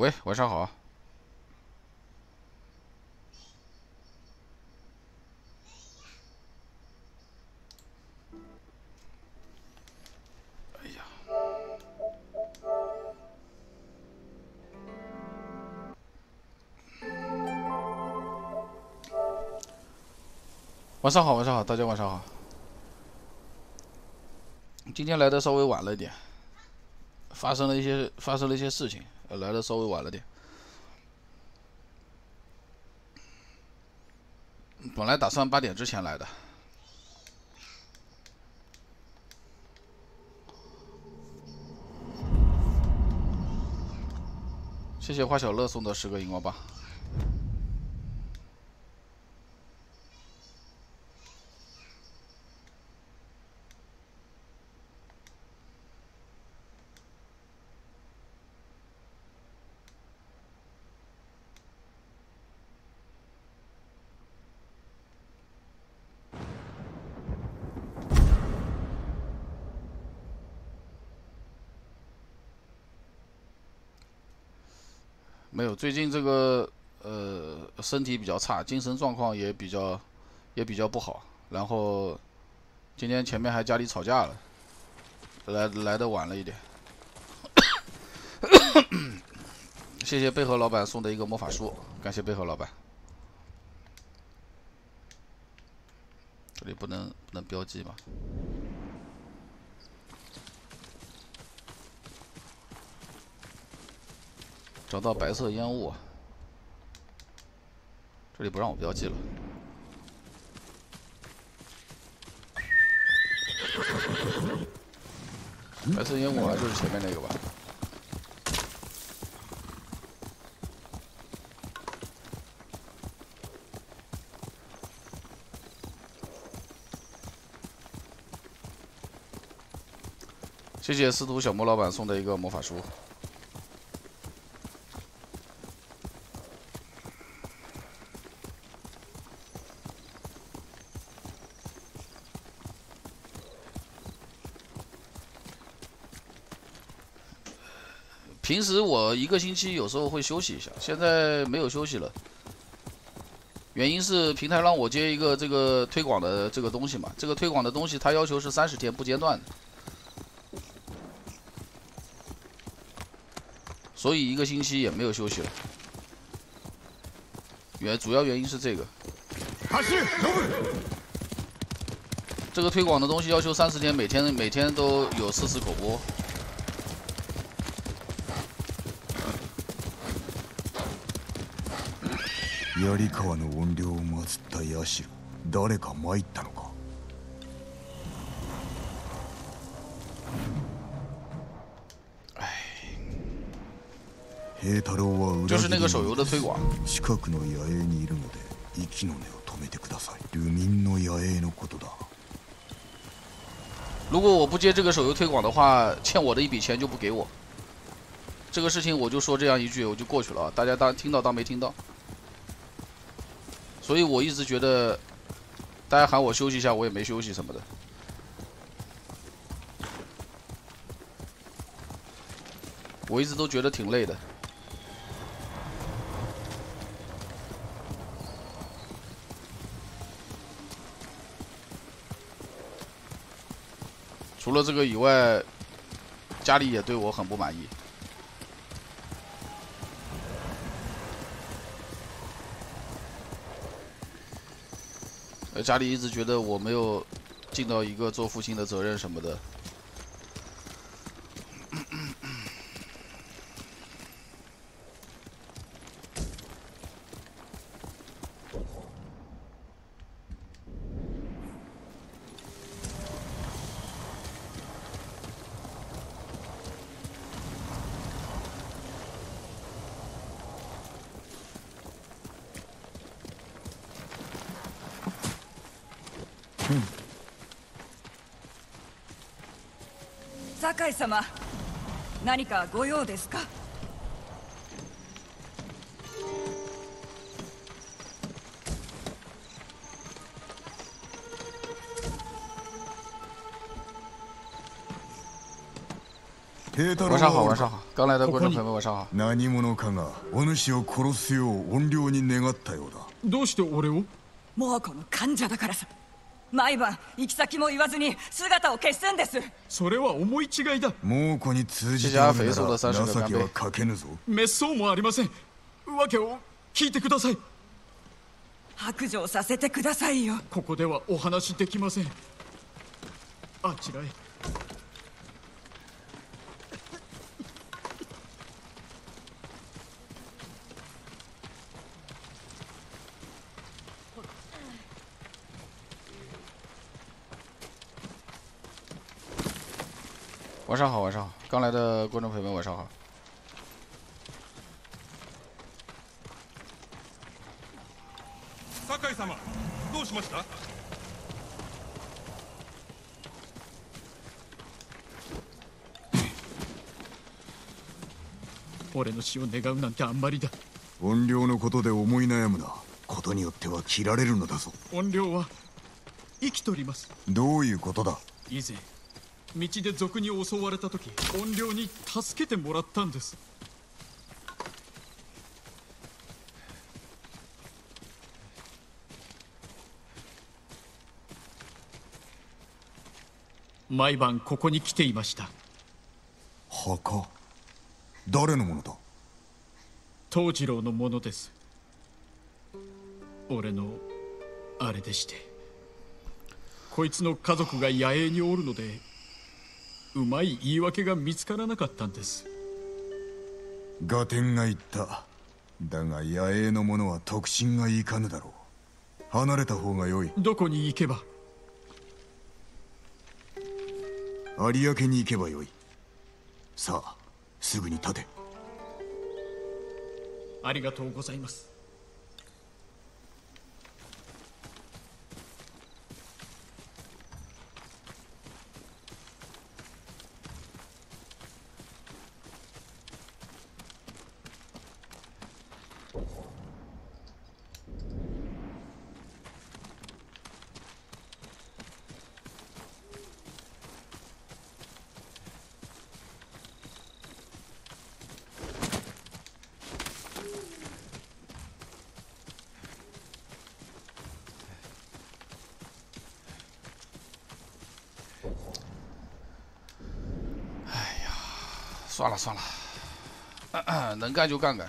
喂，晚上好。哎呀，晚上好，晚上好，大家晚上好。今天来的稍微晚了一点，发生了一些，发生了一些事情。呃，来的稍微晚了点，本来打算八点之前来的。谢谢花小乐送的十个荧光棒。没有，最近这个呃身体比较差，精神状况也比较也比较不好。然后今天前面还家里吵架了，来来的晚了一点。谢谢贝壳老板送的一个魔法书，感谢贝壳老板。这里不能不能标记吗？找到白色烟雾，这里不让我标记了。白色烟雾就是前面那个吧。谢谢司徒小莫老板送的一个魔法书。平时我一个星期有时候会休息一下，现在没有休息了，原因是平台让我接一个这个推广的这个东西嘛，这个推广的东西它要求是三十天不间断的，所以一个星期也没有休息了。原主要原因是这个，这个推广的东西要求三十天每天每天都有四次口播。槍川の怨霊を祀った社誰か参ったのか平太郎は裏切り近くの野営にいるので息の根を止めてくださいミンの野営のことだ如果我不接这个手游推广的话，欠我的一笔钱就不给我。这个事情我就说这样一句，我就过去了。大家当听到当没听到？所以，我一直觉得，大家喊我休息一下，我也没休息什么的。我一直都觉得挺累的。除了这个以外，家里也对我很不满意。家里一直觉得我没有尽到一个做父亲的责任什么的。様何かご用ですか晚上好，晚上好。刚来的观众朋友晚上好。何者かがお主を殺すよう怨霊に願ったようだ。どうして俺を？コの患者だからさ。毎晩行き先も言わずに姿を消すんですそれは思い違いだ猛虎に通じてなら情けはかけぬぞ滅相もありません訳を聞いてください白状させてくださいよここではお話できませんあちらへ上好，晚上好，刚来的观众朋友们，晚上好。酒様、どうしました？俺の死を願うなんてあんまりだ。怨霊のことで思い悩むな。ことによっては切られるのだぞ。怨霊は生きとります。どういうことだ？以前。道で賊に襲われた時怨霊に助けてもらったんです毎晩ここに来ていました墓誰のものだ藤次郎のものです俺のあれでしてこいつの家族が野営におるのでうまい言い訳が見つからなかったんです合点が言っただが野営の者は特進がいかぬだろう離れた方がよいどこに行けば有明に行けばよいさあすぐに立てありがとうございます算了算了，能干就干干，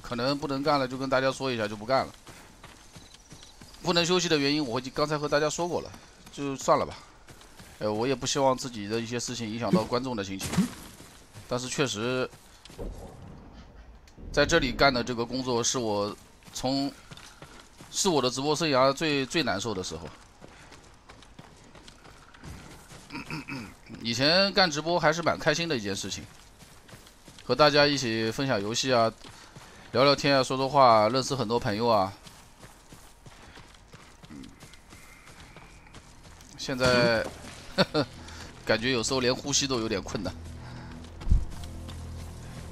可能不能干了就跟大家说一下就不干了。不能休息的原因，我已经刚才和大家说过了，就算了吧。哎，我也不希望自己的一些事情影响到观众的心情，但是确实，在这里干的这个工作是我从是我的直播生涯最最难受的时候。以前干直播还是蛮开心的一件事情。和大家一起分享游戏啊，聊聊天啊，说说话，认识很多朋友啊。嗯，现在，感觉有时候连呼吸都有点困难，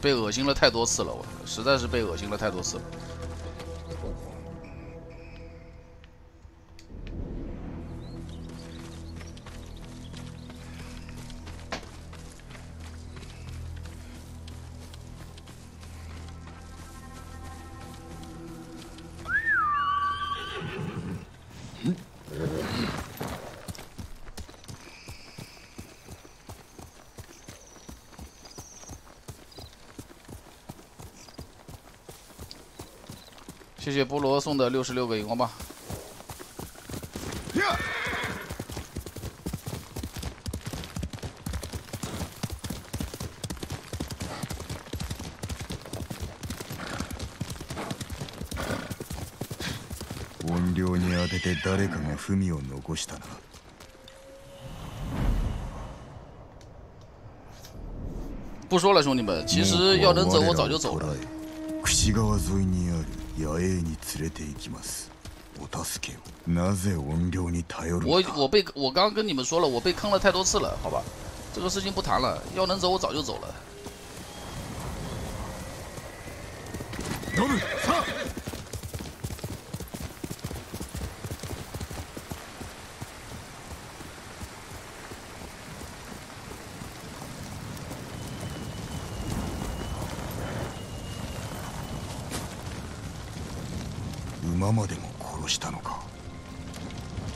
被恶心了太多次了，我实在是被恶心了太多次了。谢谢菠萝送的六十六个荧光棒。怨霊に当てて誰かが文を残したな不说了，兄弟们，其实要能走我早就走了。了櫛川沿いにある 野営に連れて行きますお助けをなぜ怨霊に頼る我我被我刚跟你们说了我被坑了太多次了好吧这个事情不谈了要能走我早就走了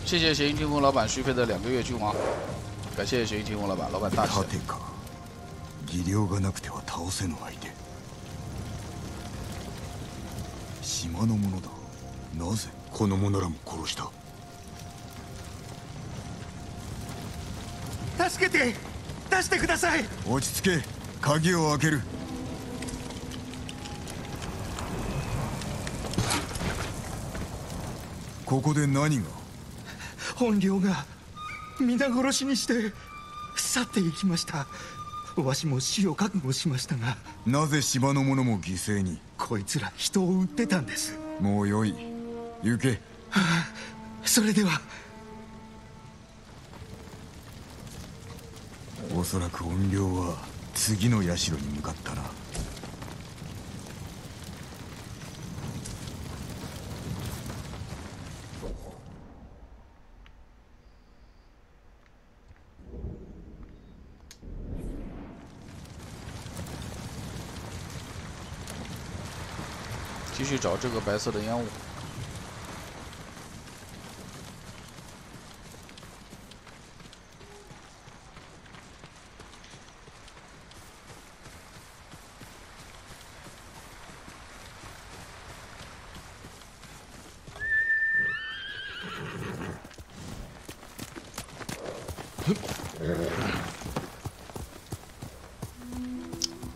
谢谢协银天空老板续费的两个月君王，感谢协银天空老板，老板大喜。技量がなくては倒せぬ相手島の者だなぜこの者らも殺した助けて出してください落ち着け鍵を開けるここで何が本領が皆殺しにして去っていきましたわしも死を覚悟しましたがなぜ芝の者も犠牲にこいつら人を売ってたんですもうよい行け、あ、それではおそらく怨霊は次の社に向かった去找这个白色的烟雾。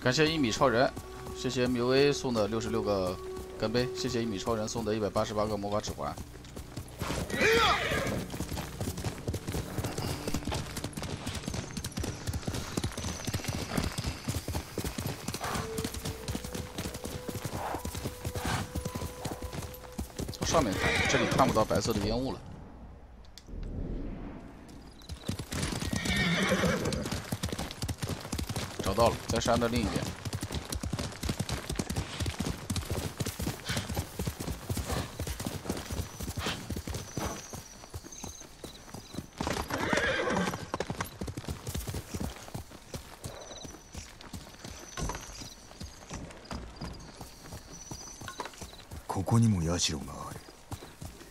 感谢一米超人，谢谢米 a 送的六十六个。干杯！谢谢一米超人送的一百八十八个魔法指环。从上面看，这里看不到白色的烟雾了。找到了，在山的另一边。社がある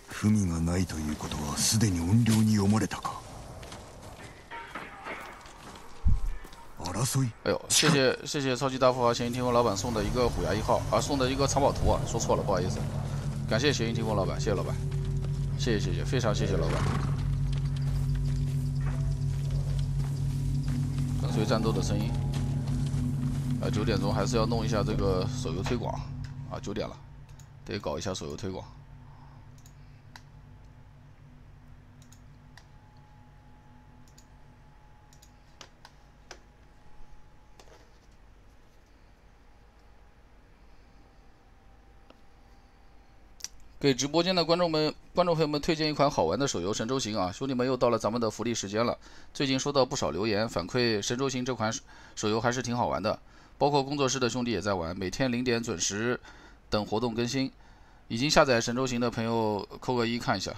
文がないということはすでに怨霊に読まれたか争い哎呦，谢谢谢谢超级大富豪谐音听风老板送的一个虎牙一号啊，送的一个藏宝图啊，说错了，不好意思，感谢谐音听风老板，谢谢老板，谢谢谢谢，非常谢谢老板。跟随战斗的声音，啊，九点钟还是要弄一下这个手游推广啊，九点了， 得搞一下手游推广，给直播间的观众们、观众朋友们推荐一款好玩的手游《神州行》啊！兄弟们，又到了咱们的福利时间了。最近收到不少留言反馈，《神州行》这款手游还是挺好玩的，包括工作室的兄弟也在玩。每天零点准时。等活动更新，已经下载《神州行》的朋友扣个一看一下。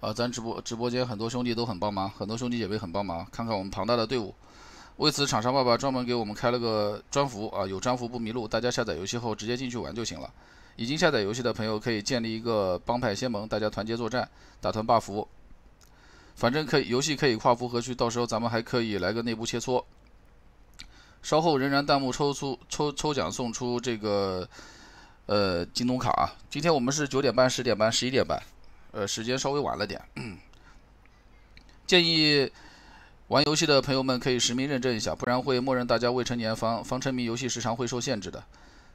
啊，咱直播直播间很多兄弟都很帮忙，很多兄弟姐妹很帮忙，看看我们庞大的队伍。为此，厂商爸爸专门给我们开了个专服啊，有专服不迷路。大家下载游戏后直接进去玩就行了。已经下载游戏的朋友可以建立一个帮派仙盟，大家团结作战，打团霸服。反正可以，游戏可以跨服合区，到时候咱们还可以来个内部切磋。稍后仍然弹幕抽出抽抽奖送出这个呃京东卡啊。今天我们是九点半、十点半、十一点半，呃时间稍微晚了点，建议玩游戏的朋友们可以实名认证一下，不然会默认大家未成年防防沉迷游戏时长会受限制的。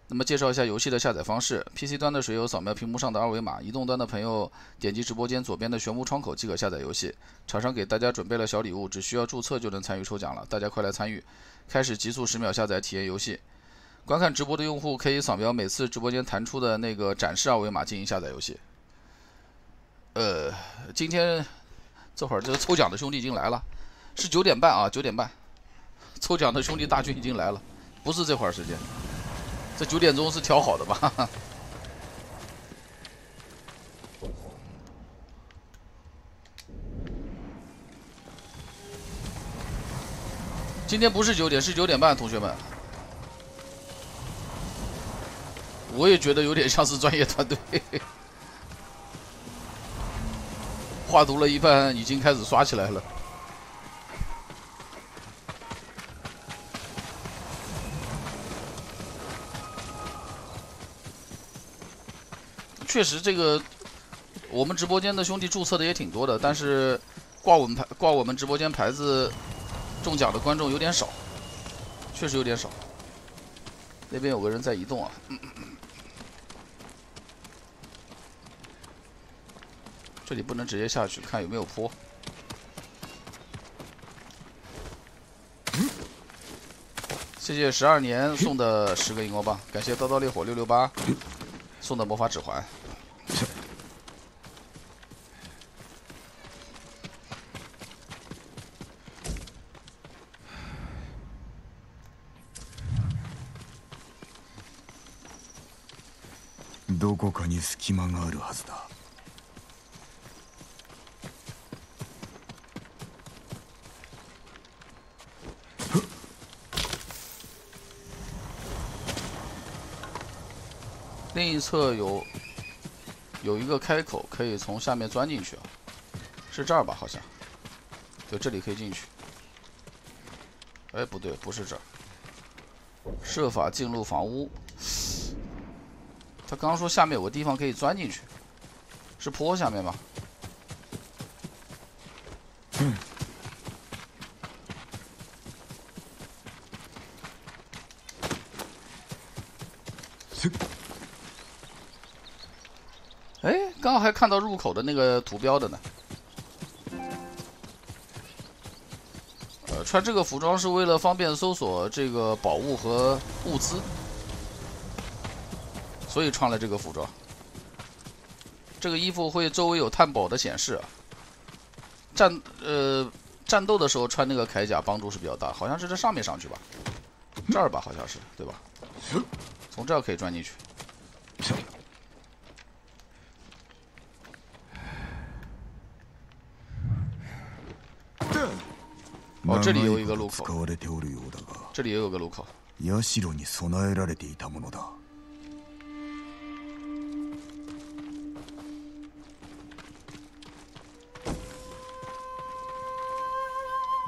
那么介绍一下游戏的下载方式：PC 端的水友扫描屏幕上的二维码，移动端的朋友点击直播间左边的悬浮窗口即可下载游戏。厂商给大家准备了小礼物，只需要注册就能参与抽奖了，大家快来参与！开始极速十秒下载体验游戏，观看直播的用户可以扫描每次直播间弹出的那个展示二维码进行下载游戏。呃，今天这会儿这个抽奖的兄弟已经来了，是九点半啊，九点半，抽奖的兄弟大军已经来了，不是这会儿时间，这九点钟是调好的吧？今天不是九点，是九点半，同学们。我也觉得有点像是专业团队，画 图了一半，已经开始刷起来了。确实，这个我们直播间的兄弟注册的也挺多的，但是挂我们牌，挂我们直播间牌子。中奖的观众有点少，确实有点少。那边有个人在移动啊，这里不能直接下去，看有没有坡。谢谢十二年送的十个荧光棒，感谢刀刀烈火六六八送的魔法指环。隙間があるはずだ另一侧有有一个开口，可以从下面钻进去啊，是这儿吧？好像，对，这里可以进去。哎，不对，不是这儿。设法进入房屋。 他刚说下面有个地方可以钻进去，是坡下面吗？嗯。哎，刚刚还看到入口的那个图标的呢。呃，穿这个服装是为了方便搜索这个宝物和物资。所以穿了这个服装，这个衣服会周围有探宝的显示啊。战呃，战斗的时候穿那个铠甲帮助是比较大，好像是这上面上去吧？这儿吧，好像是，对吧？从这儿可以钻进去。哦，这里有一个路口，这里也有个路口。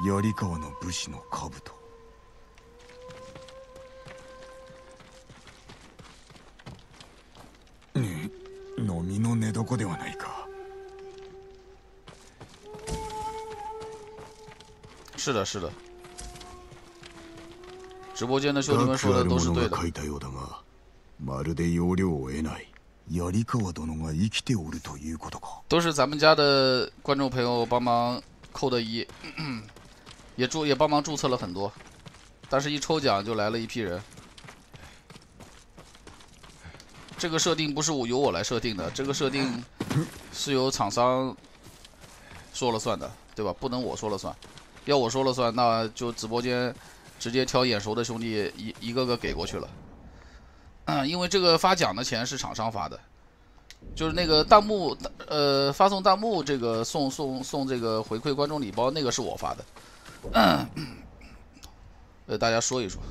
槍川の武士の兜飲みの寝床ではないか是的是的直播间的兄弟们说的都是对的書いたようだがまるで要領を得ない槍川殿が生きておるということか都是咱们家的观众朋友帮忙扣的一也注也帮忙注册了很多，但是一抽奖就来了一批人。这个设定不是我由我来设定的，这个设定是由厂商说了算的，对吧？不能我说了算，要我说了算，那就直播间直接挑眼熟的兄弟一一个个给过去了。嗯，因为这个发奖的钱是厂商发的，就是那个弹幕，呃，发送弹幕这个送送送这个回馈观众礼包那个是我发的。呃，大家说一说，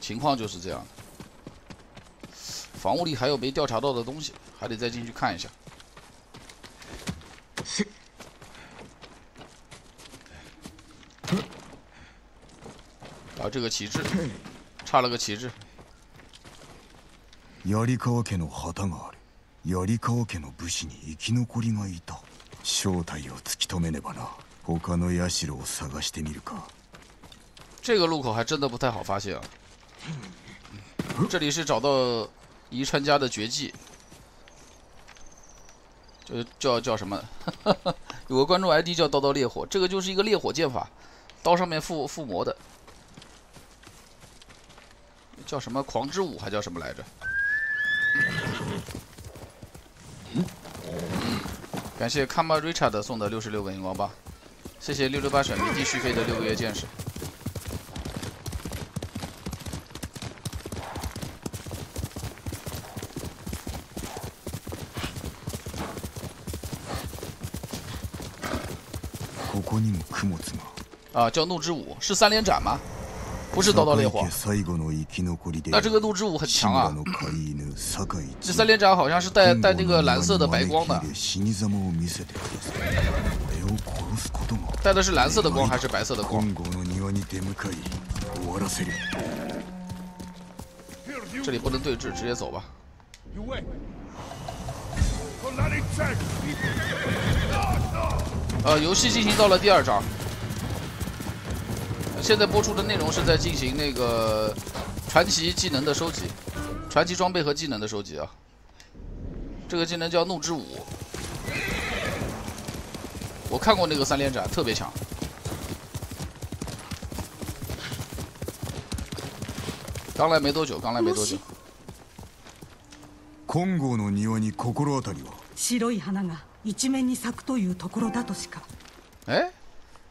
情况就是这样。房屋里还有没调查到的东西，还得再进去看一下。啊，这个旗帜，差了个旗帜。槍川家の旗がある。 槍川家の武士に生き残りがいた。正体を突き止めねばな。他の社を探してみるか。这个路口还真的不太好发现啊。这里是找到宜川家的绝技，就叫叫什么？有个观众 ID 叫刀刀烈火，这个就是一个烈火剑法，刀上面附附魔的。叫什么狂之舞还叫什么来着？ 感谢 k a m a Richard 送的六十六个荧光棒，谢谢六六八选民续费的六个月剑士。啊，叫怒之舞是三连斩吗？不是刀刀烈火酒井家最後の生き残りで那这个怒之舞很志强啊村の飼い犬酒井这三连斩好像是带带那个蓝色的白光的，で死に様を見せてください俺を殺すことも带的是蓝色的光还是白色的光？本郷の庭に出向かい終わらせる这里不能对峙，直接走吧。 You wait. Colari check. 呃，游戏进行到了第二章， 现在播出的内容是在进行那个传奇技能的收集，传奇装备和技能的收集啊。这个技能叫怒之舞，我看过那个三连斩，特别强。刚来没多久，刚来没多久。金剛の庭に心当たりは白い花が一面に咲くというところだとしか哎，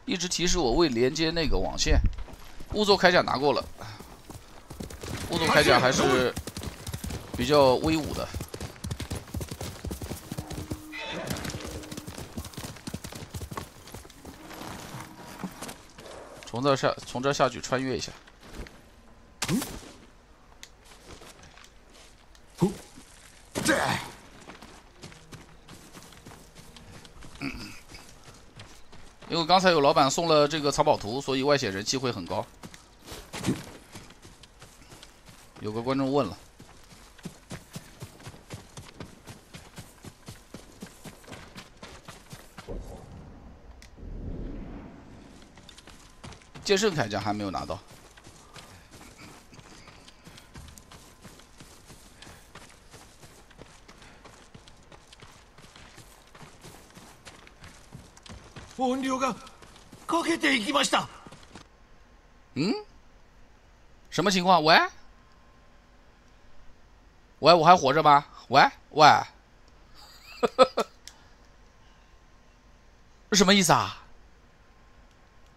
一直提示我未连接那个网线，雾座铠甲拿过了，雾座铠甲还是比较威武的。从这下，从这下去穿越一下。因为刚才有老板送了这个藏宝图，所以外显人气会很高。有个观众问了，剑圣铠甲还没有拿到。音量がかけていきました嗯，什么情况？喂，喂，我还活着吗？喂喂，这什么意思啊？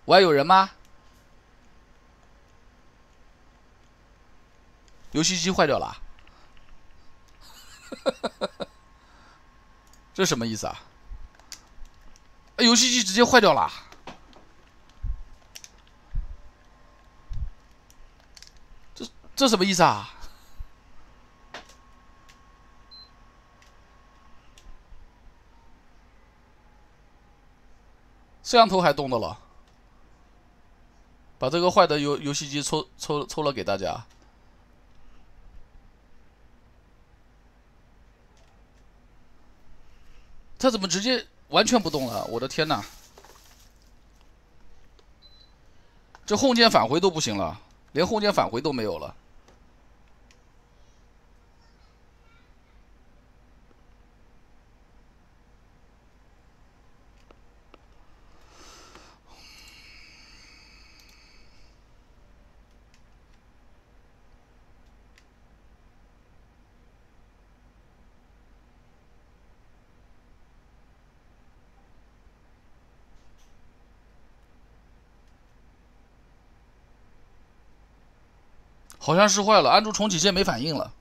喂，有人吗？游戏机坏掉了啊，这什么意思啊？ 游戏机直接坏掉了，这这什么意思啊？摄像头还动的了？把这个坏的游游戏机抽抽抽了给大家。他怎么直接？完全不动了，我的天哪！这后键返回都不行了，连后键返回都没有了。好像是坏了，按住重启键没反应了。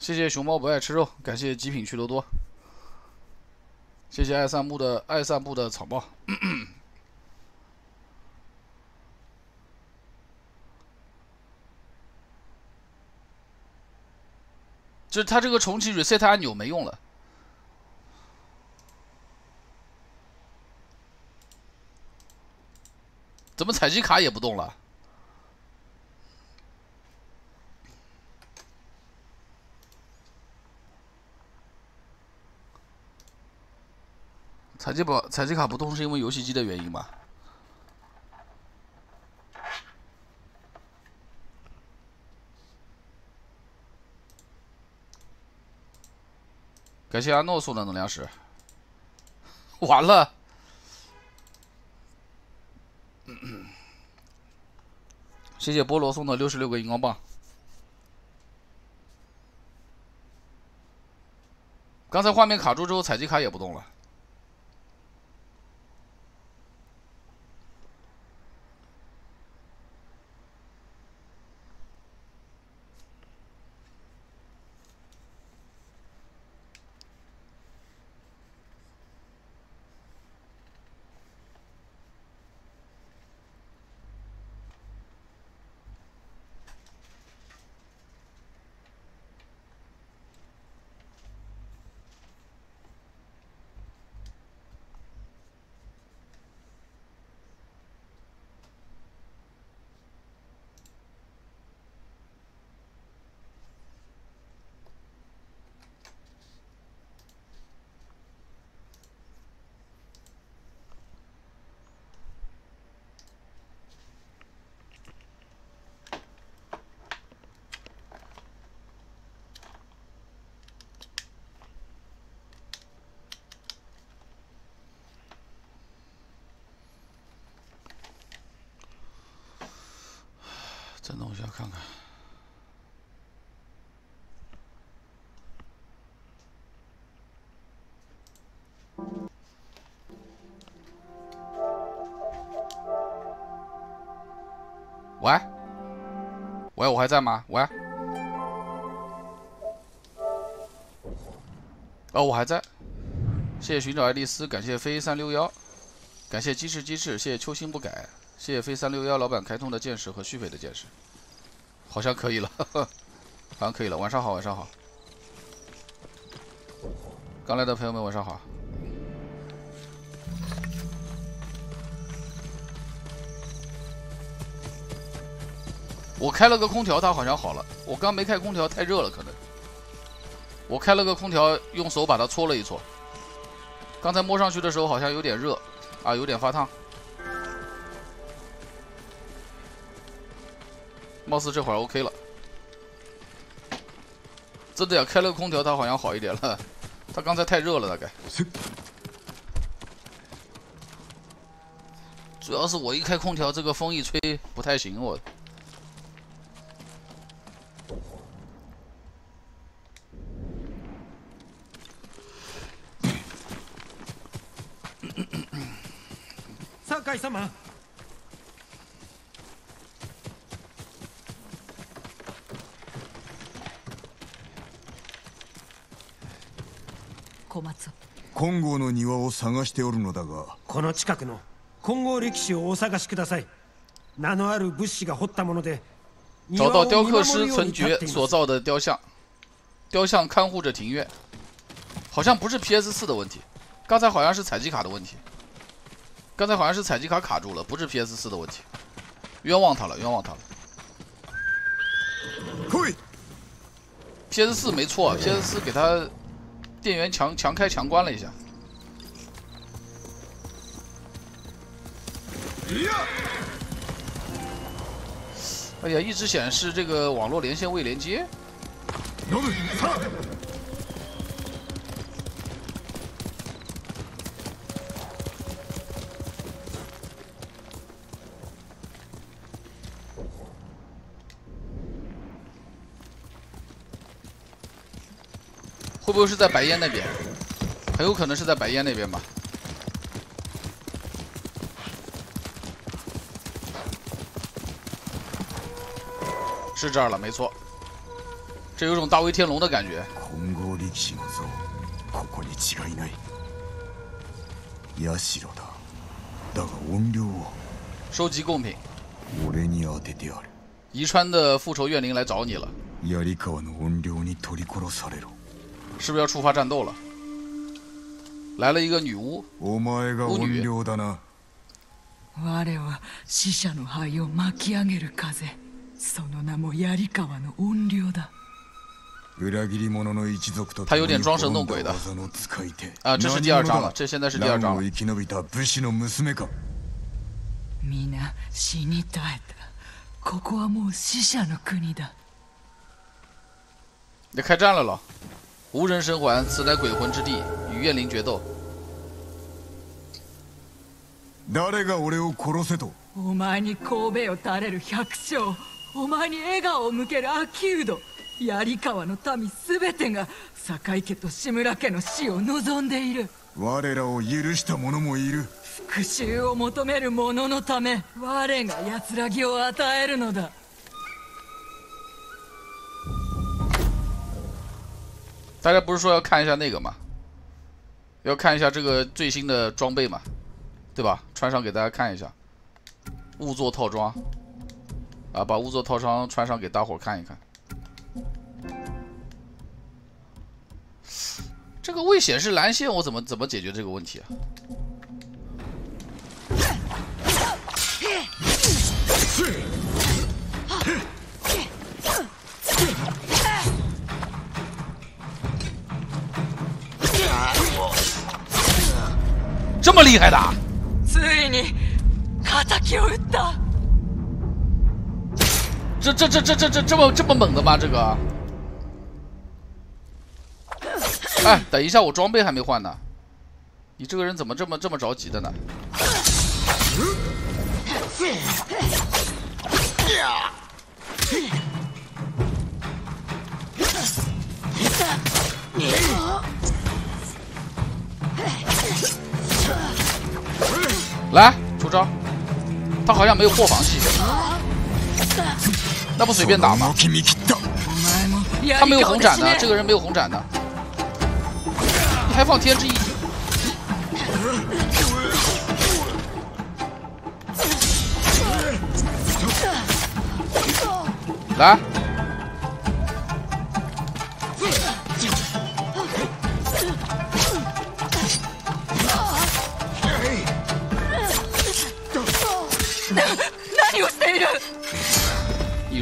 谢谢熊猫不爱吃肉，感谢极品趣多多，谢谢爱散步的爱散步的草帽。就是它这个重启 reset 按钮没用了，怎么采集卡也不动了？采集不采集卡不动是因为游戏机的原因吗？感谢阿诺送的能量石，完了。谢谢菠萝送的六十六个荧光棒。刚才画面卡住之后，采集卡也不动了。我还在吗？喂。哦，我还在。谢谢寻找爱丽丝，感谢飞三六幺，感谢鸡翅鸡翅，谢谢秋心不改，谢谢飞三六幺老板开通的见识和续费的见识，好像可以了，好像可以了。晚上好，晚上好。刚来的朋友们，晚上好。我开了个空调，它好像好了。我刚没开空调，太热了，可能。我开了个空调，用手把它搓了一搓。刚才摸上去的时候好像有点热，啊，有点发烫。貌似这会儿 OK 了。真的呀，开了个空调，它好像好一点了。它刚才太热了，大概。主要是我一开空调，这个风一吹，不太行我。様小松金剛の庭を探しておるのだがこの近くの金剛歴史をお探しください名のある物資が掘ったもので找到雕刻师陈觉所造的雕像，雕像看护着庭院，好像不是 PS 4的问题，刚才好像是采集卡的问题。刚才好像是采集卡卡住了，不是 PS 四的问题，冤枉他了，冤枉他了。嘿。p s 四没错，PS 四给他电源强强开强关了一下。哎呀，一直显示这个网络连线未连接。会不会是在白烟那边？很有可能是在白烟那边吧。是这儿了，没错。这有种大威天龙的感觉。金剛力士の像ここに違いない社だだが怨霊は收集贡品，俺に当ててある宜川的复仇怨灵来找你了， 是不是要触发战斗了？来了一个女巫，お前が怨霊だな我は死者の灰を巻き上げる風その名も槍川の怨霊だ裏切り者の一族と他有点装神弄鬼的技の使い手啊这是第二章了何者だ这现在是第二章了乱を生き延びた武士の娘か皆死に絶えたここはもう死者の国だ要开战了了！ 无人生还，此乃鬼魂之地，与怨灵决斗。誰が俺を殺せとお前に神戸を垂れる百姓お前に笑顔を向ける秋人槍川の民全てが坂井家と志村家の死を望んでいる我らを許した者もいる復讐を求める者のため我が安らぎを与えるのだ大家不是说要看一下那个吗？要看一下这个最新的装备嘛，对吧？穿上给大家看一下，雾座套装，啊，把雾座套装穿上给大伙看一看。这个未显示蓝线，我怎么怎么解决这个问题啊？这么厉害的啊？ついに敵を撃った这这这这这这这么这么猛的吗？这个？哎，等一下，我装备还没换呢。你这个人怎么这么这么着急的呢？ 来出招，他好像没有破防系，那不随便打吗？動き見切った他没有红斩的，やり顔で死ね这个人没有红斩的，你还放天之翼？来，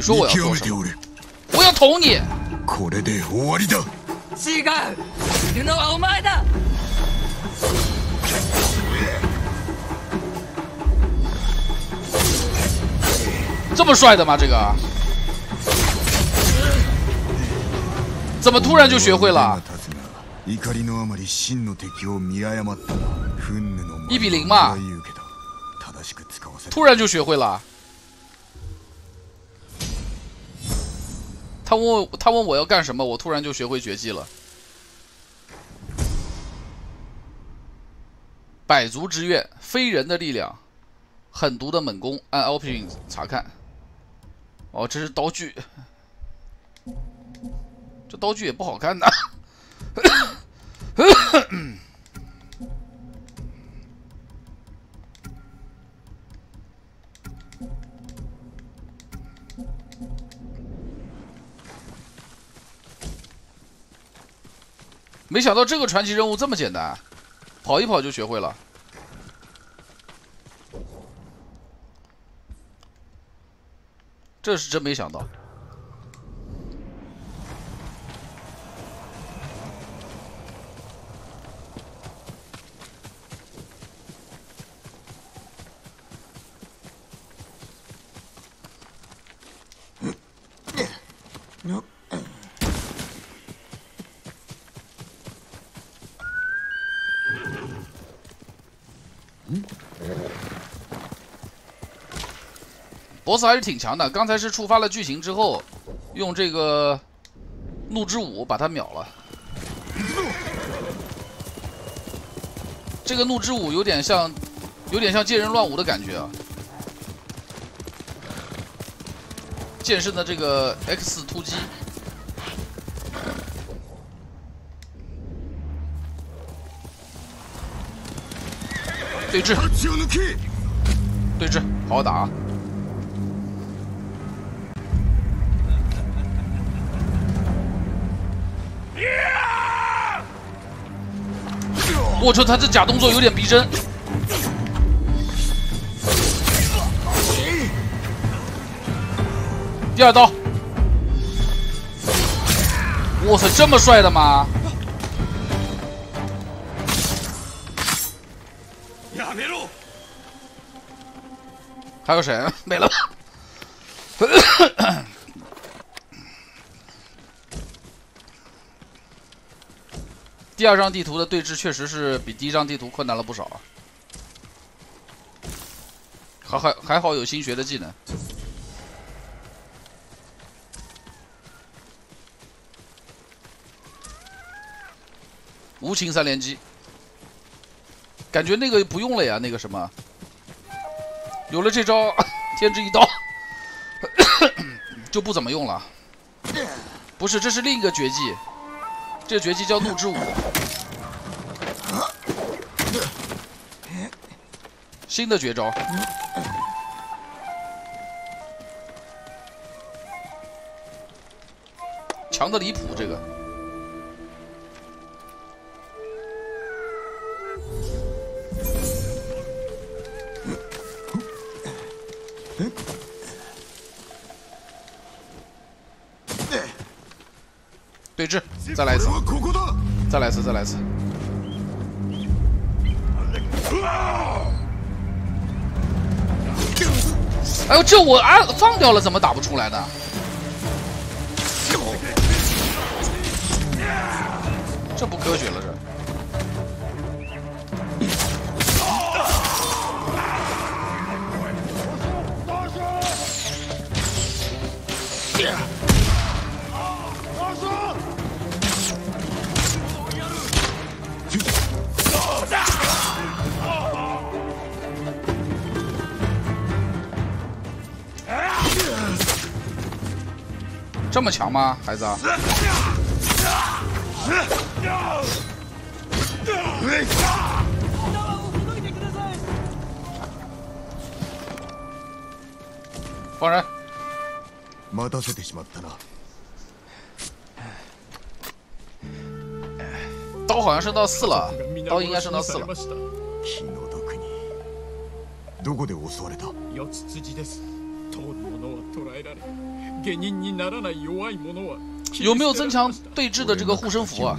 你说我見要做什么？極めておる我要捅你！これで終わりだ違ういるのはお前だ这么帅的吗？这个？怎么突然就学会了？立つが怒りのあまり真の敵を見誤った憤怒の一比零嘛前を受けた正しく使わせた突然就学会了。 他问，他问我要干什么？我突然就学会绝技了，百足之跃，非人的力量，狠毒的猛攻。按 option 查看。哦，这是刀具，这刀具也不好看呐。没想到这个传奇任务这么简单，跑一跑就学会了，这是真没想到。嗯，哎，BOSS 还是挺强的，刚才是触发了剧情之后，用这个怒之舞把他秒了。这个怒之舞有点像，有点像剑人乱舞的感觉啊。剑圣的这个 X 突击。对峙，对峙，好好打啊！我操，他这假动作有点逼真。第二刀，哇塞，这么帅的吗？还有谁？没了。第二张地图的对峙确实是比第一张地图困难了不少啊。还还还好有新学的技能，无情三连击。感觉那个不用了呀，那个什么。有了这招天之一刀，就不怎么用了。不是，这是另一个绝技，这绝技叫怒之舞，新的绝招，强的离谱，这个。对峙，再来一次，俺はここだ再来一次，再来一次。哎呦，这我按放掉了，怎么打不出来呢？这不科学了，这。 这么强吗，孩子啊？放人！待たせてしまったな刀好像升到四了，刀应该升到四了。ました気の毒にどこで襲われた四つ辻です通る者は捕らえられ 下人にならない弱い者は有没有增强对峙的这个护身符啊？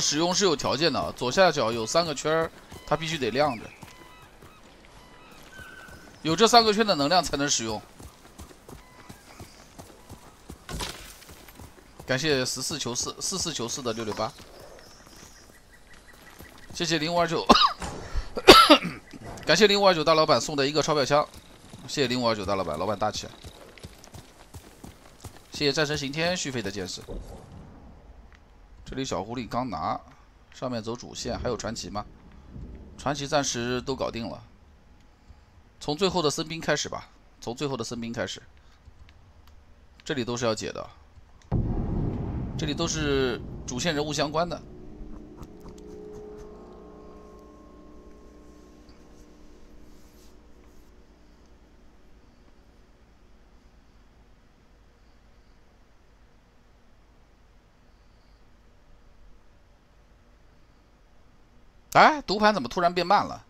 使用是有条件的，左下角有三个圈它必须得亮着，有这三个圈的能量才能使用。感谢实事求是、四事求是的六六八，谢谢零五二九，感谢零五二九大老板送的一个钞票枪，谢谢零五二九大老板，老板大气，谢谢战神刑天续费的剑士。这里小狐狸刚拿，上面走主线，还有传奇吗？传奇暂时都搞定了，从最后的森兵开始吧。从最后的森兵开始，这里都是要解的，这里都是主线人物相关的。哎，读盘怎么突然变慢了？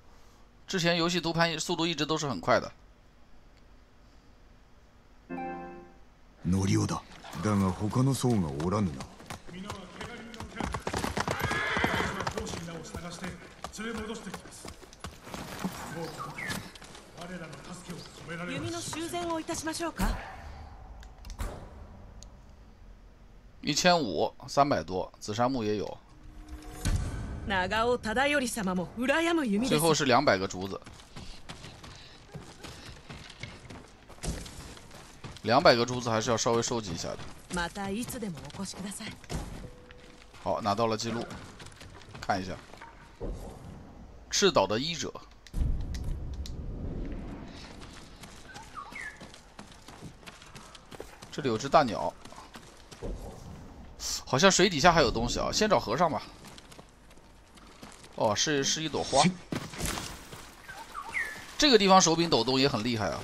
之前游戏读盘速度一直都是很快的。乗り尾だだが他の層がおらぬな弓の修繕をいたしましょうか一千五，三百多，紫杉木也有， 最后是两百个竹子，两百个竹子还是要稍微收集一下的。またいつでもお越しください好，拿到了记录，看一下。赤岛的医者，这里有只大鸟，好像水底下还有东西啊，先找和尚吧。 哦，是是一朵花。这个地方手柄抖动也很厉害啊！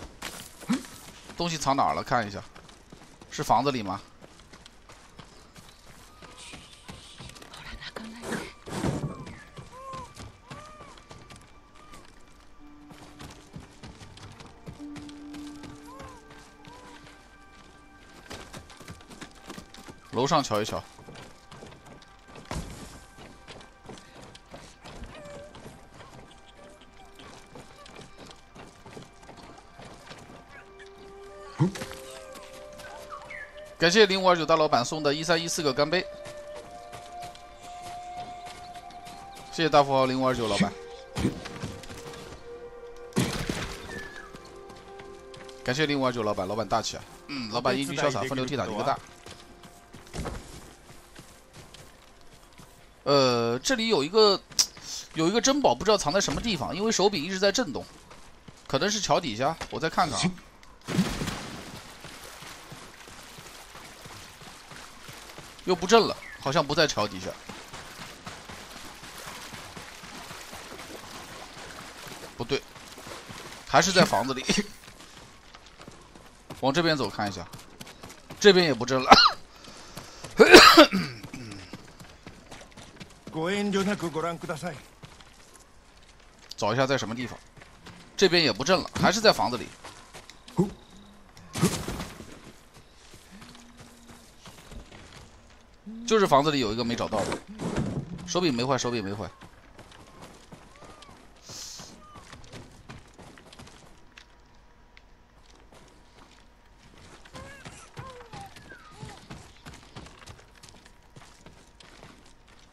东西藏哪了？看一下，是房子里吗？楼上瞧一瞧。感谢零五二九大老板送的一三一四个干杯，谢谢大富豪零五二九老板，感谢零五二九老板，老板大气啊，嗯，老板英俊潇洒，风流倜傥，一个大。呃，这里有一个有一个珍宝，不知道藏在什么地方，因为手柄一直在震动，可能是桥底下，我再看看啊。又不震了，好像不在桥底下。不对，还是在房子里。往这边走看一下，这边也不震了。ご遠慮なくご覧ください找一下在什么地方，这边也不震了，还是在房子里。 就是房子里有一个没找到的，手柄没坏，手柄没坏。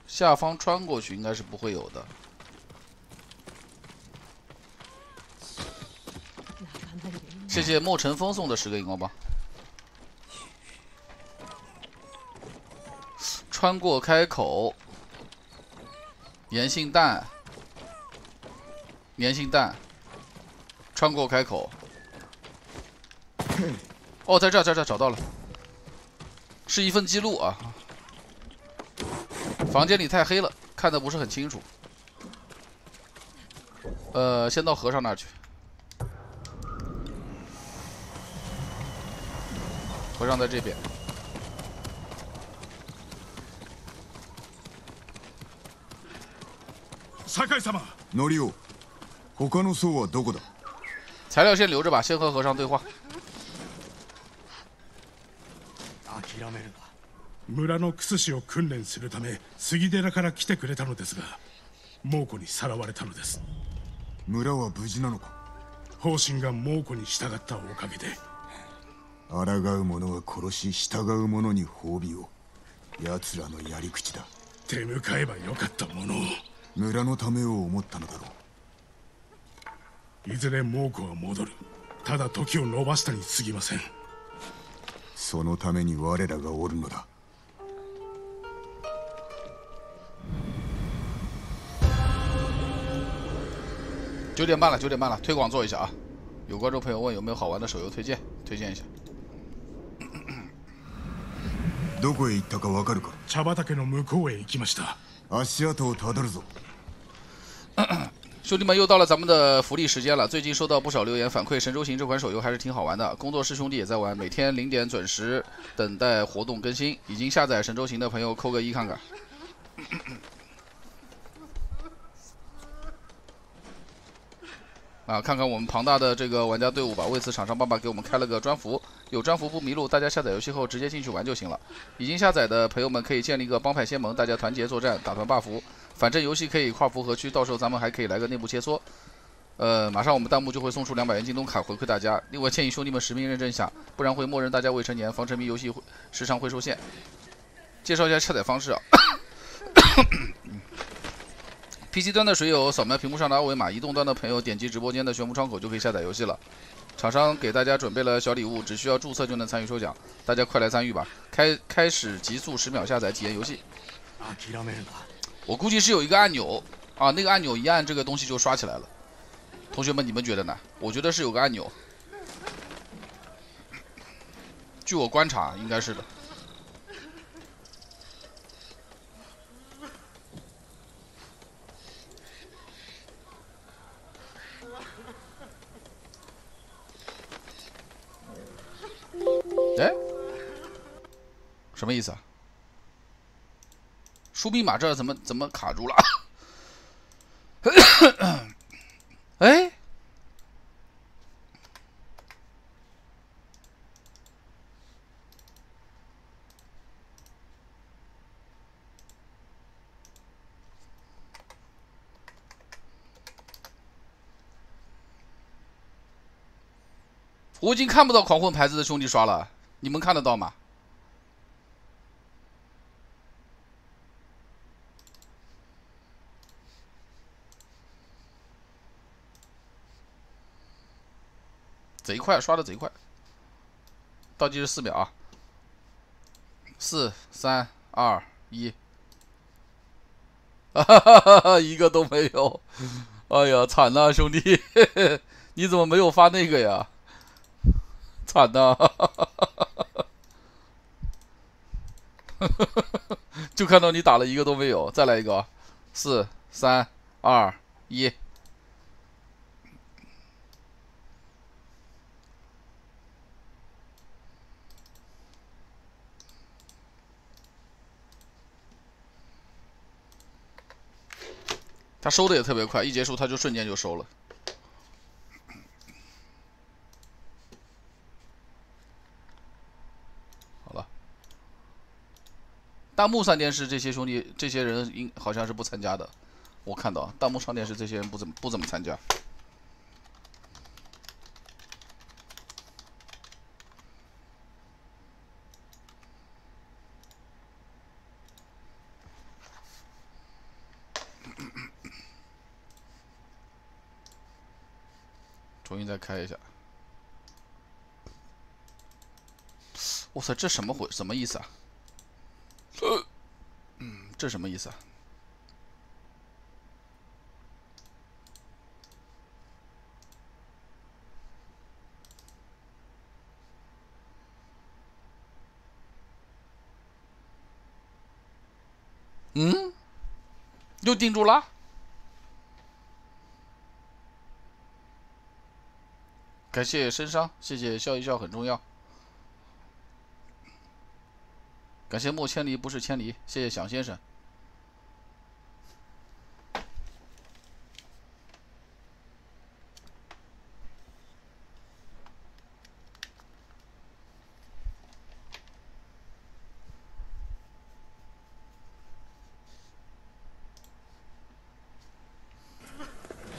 下方穿过去应该是不会有的。谢谢莫尘风送的十个荧光棒。穿过开口，粘性弹，粘性弹，穿过开口。哦，在这，在这，找到了，是一份记录啊。房间里太黑了，看的不是很清楚。呃，先到和尚那儿去。和尚在这边。海様ノリオ他の僧はどこだ材料先留着吧先和和尚对话諦めるな村の薬師を訓練するため杉寺から来てくれたのですが猛虎にさらわれたのです村は無事なのか方針が猛虎に従ったおかげで抗う者は殺し従う者に褒美を奴らのやり口だ手向かえばよかったものを村のためを思ったのだろういずれ猛虎は戻るただ時を延ばしたにすぎませんそのために我らがおるのだ九点半了，九点半了，推广做一下啊！有观众朋友问有没有好玩的手游推荐，推荐一下。どこへ行ったか分かるか？茶畑の向こうへ行きました。足跡をたどるぞ兄弟们，又到了咱们的福利时间了。最近收到不少留言反馈，《神州行》这款手游还是挺好玩的。工作室兄弟也在玩，每天零点准时等待活动更新。已经下载《神州行》的朋友扣个一看看。 啊，看看我们庞大的这个玩家队伍吧。为此，厂商爸爸给我们开了个专服，有专服不迷路。大家下载游戏后直接进去玩就行了。已经下载的朋友们可以建立一个帮派仙盟，大家团结作战，打团 buff。反正游戏可以跨服合区，到时候咱们还可以来个内部切磋。呃，马上我们弹幕就会送出两百元京东卡回馈大家。另外建议兄弟们实名认证下，不然会默认大家未成年，防沉迷游戏时常会受限。介绍一下下载方式啊。PC 端的水友扫描屏幕上的二维码，移动端的朋友点击直播间的悬浮窗口就可以下载游戏了。厂商给大家准备了小礼物，只需要注册就能参与抽奖，大家快来参与吧！开开始极速十秒下载体验游戏。諦めるな我估计是有一个按钮啊，那个按钮一按，这个东西就刷起来了。同学们，你们觉得呢？我觉得是有个按钮，据我观察，应该是的。 哎，什么意思啊？输密码这怎么怎么卡住了？哎，我已经看不到狂混牌子的兄弟刷了。你们看得到吗？贼快，刷的贼快。倒计时四秒啊，四、三、二、一，哈哈，一个都没有。哎呀，惨呐，兄弟，你怎么没有发那个呀？惨呐！就看到你打了一个都没有，再来一个，四三二一，他收的也特别快，一结束他就瞬间就收了。弹幕上电视这些兄弟，这些人应好像是不参加的。我看到弹幕上电视这些人不怎么不怎么参加。重新再开一下。我操，这什么回什么意思啊？这什么意思啊？嗯？又定住了？感谢深伤，谢谢笑一笑很重要。感谢莫千里不是千里，谢谢小先生。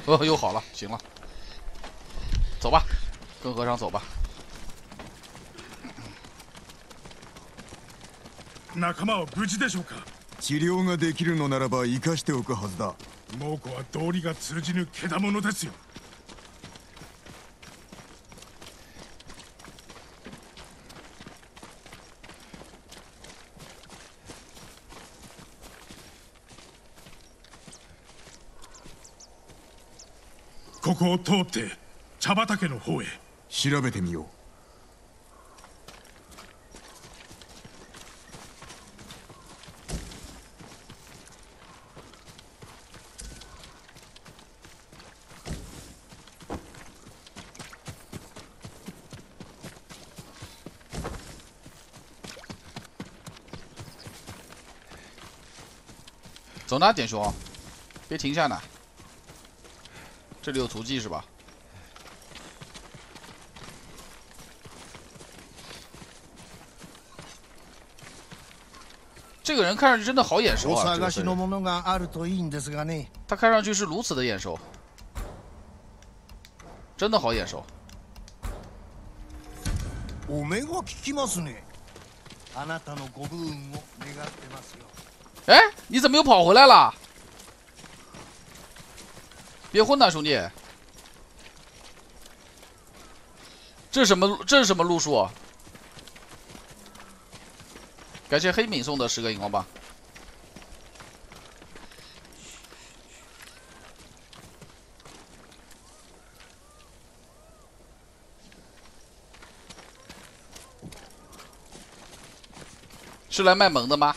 哦，又好了，行了，走吧，跟和尚走吧。仲間は無事でしょうか治療ができるのならば生かしておくはずだ猛虎は道理が通じぬけだものですよここを通って茶畑の方へ調べてみよう走呢，点兄，别停下呢。这里有图记是吧？这个人看上去真的好眼熟啊！这个人他看上去是如此的眼熟，真的好眼熟。お目が利きますね。あなたのご武運を願ってますよ。 哎，你怎么又跑回来了？别混了，兄弟！这是什么？这是什么路数？感谢黑敏送的十个荧光棒。是来卖萌的吗？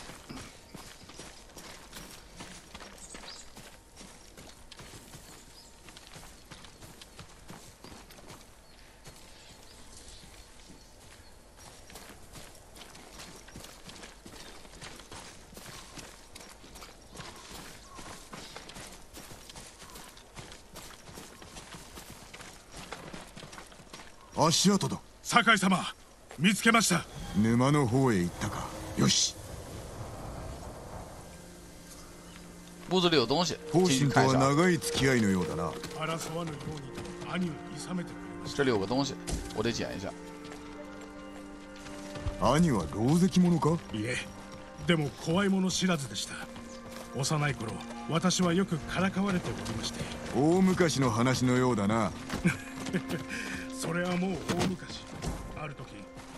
足跡だ酒井様見つけました沼の方へ行ったかよし屋をどうして方針とは長い付き合いのようだな。争わぬように兄を諌めて这里有し东西，我得捡一下。兄は狼藉者か？いえ、でも怖いもの知らずでした。幼い頃、私はよくからかわれておりまして。大昔の話のようだな。それはもう大昔ある時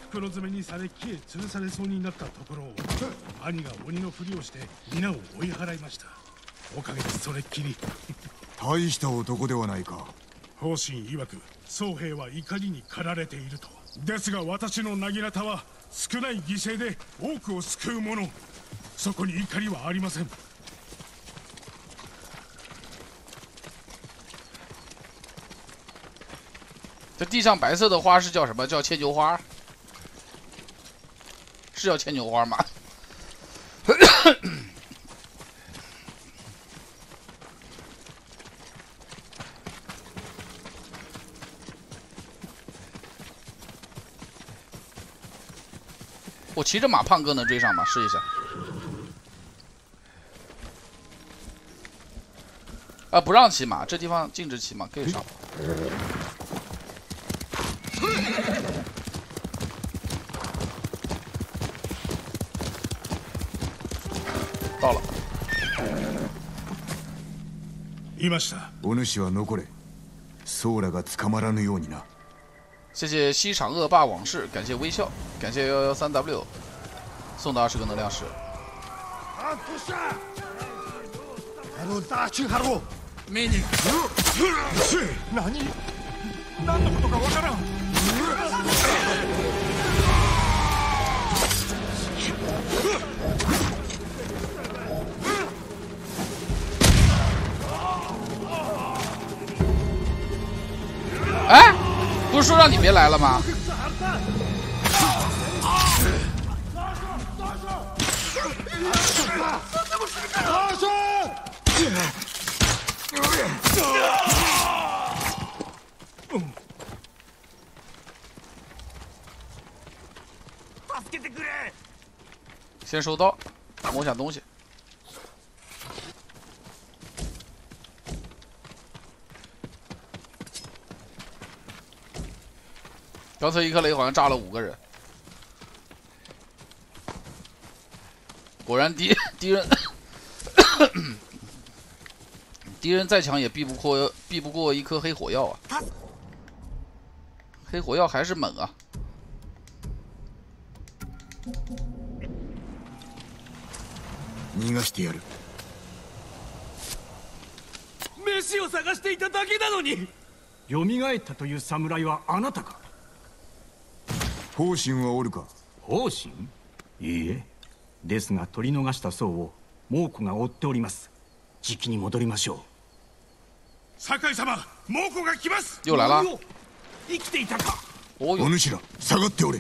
袋詰めにされ木へ吊るされそうになったところを兄が鬼のふりをして皆を追い払いましたおかげでそれっきり大した男ではないか方針曰く僧兵は怒りに駆られているとですが私のなぎらたは少ない犠牲で多くを救うものそこに怒りはありません地上白色的花是叫什么？叫牵牛花？是叫牵牛花吗？我骑着马，胖哥能追上吗？试一下。啊，不让骑马，这地方禁止骑马，可以上。いましたお主は残れソーラが捕まらぬようにな谢谢西恶霸往事，感谢微笑，感谢幺幺三 W，送的二十个能量石。何？何のことかわからん。不是说让你别来了吗？助けてくれ先收刀，摸下东西。 刚才一颗雷好像炸了五个人，果然敌敌人敌人再强也避不过避不过一颗黑火药啊！黑火药还是猛啊！逃がしてやる飯を探していただけなのに蘇ったという侍はあなたか 方針はおるか方針いいえですが取り逃した僧を猛虎が追っておりますじきに戻りましょう酒井様猛虎が来ますよらら生きていたかお主ら下がっておれ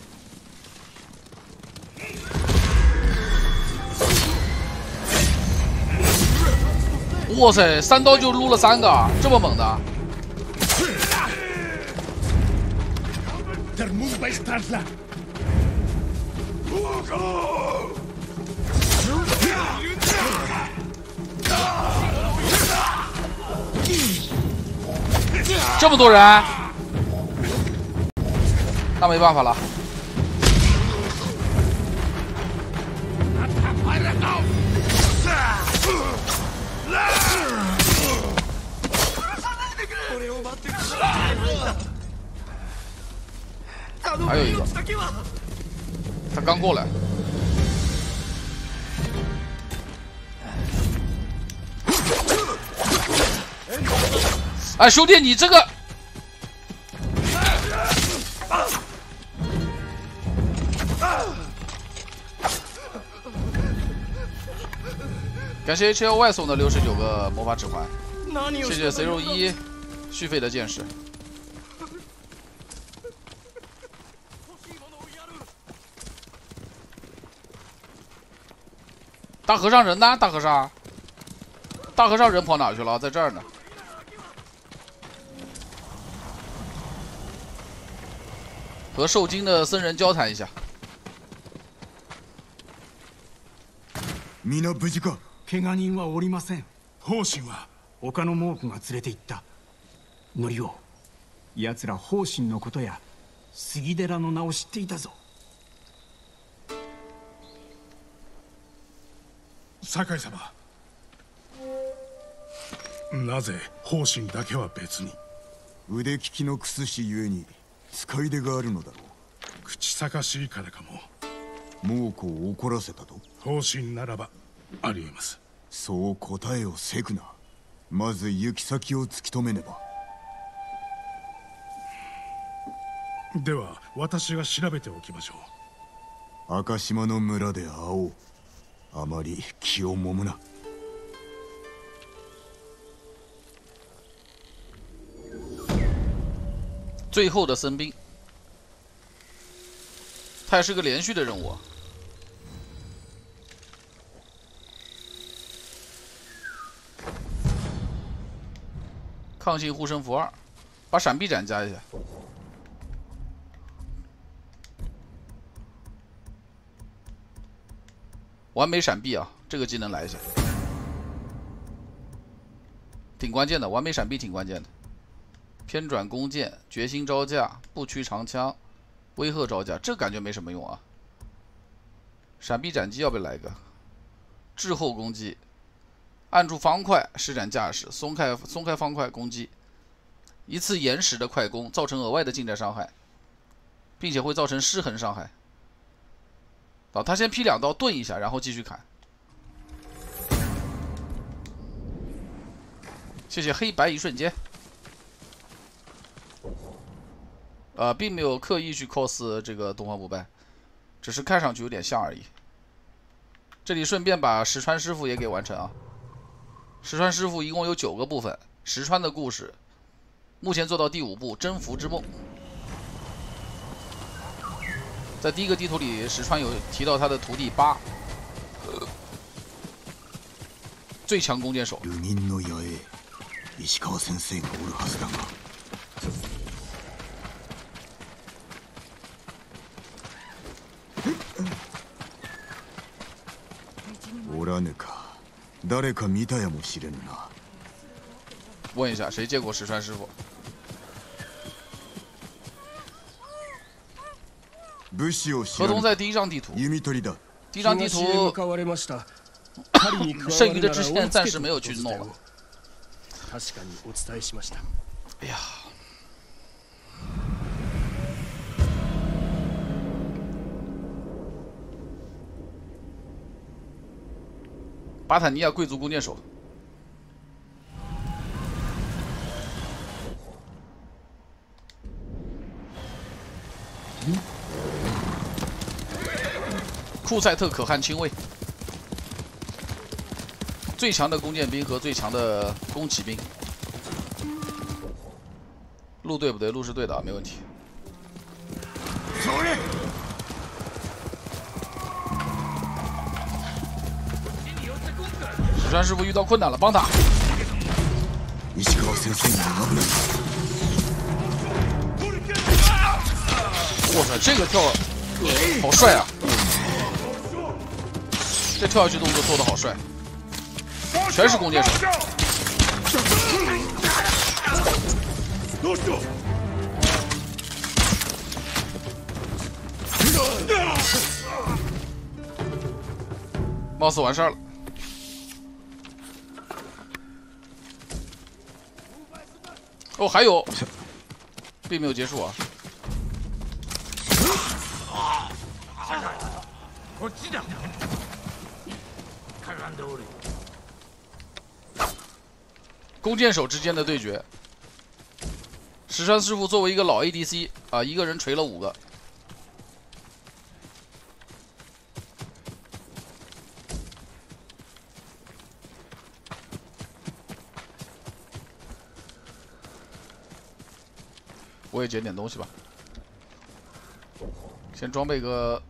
哇塞，三刀就撸了三个，这么猛的！快施展它！这么多人，那没办法了。还有一个，他刚过来。哎，兄弟，你这个！感谢 HLY 送的六十九个魔法指环，谢谢 C 肉一续费的见识。大和尚人呢？大和尚，大和尚人跑哪去了？在这儿呢。和受惊的僧人交谈一下。皆無事か怪我人はおりません方針は他の猛虎が連れて行ったノリオ奴ら方針のことや杉寺の名を知っていたぞ 酒井様なぜ方針だけは別に腕利きの薬師ゆえに使い出があるのだろう口さかしいからかも猛虎を怒らせたと方針ならばありえますそう答えをせくなまず行き先を突き止めねばでは私が調べておきましょう赤島の村で会おうあまり気をもむな最后的僧兵，它也是个连续的任务啊。抗性护身符二，把闪避斩加一下。 完美闪避啊！这个技能来一下，挺关键的。完美闪避挺关键的。偏转弓箭，决心招架，不屈长枪，威吓招架，这感觉没什么用啊。闪避斩击要不要来一个？滞后攻击，按住方块施展驾驶，松开松开方块攻击，一次延时的快攻，造成额外的近战伤害，并且会造成失衡伤害。啊，他先劈两刀，盾一下，然后继续砍。谢谢黑白一瞬间。呃，并没有刻意去 cos 这个东方不败，只是看上去有点像而已。这里顺便把石川师傅也给完成啊。石川师傅一共有九个部分，石川的故事，目前做到第五部《征服之梦》。在第一个地图里，石川有提到他的徒弟八，最强弓箭手。流人の矢へ石川先生がおるはずだがおらぬか誰か見たやもしれぬな问一下，谁见过石川师傅？ 合らぬ同在第一张地图，弓取りだ第一张地東へ图向かわれました狩りに加わ剩余的るなら追い支线暂つけと时没有去お伝えを弄了。確かにお伝えしました哎呀，巴坦尼亚贵族弓箭手， 库赛特可汗亲卫，最强的弓箭兵和最强的弓骑兵。路对不对？路是对的，啊，没问题。石川师傅遇到困难了，帮他。石川先生が危ない哇塞，这个跳好帅啊！ 这跳下去动作做的好帅，全是弓箭手。貌似完事儿了。哦，还有，并没有结束啊。こっち だかがんでおる弓箭手之间的对决。石川师傅作为一个老 ADC 啊，一个人锤了五个。我也捡点东西吧，先装备个，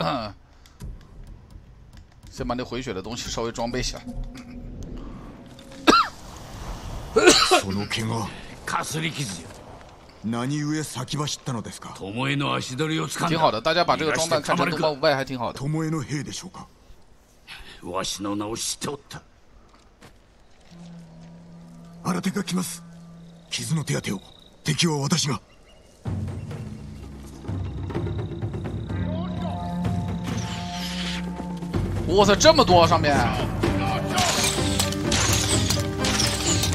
先把那回血的东西稍微装备起来。その怪我かすり傷や何故先走ったのですか巴の足取りをつかんだ挺好的，大家把这个装扮看成东方不败还挺好的。巴の兵でしょうかわしの名を知っておった新手が来ます傷の手当てを敵は私が 哇塞，这么多上面！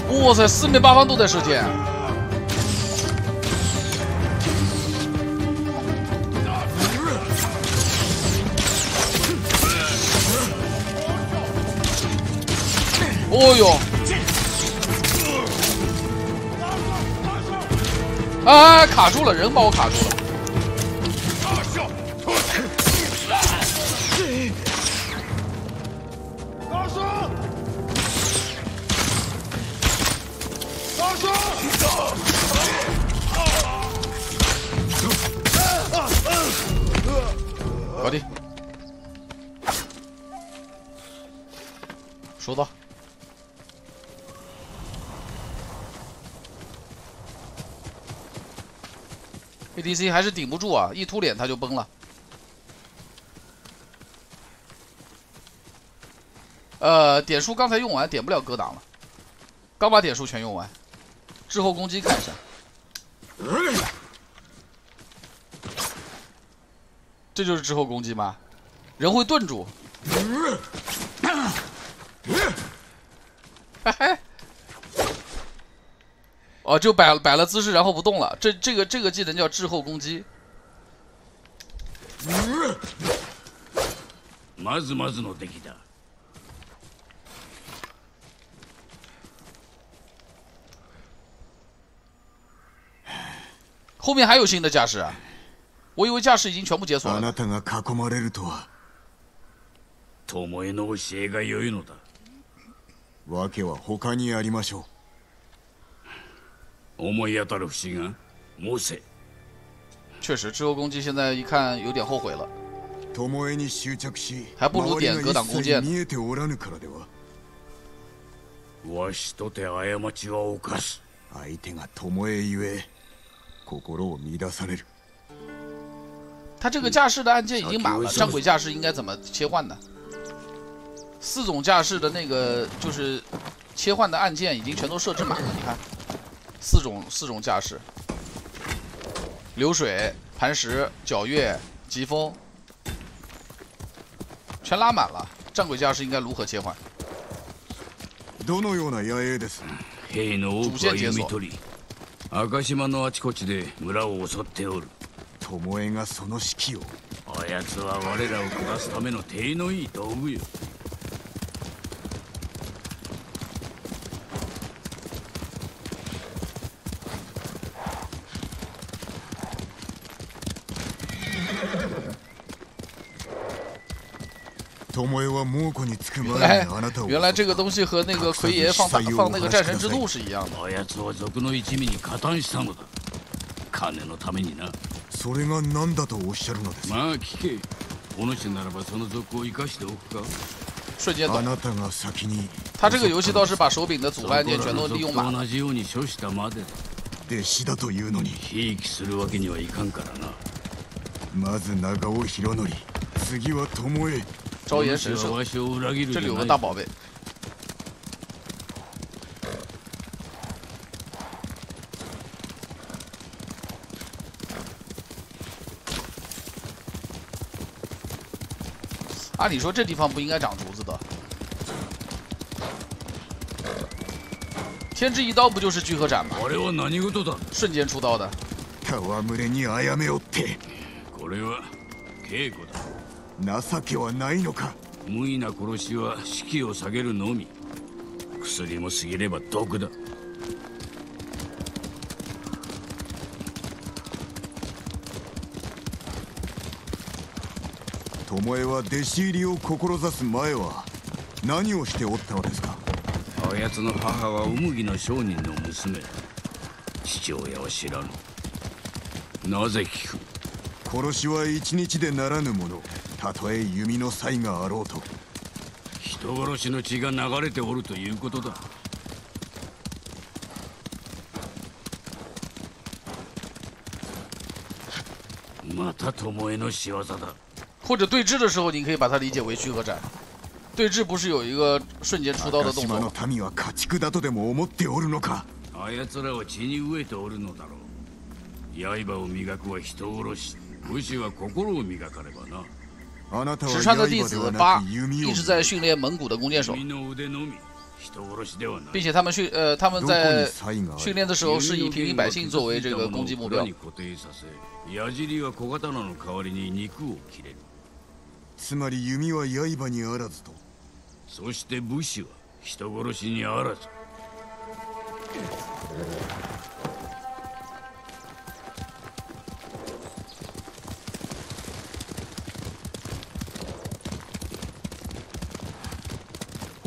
哇塞，四面八方都在射箭。哦呦！哎哎，卡住了，人把我卡住了。走走！啊啊啊！收到。ADC 还是顶不住啊！一突脸他就崩了。呃，点数刚才用完，点不了格挡了。刚把点数全用完。滞后攻击看一下，这就是滞后攻击吗？人会顿住。嘿嘿， 哦，就摆摆了姿势，然后不动了。这这个这个技能叫滞后攻击。まずまずの出来だ 后面还有新的架势啊！我以为架势已经全部解锁了。あなたが囲まれるとは巴の教えが良いのだ訳は他にありましょ思い当たる節が申せ确实，滞后攻击现在一看有点后悔了。う巴に執着し还不如点格挡弓箭周りが一切見えておらぬからではわしとて過ちは犯す相手が巴ゆえ 心を乱される他这个架势的按键已经满了，战鬼架势应该怎么切换呢？四种架势的那个就是切换的按键已经全都设置满了，你看，四种四种架势：流水、磐石、皎月、疾风，全拉满了。战鬼架势应该如何切换？どのよう 赤島のあちこちで村を襲っておる巴がその指揮をあやつは我らを下すための手のいい道具よ原来 原来这个东西和那个奎爷放放那个战神之怒是一样的。金のためにな。それが何だとおっしゃるのです。まあ聞け。お主ならばその賊を生かしておくか。瞬间懂。他这个游戏倒是把手柄的阻碍键全都利用满了。弟子だというのに。ひいきするわけにはいかんからな。まず長尾弘則、次は巴。昭炎神社お主はわしを裏切る这里有じゃない个大宝贝。按理说这地方不应该长竹子的。天之一刀不就是聚合斩吗？あれは何事だ瞬間出刀的。戯れにあやめおってこれは稽古だ 情けはないのか無意な殺しは士気を下げるのみ薬も過ぎれば毒だ巴は弟子入りを志す前は何をしておったのですかあやつの母は産麦の商人の娘父親は知らぬなぜ聞く殺しは一日でならぬものたとえ弓の際があろうと人殺しの血が流れておるということだまた巴の仕業だ或者对峙的时候，你可以把它理解为虚和斩。对峙不是有一个瞬间出刀的动作？民は家畜だとでも思っておるのか？あやつらは血に飢えておるのだろう。刃を磨くは人殺し。武士は心を磨かればな。石川的弟刃では子八なく弓を一直在训练蒙古的弓箭手，弓の腕のみ人殺しではない并且他们训呃他们どこに在才がある训练的时候是以平民百姓作为这个攻击目标弓。の剣は傷ついたものを裏に固定させ矢尻は小刀の代わりに肉を切れるつまり弓は刃にあらずとそして武士は人殺しにあらず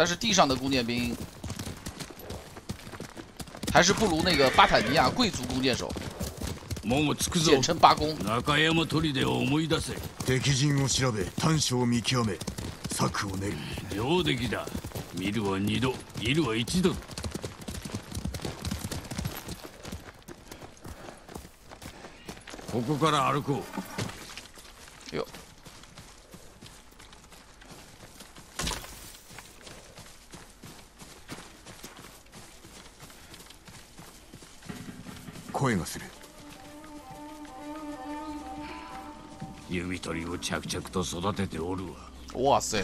但是地上的弓箭兵还是不如那个巴坦尼亚贵族弓箭手，简称巴弓。中村。敌人を調べ、探照を見極め、策を練る。ようできた。見るは二度、見るは一度。ここから歩く。声がする弓取りを着々と育てておるわ哇塞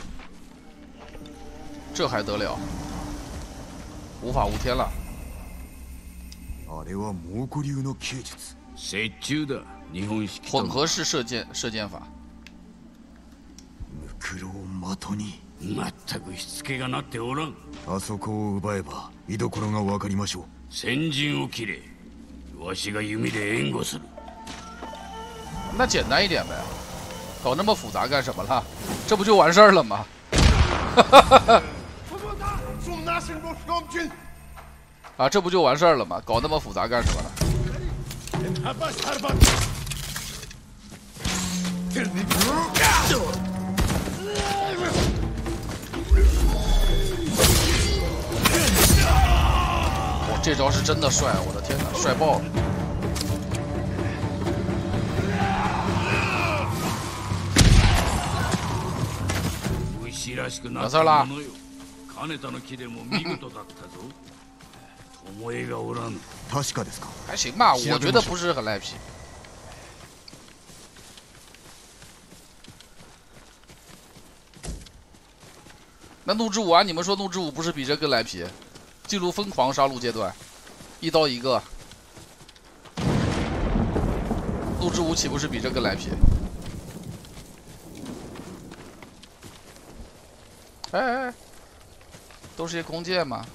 这还得了无法无天了あれは蒙古流の技術折衷だ日本式混合式射箭射箭法ムクロを的に全くしつけがなっておらんあそこを奪えば居所がわかりましょう先陣を切れわしが弓で援護する那简单一点呗搞那么复杂干什么了这不就完事儿了吗啊这不就完事儿了吗搞那么复杂干什么了 这招是真的帅我的天哪帅爆了牛らしくなったものよ金田の木でも見事だったぞ巴がおらぬ確かですか还行吧我觉得不是很赖皮那怒之舞啊，你们说怒之舞不是比这更赖皮？ 进入疯狂杀戮阶段，一刀一个，怒之舞岂不是比这更赖皮？哎哎哎，都是些弓箭吗？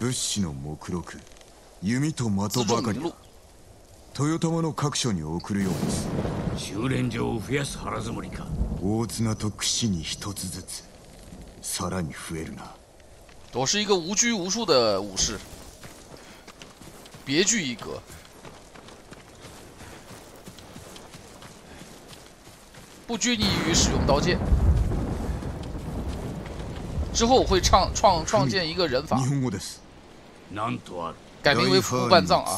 物資の目録弓と的ばかり豊玉の各所に送るようです修練場を増やす腹積もりか大綱と櫛に一つずつさらに増えるな 我是一个无拘无束的武士，别具一格，不拘泥于使用刀剑。之后我会创创创建一个人法，改名为服务半藏啊！我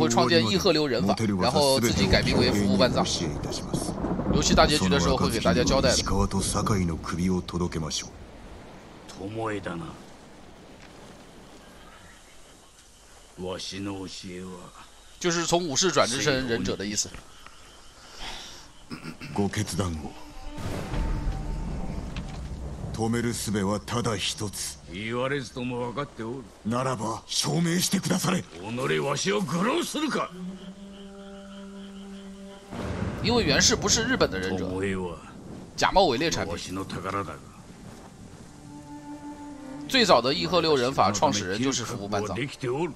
会创建一河流人法，然后自己改名为服务半藏。游戏大结局的时候会给大家交代。的。巴だなわしの教えは就是从武士转职成忍者的意思。ご決断を止める術はただ一つ言われずとも分かっておるならば証明してくだされ己わしを愚弄するか因为源氏不是日本的忍者，假冒伪劣产品。 最早的义鹤六人法创始人就是服部半藏。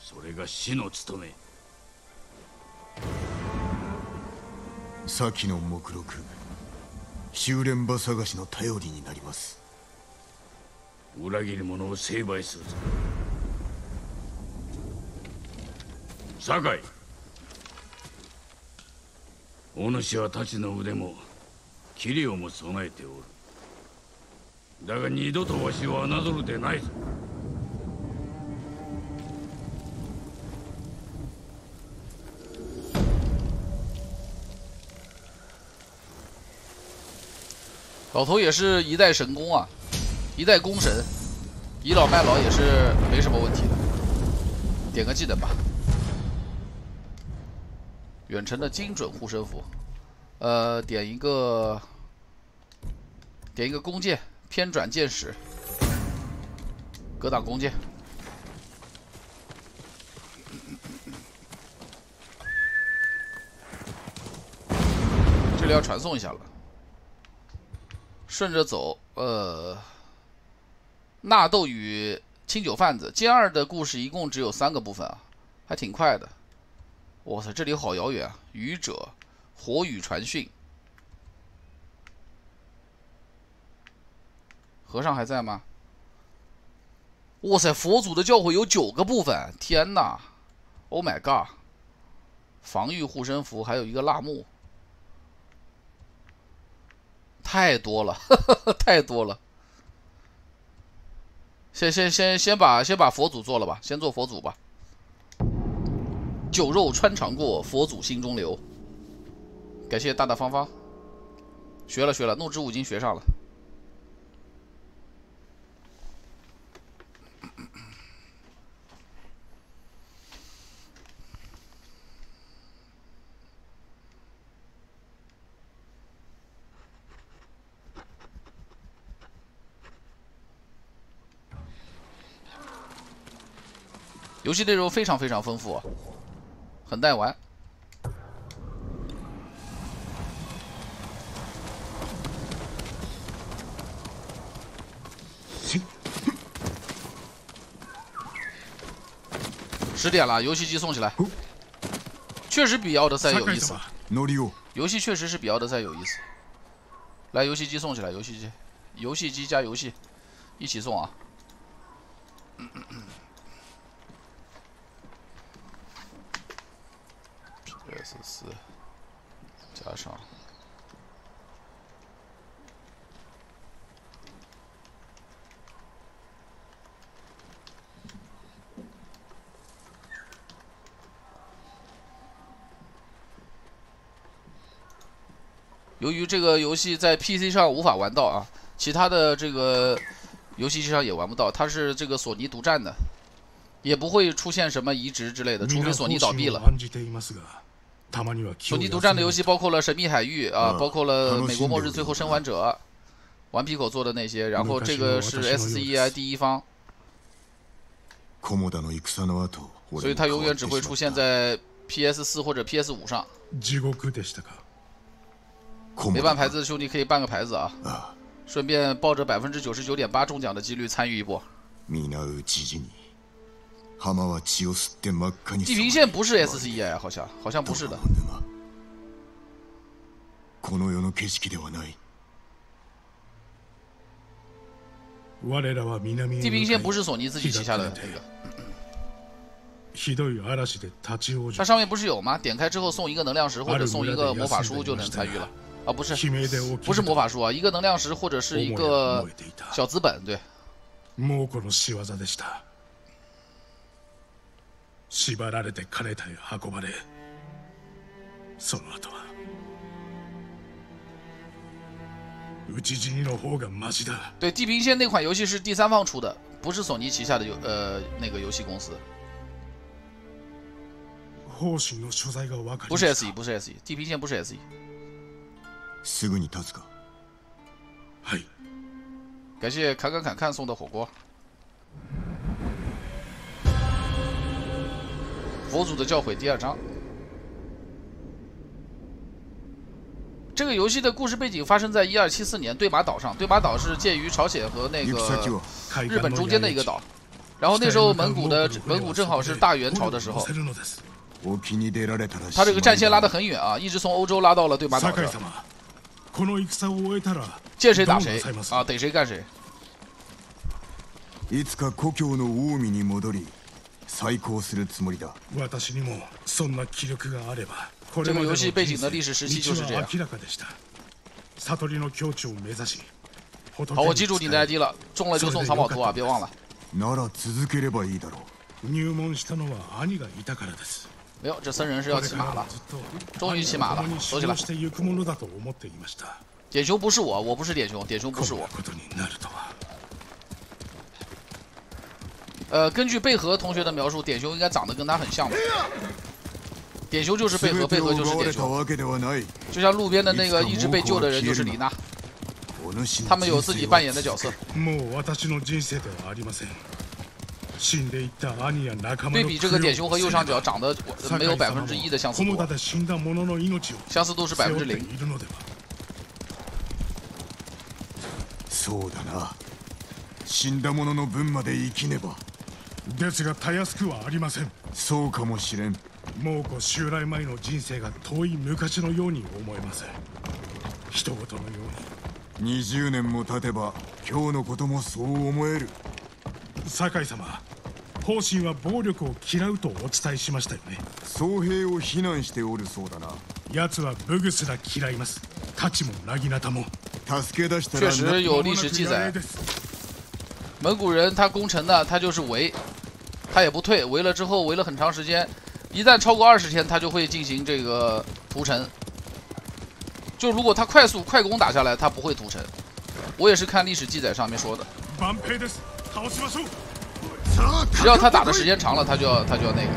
それが死の務め。先の目録修練場探しの頼りになります裏切り者を成敗するぞ酒井お主は太刀の腕も器量も備えておる だが二度とわしを侮るでないぞ老头也是一代神功啊，一代功神，倚老卖老也是没什么问题的。点个技能吧，远程的精准护身符，呃，点一个，点一个弓箭， 偏转箭矢，格挡弓箭。这里要传送一下了，顺着走。呃，纳豆与清酒贩子歼二的故事一共只有三个部分啊，还挺快的。我操，这里好遥远。啊！愚者，火语传讯。和尚还在吗？哇塞，佛祖的教诲有九个部分！天哪，Oh my god！防御护身符，还有一个蜡木，太多了，太多了。先先先先把先把佛祖做了吧，先做佛祖吧。酒肉穿肠过，佛祖心中留。感谢大大方方，学了学了，怒之舞已经学上了。游戏内容非常非常丰富，很耐玩。十点了，游戏机送起来。确实比奥德赛有意思。游戏确实是比奥德赛有意思。来，游戏机送起来，游戏机，游戏机加游戏一起送啊。六十四加上。由于这个游戏在 PC 上无法玩到啊，其他的这个游戏机上也玩不到，它是这个索尼独占的，也不会出现什么移植之类的，除非索尼倒闭了。兄弟独占的游戏包括了《神秘海域》啊，包括了《美国末日》《最后生还者》，顽皮狗做的那些。然后这个是 SCE 第一方，所以它永远只会出现在 PS 四或者 PS 五上。没办牌子的兄弟可以办个牌子啊，顺便抱着百分之九十九点八中奖的几率参与一波。地平线不是 s c e 好像，好像不是的。地平线不是索尼自己旗下的那个。它上面不是有吗？点开之后送一个能量石或者送一个魔法书就能参与了。啊，不是，不是魔法书啊，一个能量石或者是一个小资本对。对，地平线那款游戏是第三方出的，不是索尼旗下的游呃那个游戏公司。不是 SE，不是 SE，地平线不是 SE。すぐに立つか。はい。感谢侃侃侃看送的火锅。 佛祖的教诲第二章。这个游戏的故事背景发生在一二七四年，对马岛上。对马岛是介于朝鲜和那个日本中间的一个岛。然后那时候蒙古的蒙古正好是大元朝的时候。他这个战线拉的很远啊，一直从欧洲拉到了对马岛。见谁打谁啊，逮谁干谁。再考するつもりだ私にもそんな気力があればこれまでの人生道は明らかでした悟りの境地を目指し好，我记住你的 ID 了，中了就送藏宝图啊，别忘了。なら続ければいいだろう。入門したのは兄がいたからです。哎呦，这三人是要骑马了，终于骑马了，走起来。点熊不是我，我不是点熊，点熊不是我。呃，根据贝壳同学的描述，点熊应该长得跟他很像吧？点熊就是贝壳，贝壳就是点熊，就像路边的那个一直被救的人就是李娜，他们有自己扮演的角色。对比这个点熊和右上角长得没有百分之一的相似度，相似度是百分之零。そうだな。死んだ者の分まで生きねば。 ですがたやすくはありませんそうかもしれん猛虎襲来前の人生が遠い昔のように思えます一言のように20年も経てば今日のこともそう思える酒井様方針は暴力を嫌うとお伝えしましたよね僧兵を非難しておるそうだな奴は武具すら嫌います太刀もなぎなたも助け出したらも实有历史记载蒙古人他攻城呢，他就是围他也不退，围了之后围了很长时间，一旦超过二十天，他就会进行这个屠城。就如果他快速快攻打下来，他不会屠城。我也是看历史记载上面说的。只要他打的时间长了，他就要他就要那个。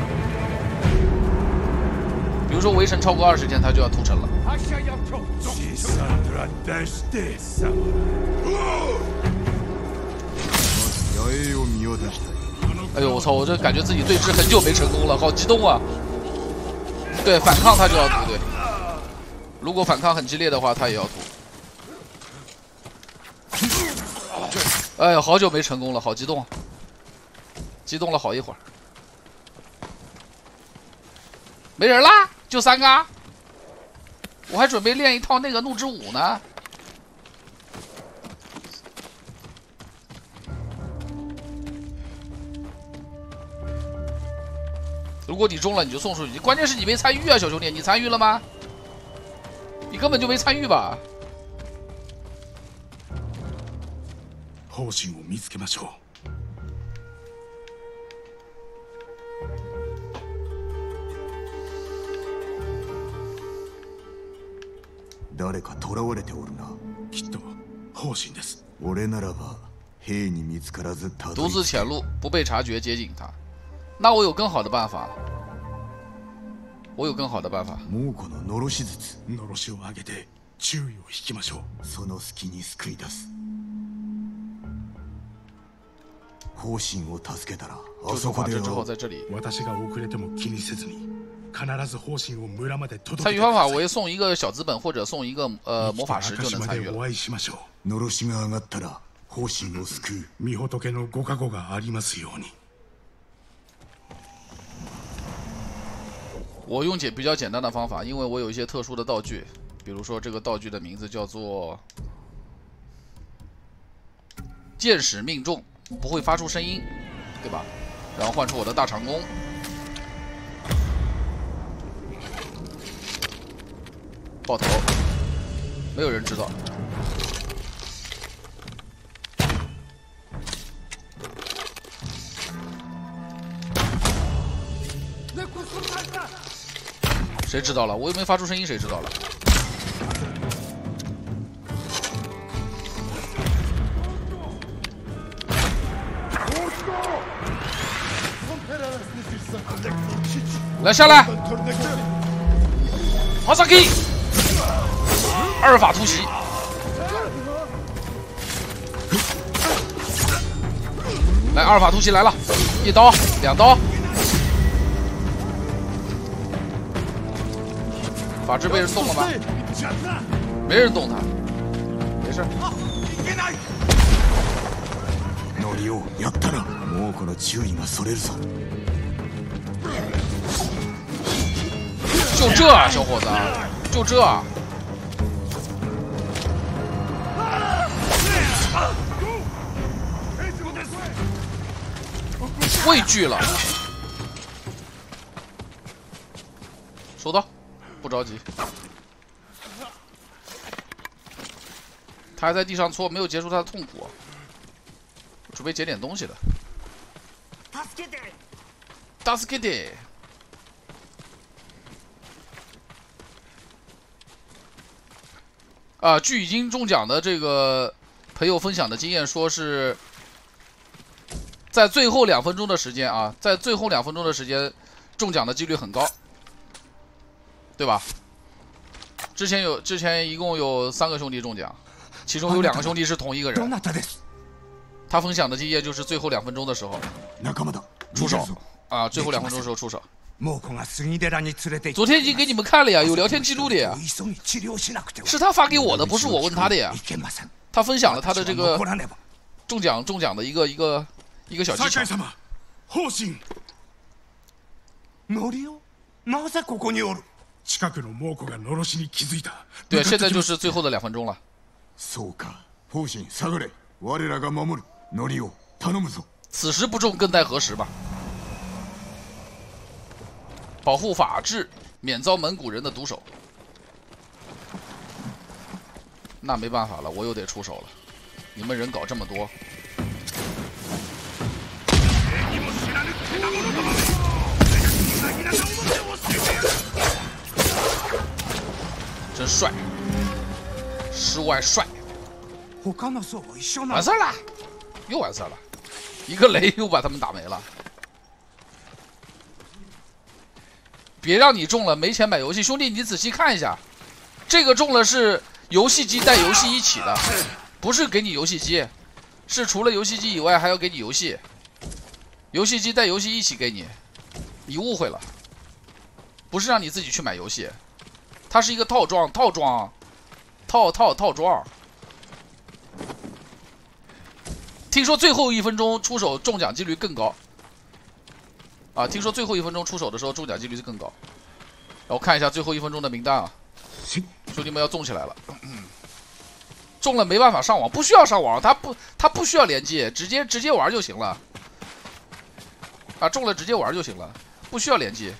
比如说围城超过二十天，他就要屠城了。哎呦，我操！我这感觉自己对峙很久没成功了，好激动啊！对，反抗他就要吐，对。如果反抗很激烈的话，他也要吐。哎，好久没成功了，好激动，激动了好一会儿。没人啦？就三个？我还准备练一套那个怒之舞呢。如果你中了，你就送出去。关键是你没参与啊，小兄弟，你参与了吗？你根本就没参与吧。方針を見つけましょう。誰か囚われておるなきっと方針です俺ならば兵に見つからずた独自潜入不被察觉接近他 那我有更好的办法我有更好的办法猛虎ののろし術のろしを上げて注意を引きましょうその隙に救い出す方針を助けたらあそこで私が遅れても気にせずに必ず方針を村まで届参与方法我送一个小资本或者送一个呃魔法石就能参与了。のろしが上がったら方針を救う。御仏のご加護がありますように。 我用简比较简单的方法，因为我有一些特殊的道具，比如说这个道具的名字叫做“箭矢命中”，不会发出声音，对吧？然后换出我的大长弓，爆头，没有人知道。那快守泰山。谁知道了？我又没发出声音，谁知道了？来，下来。好，上给阿尔法突袭。来，阿尔法突袭来了，一刀，两刀。法治被人动了吗？没人动他，没事。やったな。もうこの注意がそれるぞ。就这，小伙子，就这。畏惧了， 着急，他还在地上搓，没有结束他的痛苦，准备捡点东西 d 助 s k 助 d て！啊，据已经中奖的这个朋友分享的经验说，是在最后两分钟的时间啊，在最后两分钟的时间中奖的几率很高。对吧？之前有，之前一共有三个兄弟中奖，其中有两个兄弟是同一个人。他分享的作业就是最后两分钟的时候。出手啊！最后两分钟的时候出手。昨天已经给你们看了呀，有聊天记录的呀。是他发给我的，不是我问他的呀。他分享了他的这个中奖中奖的一个一个一个小技巧。方針。ノリオ、なぜここにおる？近くの猛虎がのろしに気づいた。对，现在就是最后的两分钟了。そうか。方針下がれ。我らが守る。ノリオ、頼むぞ。此时不中，更待何时吧。保护法治，免遭蒙古人的毒手。那没办法了，我又得出手了。你们人搞这么多。 真帅，室外帅，他の層は一緒なの完事儿了，又完事儿了，一个雷又把他们打没了。别让你中了，没钱买游戏，兄弟，你仔细看一下，这个中了是游戏机带游戏一起的，不是给你游戏机，是除了游戏机以外还要给你游戏，游戏机带游戏一起给你，你误会了，不是让你自己去买游戏， 它是一个套装，套装，套套套装。听说最后一分钟出手中奖几率更高，啊，听说最后一分钟出手的时候中奖几率是更高。我看一下最后一分钟的名单啊，兄弟们要中起来了。中了没办法上网，不需要上网，他不，他不需要连接，直接直接玩就行了。啊，中了直接玩就行了，不需要连接。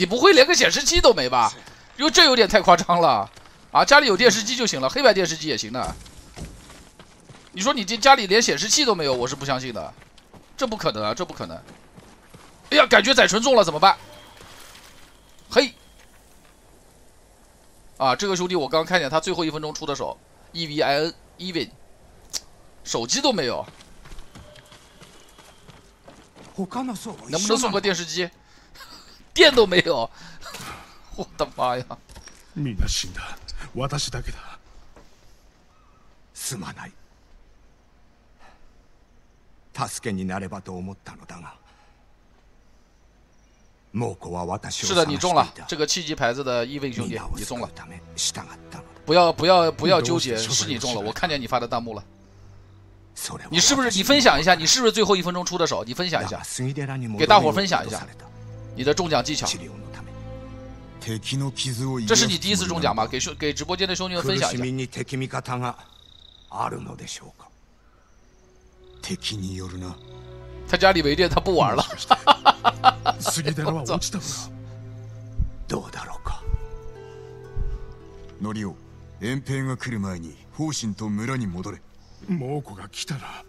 你不会连个显示器都没吧？因为这有点太夸张了啊！家里有电视机就行了，黑白电视机也行的。你说你这家里连显示器都没有，我是不相信的，这不可能啊，这不可能！哎呀，感觉载纯中了怎么办？嘿，啊，这个兄弟我刚看见他最后一分钟出的手，E V I N，Even，手机都没有，能不能送个电视机？电都没有，我的妈呀！みんな死んだ私だけだすまない助けになればと思ったのだが猛虎は私を是的，你中了这个七级牌子的一位兄弟，你中了。不要不要不要纠结，是你中了，我看见你发的弹幕了。你是不是？你分享一下，你是不是最后一分钟出的手？你分享一下，给大伙分享一下 你的中奖技巧。这是你第一次中奖吗？给兄给直播间的兄弟们分享一下。他家里没电，他不玩了。どうだろうか。ノリオ、遠兵が来る前に方針と村に戻れ。猛虎が来たら。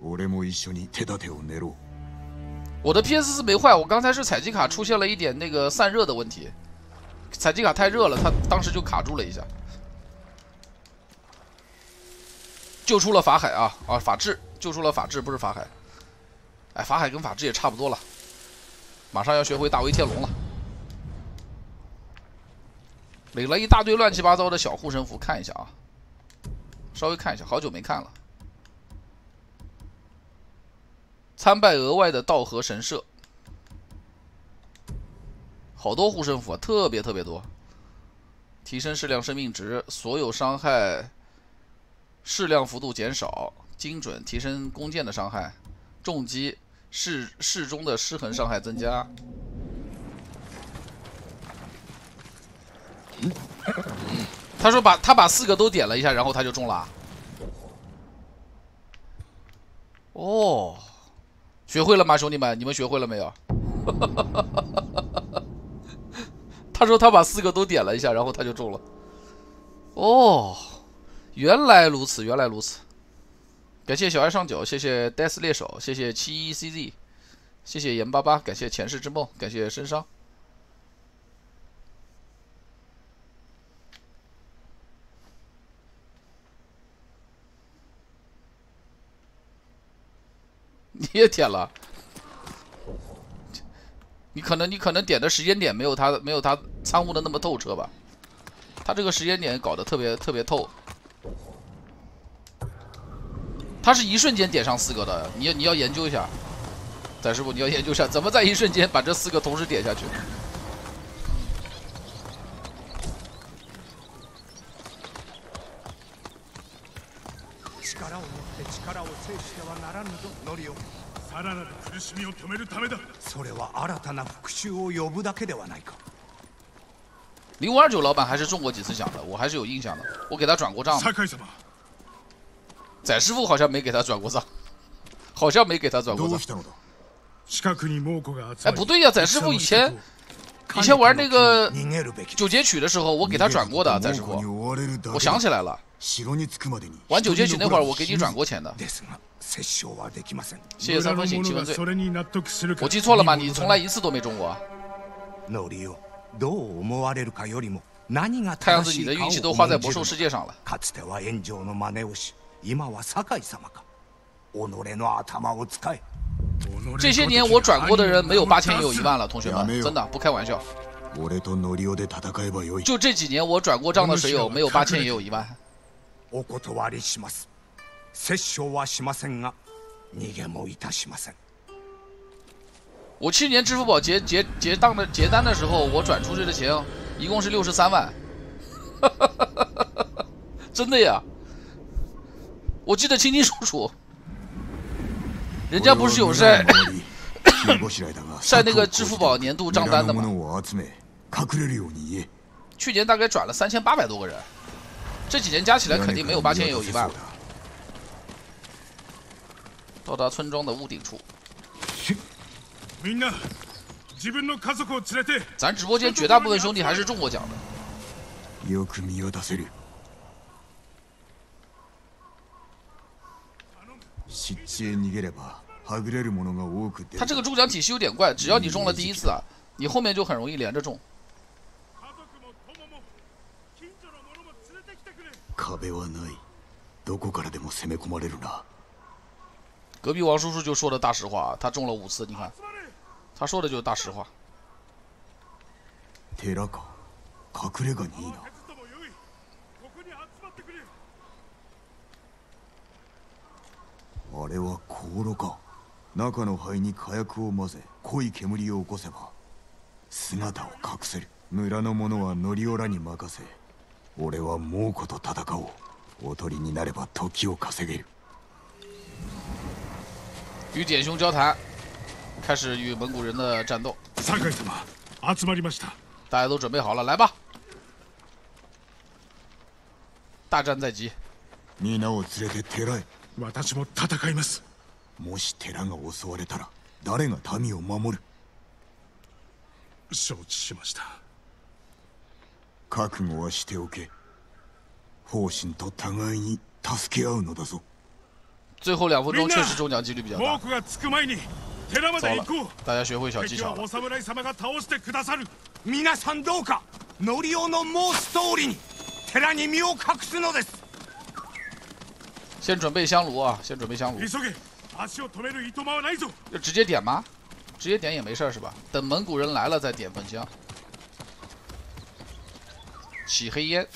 俺も一緒に手立てを練ろう。 我的 PS 四没坏，我刚才是采集卡出现了一点那个散热的问题，采集卡太热了，它当时就卡住了一下。救出了法海啊啊，法治救出了法治，不是法海。哎，法海跟法治也差不多了，马上要学会大威天龙了。领了一大堆乱七八糟的小护身符，看一下啊，稍微看一下，好久没看了。参拜额外的道和神社，好多护身符啊，特别特别多。提升适量生命值，所有伤害适量幅度减少，精准提升弓箭的伤害，重击适适中的失衡伤害增加。他说把他把四个都点了一下，然后他就中了。哦。学会了吗，兄弟们，你们学会了没有？他说他把四个都点了一下，然后他就中了。哦，原来如此，原来如此。感谢小爱上九，谢谢 death 猎手，谢谢七一 cz，谢谢严巴巴，感谢前世之梦，感谢深伤。你也点了，你可能你可能点的时间点没有他没有他参悟的那么透彻吧，他这个时间点搞得特别特别透，他是一瞬间点上四个的，你你要研究一下，翟师傅你要研究一下怎么在一瞬间把这四个同时点下去。さらなる苦しみを止めるためだそれは新たな復讐を呼ぶだけではないか零五二九老板还是中过几次奖的，我还是有印象的。我给他转过账。翟师傅好像没给他转过账，好像没给他转过账。哎，不对呀，翟师傅以前 以前玩那个九节曲的时候，我给他转过的，再说。我想起来了， 玩九阶曲那会儿，我给你转过钱的。谢谢三分行七分醉。我记错了吗？你从来一次都没中过。样子你的运气都花在魔兽世界上了。这些年我转过的人没有八千也有一万了，同学们，真的不开玩笑。就这几年我转过账的水友没有八千也有一万。お断りします。摂勝はしませんが、逃げもいたしません。我去年支付宝结结结账的结单的时候，我转出去的钱一共是六十三万。真的呀，我记得清清楚楚。人家不是有晒 晒那个支付宝年度账单的吗？去年大概转了三千八百多个人。这几年加起来肯定没有八千有一万。到达村庄的屋顶处。咱直播间绝大部分兄弟还是中过奖的。他这个中奖体系有点怪，只要你中了第一次，啊，你后面就很容易连着中。壁はない。どこからでも攻め込まれるな。隔壁王叔叔就说的大实话，他中了五次，你看，他说的就是大实话。寺か、隠れ家にいな。あれは香炉か。中の灰に火薬を混ぜ、濃い煙を起こせば姿を隠せる。村の者はノリオラに任せ、俺は猛虎と戦おうおとりになれば時を稼げる与典兄交谈始与蒙古人的战斗酒井様集まりました大家都准备好了来吧大战在即皆を連れて寺へ私も戦いますもし寺が襲われたら誰が民を守る承知しました覚悟はしておけ方針と互いに助け合うのだぞ最后两分钟确实中奖几率比较大。糟了，大家学会小技巧了。皆さんどうか、ノリオの申す通りに寺に身を隠すのです。先准备香炉啊，先准备香炉。就直接点吗？直接点也没事是吧？等蒙古人来了再点焚香。起黑烟。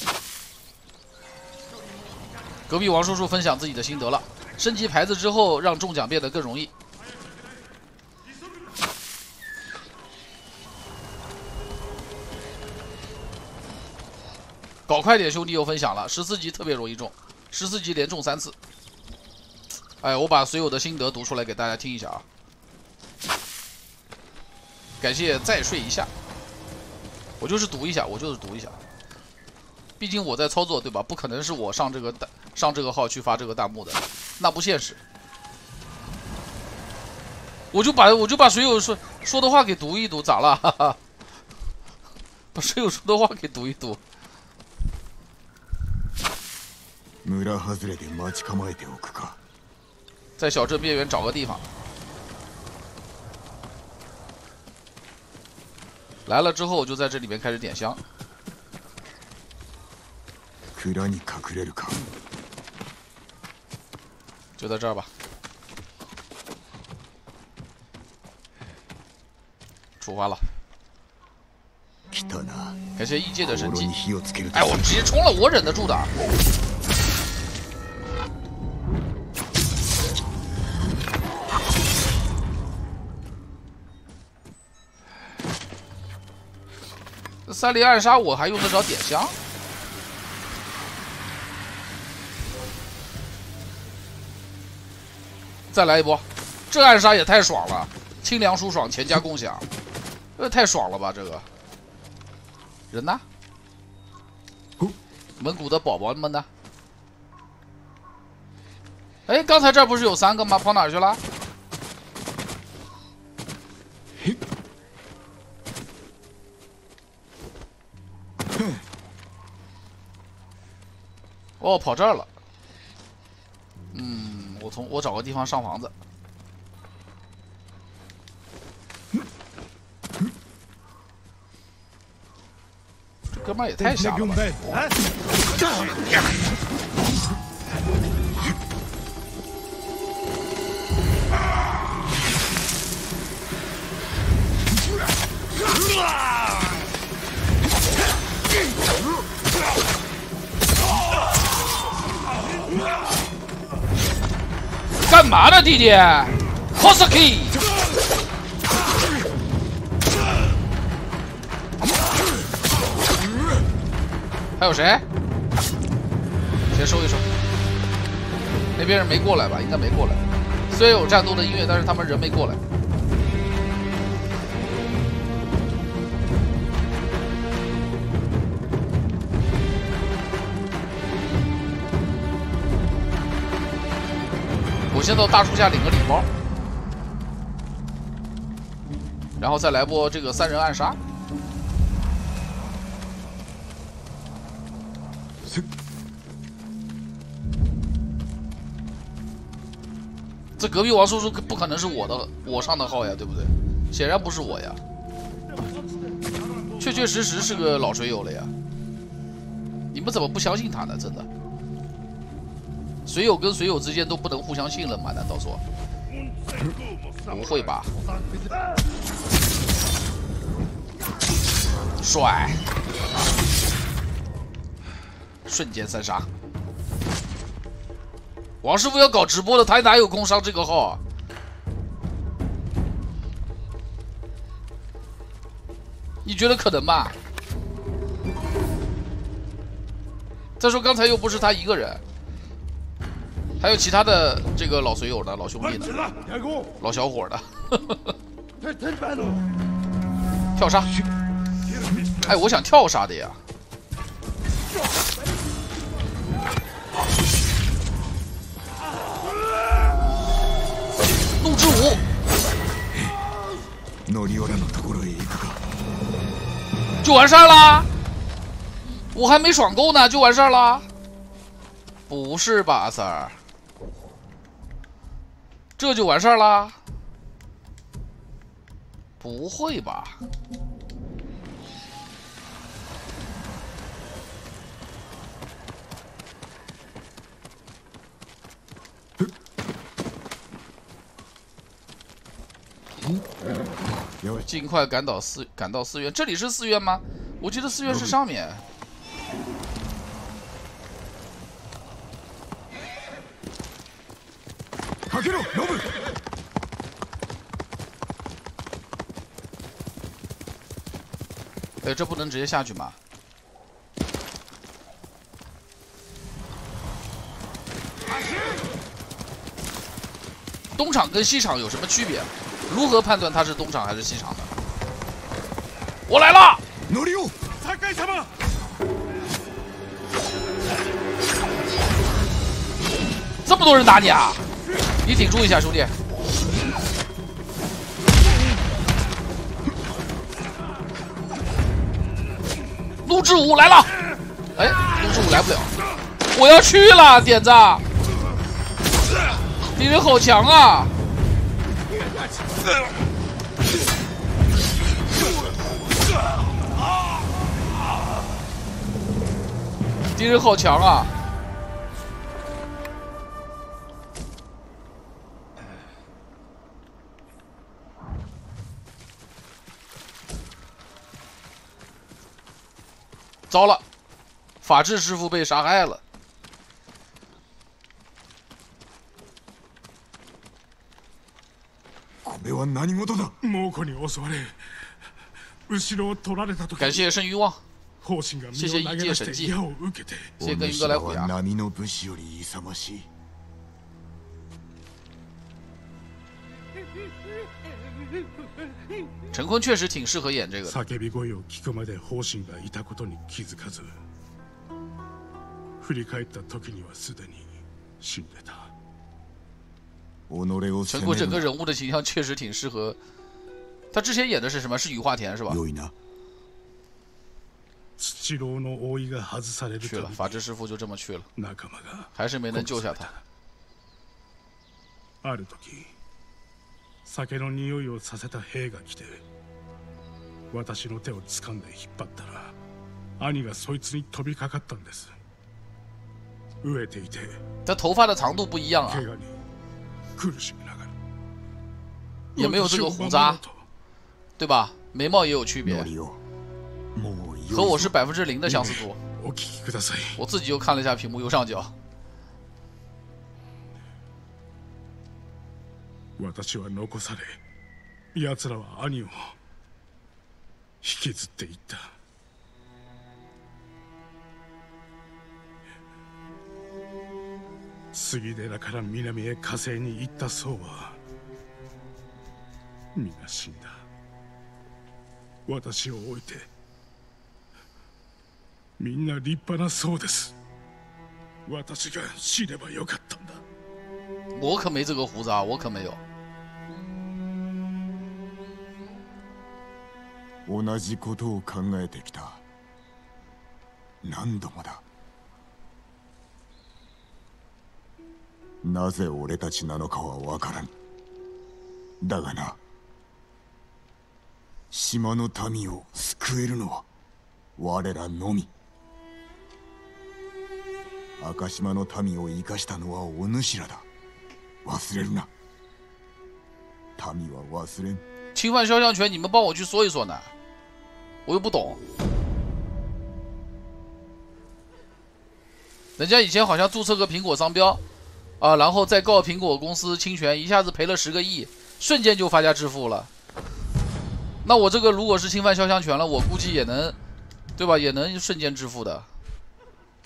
隔壁王叔叔分享自己的心得了，升级牌子之后让中奖变得更容易。搞快点，兄弟又分享了，十四级特别容易中，十四级连中三次。哎，我把所有的心得读出来给大家听一下啊！感谢再睡一下，我就是读一下，我就是读一下。毕竟我在操作，对吧？不可能是我上这个弹上这个号去发这个弹幕的，那不现实。我就把我就把水友说说的话给读一读，咋了？把水友说的话给读一读。在小镇边缘找个地方。来了之后，我就在这里面开始点香。就在这儿吧。出发了。感谢异界的神迹。哎，我直接冲了，我忍得住的。三零暗杀，我还用得着点香？再来一波，这暗杀也太爽了，清凉舒爽，全家共享，这太爽了吧！这个人呢？蒙古的宝宝们呢？哎，刚才这不是有三个吗？跑哪去了？哦，跑这儿了。嗯。我从我找个地方上房子。这哥们也太傻了！啊！啊！干嘛呢，弟弟 k o s k i 还有谁？先收一收，那边人没过来吧？应该没过来。虽然有战斗的音乐，但是他们人没过来。先到大树下领个礼包，然后再来波这个三人暗杀。这隔壁王叔叔不可能是我的，我上的号呀，对不对？显然不是我呀，确确实实是个老水友了呀。你们怎么不相信他呢？真的？水友跟水友之间都不能互相信任吗？难道说不会吧？帅，瞬间三杀！王师傅要搞直播的，他哪有空上这个号？你觉得可能吗？再说刚才又不是他一个人。还有其他的这个老水友的老兄弟的，老小伙的，跳杀！哎，我想跳杀的呀！怒之舞，就完事儿我还没爽够呢，就完事儿不是吧，阿三儿？这就完事儿啦？不会吧！尽快赶到寺，赶到寺院。这里是寺院吗？我记得寺院是上面。这不能直接下去吗？东厂跟西厂有什么区别？如何判断他是东厂还是西厂的？我来了！努力用，在干什么？这么多人打你啊！你顶住一下，兄弟。五来了，哎，六十五来不了，我要去了，点子。敌人好强啊！敌人好强啊！糟了，法治师傅被杀害了。感谢圣欲望。谢谢神迹。谢谢神迹。陈坤确实挺适合演这个。叫び声を聞くまで方針がいたことに気づかず、振り返った時にはすでに死んでた。陈坤整个人物的形象确实挺适合。他之前演的是什么？是羽化田是吧？ 土牢の覆いが外される去了，法治师傅就这么去了，仲間が还是没能救下他。 酒の匂いをさせた兵が来て私の手を掴んで引っ張ったら兄がそいつに飛びかかったんです飢えていて这头发的长度不一样啊怪我に苦しみながら也没有这个胡渣对吧眉毛也有区别和我是百分之零的相似度我自己又看了一下屏幕右上角私は残され奴らは兄を引きずっていった杉寺から南へ火星に行った僧は皆死んだ私を置いてみんな立派な僧です私が死ればよかったんだ我可没这个胡子啊，我可没有。同じことを考えてきた何度もだなぜ俺たちなのかは分からんだがな島の民を救えるのは我らのみ赤島の民を生かしたのはお主らだ忘れるな民は忘れん请问肖像权，你们帮我去说一说呢？我又不懂，人家以前好像注册个苹果商标，啊，然后再告苹果公司侵权，一下子赔了十个亿，瞬间就发家致富了。那我这个如果是侵犯肖像权了，我估计也能，对吧？也能瞬间致富的。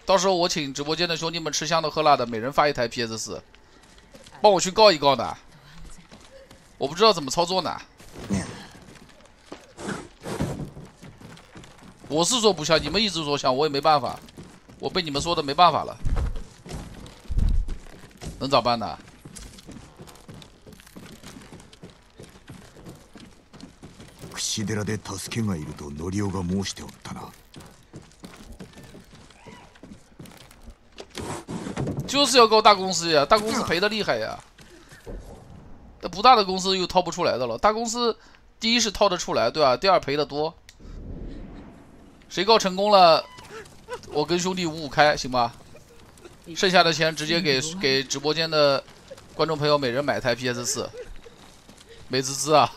到时候我请直播间的兄弟们吃香的喝辣的，每人发一台 PS 四，帮我去告一告呢。我不知道怎么操作呢。我是说不像，你们一直说像，我也没办法，我被你们说的没办法了，能咋办呢？櫛寺で助けがいるとノリオが申しておったな就是要告大公司呀，大公司赔的厉害呀。那不大的公司又掏不出来的了，大公司第一是掏得出来，对吧？第二赔的多。 谁告成功了，我跟兄弟五五开，行吧？剩下的钱直接给给直播间的观众朋友每人买台 PS 四，美滋滋啊！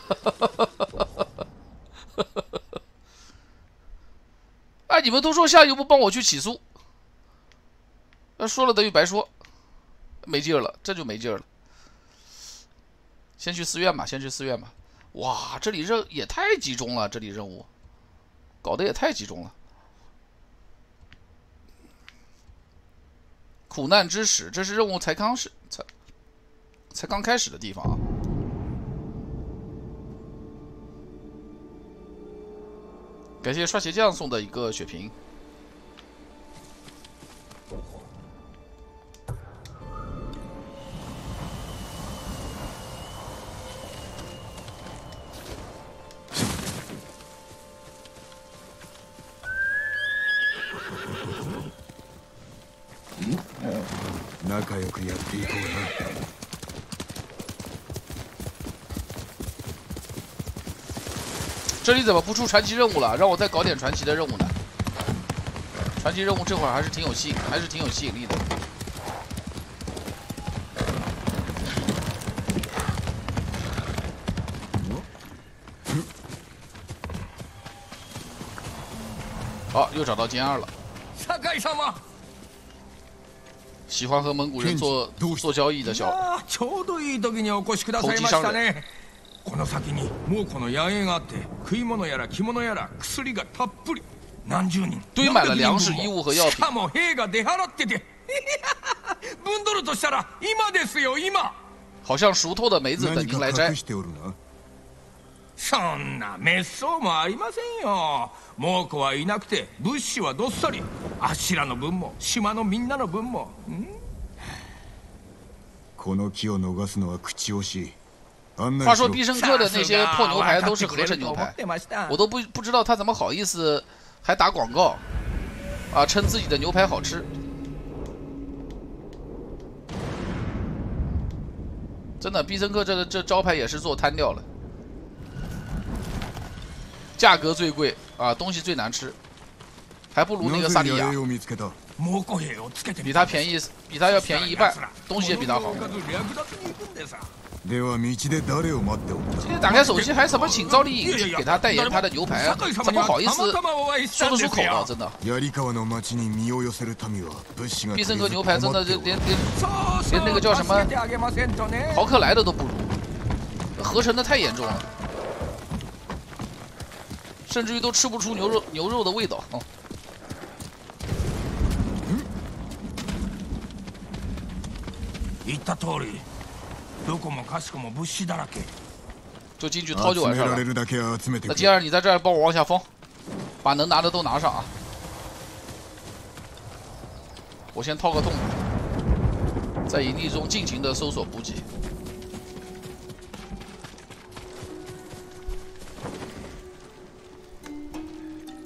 哎，你们都说下一步帮我去起诉，那说了等于白说，没劲儿了，这就没劲儿了。先去寺院吧，先去寺院吧。哇，这里任也太集中了，这里任务。搞得也太集中了。苦难之始，这是任务才刚是才才刚开始的地方。啊。感谢刷鞋匠送的一个血瓶。仲良くやっていこうな这里怎么不出传奇任务了？让我再搞点传奇的任务呢？传奇任务这会儿还是挺有吸，还是挺有吸引力的。好，又找到歼二了。酒井様 喜欢和蒙古人做做交易的小あちょうどいい時にお越しくださいましたねこの先に猛虎の野営があって食い物やら着物やら薬がたっぷり何十人堆满了粮食、衣物和药品。しかも兵が出払ってて分取るとしたら今ですよ今好像熟透的梅子等您来摘。 そんな滅相もありませんよ猛虎はいなくて物資はどっさりあしらの分も島のみんなの分もんこの木を逃すのは口惜しい案内话しろ说必胜客的那些破牛排都是合成牛排，我都不不知道他怎么好意思 还打广告，啊，称自己的牛排好吃。真的，必胜客这个这招牌也是做瘫掉了， 价格最贵啊，东西最难吃，还不如那个萨利亚。比他便宜，比他要便宜一半，东西也比他好。今天打开手机，还什么请赵丽颖去给他代言他的牛排啊？怎么好意思说得出口啊？真的，必胜客牛排真的连连连连那个叫什么豪客来的都不如，合成的太严重了。甚至于都吃不出牛肉牛肉的味道。言った通り。どこもかしこも物資だらけ。就进去掏就完事了。那金儿，你在这儿帮我往下封，把能拿的都拿上啊！我先掏个洞，在营地中尽情的搜索补给。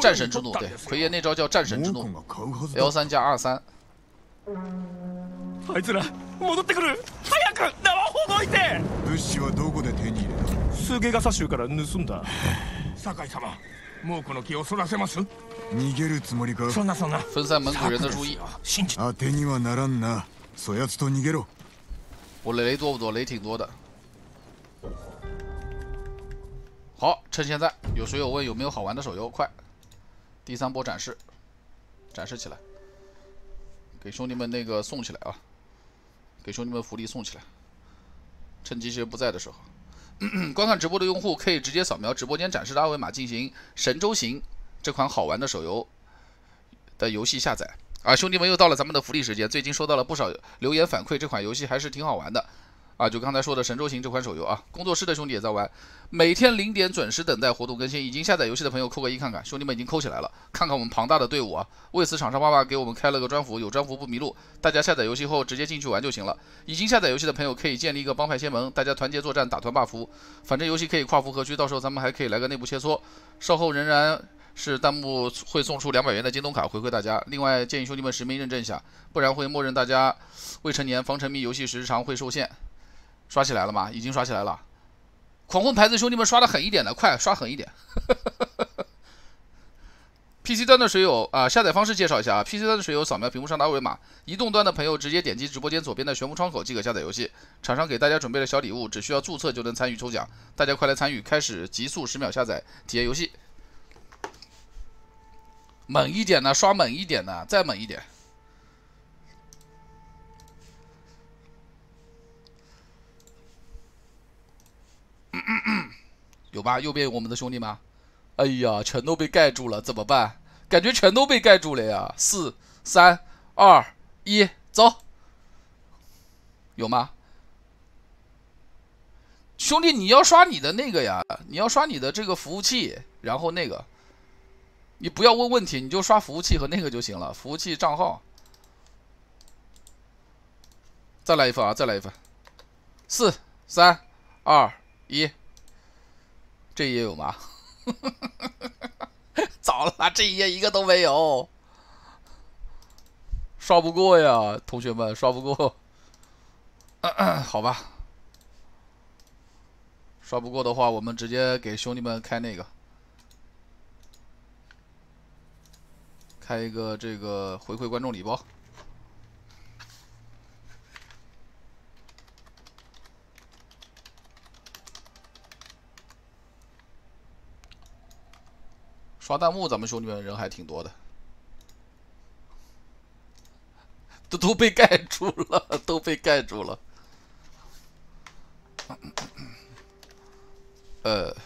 战神之怒，对，奎爷那招叫战神之怒，L 三加三。あいつら戻ってくる早く生放どいて物資はどこで手に入れたスゲガサ州から盗んだ 酒井様もうこの気をそらせます逃げるつもりかそんなそんな分散人的注意当てにはならんなそやつと逃げろ我雷多不多雷挺多的好，趁现在有水友问有没有好玩的手游，快第三波展示，展示起来，给兄弟们那个送起来啊，给兄弟们福利送起来，趁机人不在的时候，观看直播的用户可以直接扫描直播间展示的二维码进行《神州行》这款好玩的手游的游戏下载啊，兄弟们又到了咱们的福利时间，最近收到了不少留言反馈，这款游戏还是挺好玩的。啊，就刚才说的《神州行》这款手游啊，工作室的兄弟也在玩，每天零点准时等待活动更新。已经下载游戏的朋友扣个一看看，兄弟们已经扣起来了，看看我们庞大的队伍啊。为此，厂商爸爸给我们开了个专服，有专服不迷路，大家下载游戏后直接进去玩就行了。已经下载游戏的朋友可以建立一个帮派仙盟，大家团结作战打团霸服。反正游戏可以跨服合区，到时候咱们还可以来个内部切磋。稍后仍然是弹幕会送出两百元的京东卡回馈大家。另外建议兄弟们实名认证一下，不然会默认大家未成年，防沉迷游戏时长会受限。刷起来了吗？已经刷起来了！狂轰牌子兄弟们，刷的狠一点的，快刷狠一点！PC 端的水友啊，下载方式介绍一下啊。PC 端的水友，扫描屏幕上的二维码；移动端的朋友，直接点击直播间左边的悬浮窗口即可下载游戏。厂商给大家准备了小礼物，只需要注册就能参与抽奖，大家快来参与！开始，极速十秒下载体验游戏，猛一点呢，刷猛一点呢，再猛一点！有吧？右边有我们的兄弟吗？哎呀，全都被盖住了，怎么办？感觉全都被盖住了呀！四、三、二、一，走！有吗？兄弟，你要刷你的那个呀，你要刷你的这个服务器，然后那个，你不要问问题，你就刷服务器和那个就行了。服务器账号，再来一份啊，再来一份！四、三、二。一，这页有吗？早了，这一页一个都没有，刷不过呀，同学们刷不过，好吧，刷不过的话，我们直接给兄弟们开那个，开一个这个回馈观众礼包。刷弹幕，咱们兄弟们人还挺多的，都都被盖住了，都被盖住了。呃，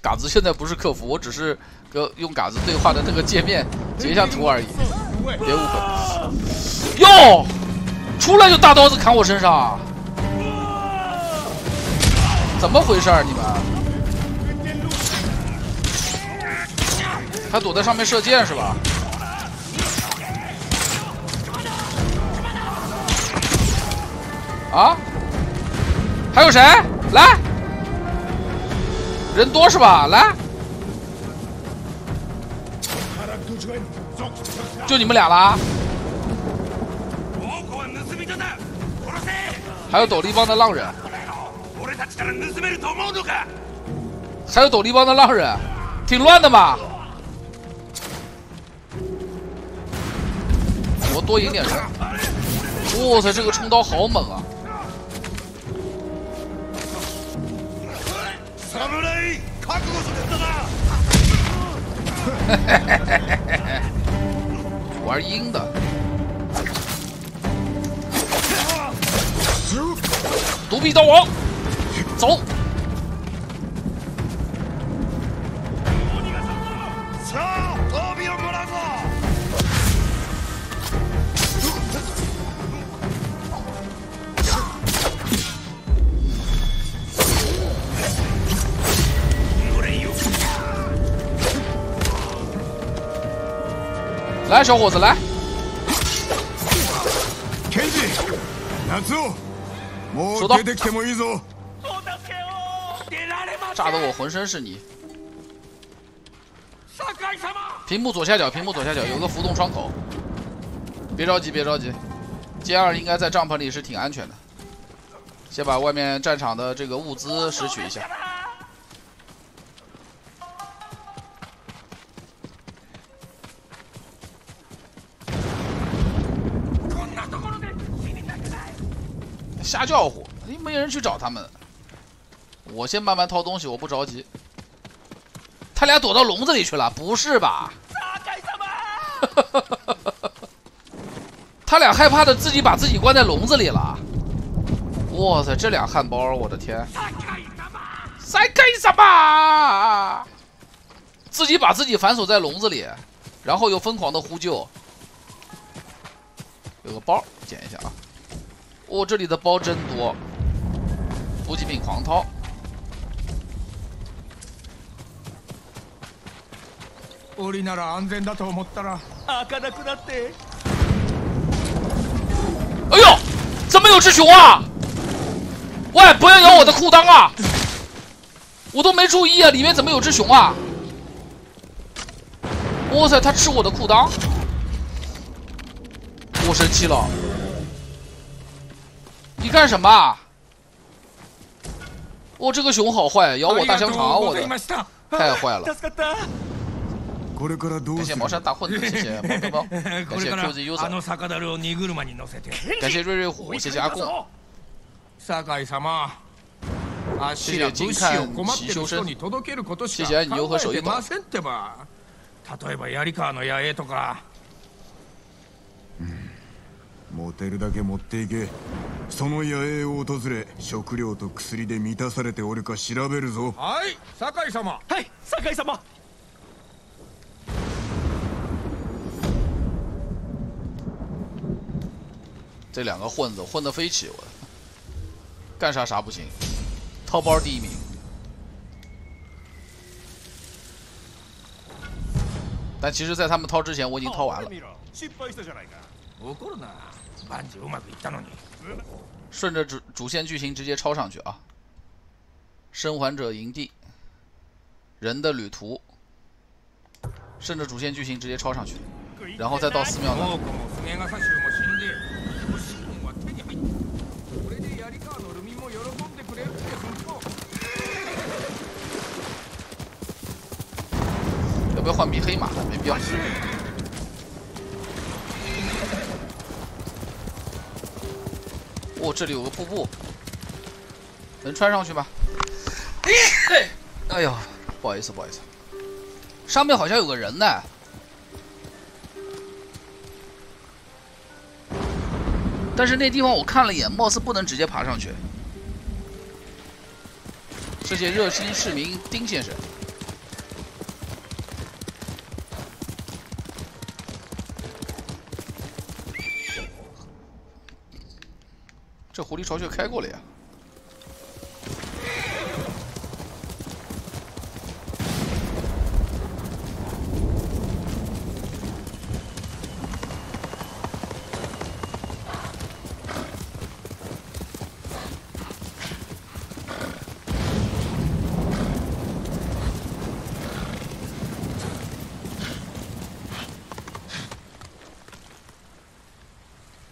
嘎子现在不是客服，我只是跟用嘎子对话的那个界面截一下图而已，别误会。哟，出来就大刀子砍我身上，怎么回事儿，你们？他躲在上面射箭是吧？啊？还有谁？来，人多是吧？来，就你们俩啦？还有斗笠帮的浪人？还有斗笠帮的浪人？挺乱的吧？我多赢点人。哇塞，这个冲刀好猛啊！玩阴的，独臂刀王，走！走！来，小伙子来！天地，拿走！炸得我浑身是泥。什么？屏幕左下角，屏幕左下角有个浮动窗口。别着急，别着急歼二应该在帐篷里是挺安全的。先把外面战场的这个物资拾取一下。瞎叫唤，没人去找他们。我先慢慢掏东西，我不着急。他俩躲到笼子里去了，不是吧？炸开他们！他俩害怕的自己把自己关在笼子里了。哇塞，这俩汉堡，我的天！在干什么？自己把自己反锁在笼子里，然后又疯狂的呼救。有个包，捡一下啊！哦，这里的包真多，补给品狂掏。哎呦，怎么有只熊啊？喂，不要咬我的裤裆啊！我都没注意啊，里面怎么有只熊啊？哇塞，它吃我的裤裆！我生气了，你干什么？哇，这个熊好坏，咬我大香肠，我的太坏了。これからどうする感谢毛山大混子，あの酒樽を荷車に乗せて。感谢瑞瑞虎，谢谢阿贡。酒井様。あしら物資を困ってる人に届けることしか考えてませんってば例えば槍川の野営とか、持てるだけ持っていけその野営を訪れ食料と薬で満たされておるか調べるぞはい酒井様はい酒井様这两个混子混得飞起，我干啥啥不行，掏包第一名。但其实，在他们掏之前，我已经掏完了。顺着主主线剧情直接抄上去啊！生还者营地，人的旅途，顺着主线剧情直接抄上去，然后再到寺庙那要换匹黑马的，没必要。哦，这里有个瀑布，能穿上去吗？哎呦，不好意思，不好意思，上面好像有个人呢。但是那地方我看了一眼，貌似不能直接爬上去。谢谢热心市民丁先生。这狐狸巢穴开过了呀！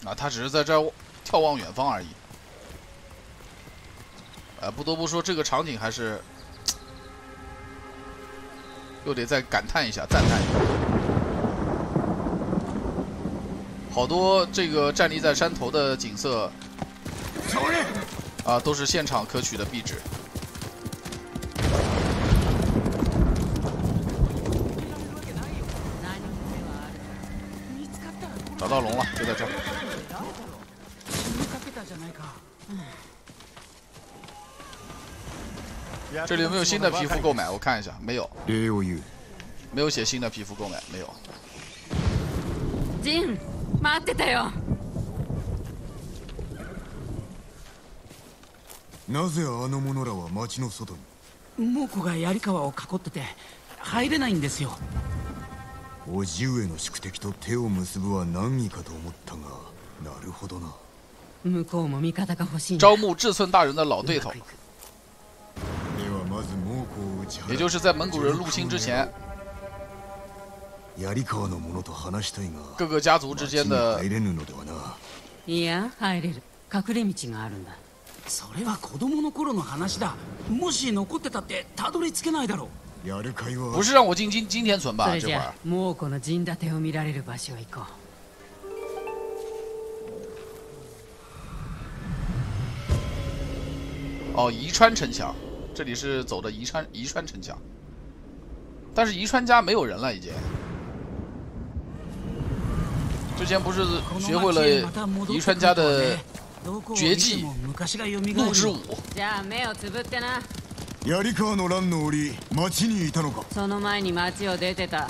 啊，他只是在这。眺望远方而已。呃，不得不说，这个场景还是又得再感叹一下、赞叹一下。好多这个站立在山头的景色，啊，都是现场可取的壁纸。找到龙了，就在这儿。这里有没有新的皮肤购买？我看一下，没有。没有写新的皮肤购买，没有。ジン待ってたよなぜあの者らは町の外に猛虎が槍川を囲ってて入れないんですよ叔父上の宿敵と手を結ぶは難儀かと思ったがなるほどな 招募志村大人的老对头，也就是在蒙古人入侵之前，各个家族之间的。いや、入れる。隠れ道があるんだ。それは子供の頃の話だ。もし残ってたってたどり着けないだろう。不是让我进金金田村吧？这会儿。もうの陣立てを見られる場所へ行こう。哦，宜川城墙，这里是走的宜川宜川城墙，但是宜川家没有人了，已经。之前不是学会了宜川家的绝技怒之舞？うじゃあ目をつぶってな槍川の乱の折町にいたのかその前に町を出てた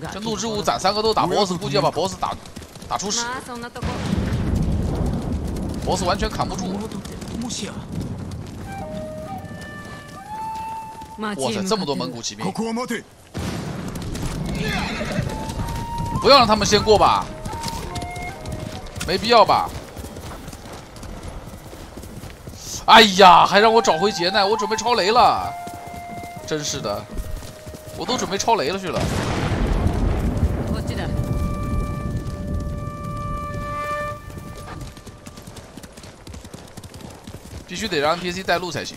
が这怒之舞咱三个都打 BOSS，估计要把 BOSS 打打出屎まあそんなとこ，BOSS 完全扛不住。 哇塞，町へ向这么多かってる蒙古骑兵こ，こは待て不要让他们先过吧，没必要吧？哎呀，还让我找回劫难，我准备超雷了，真是的，我都准备超雷了去了。こっちだ必须得让 NPC 带路才行。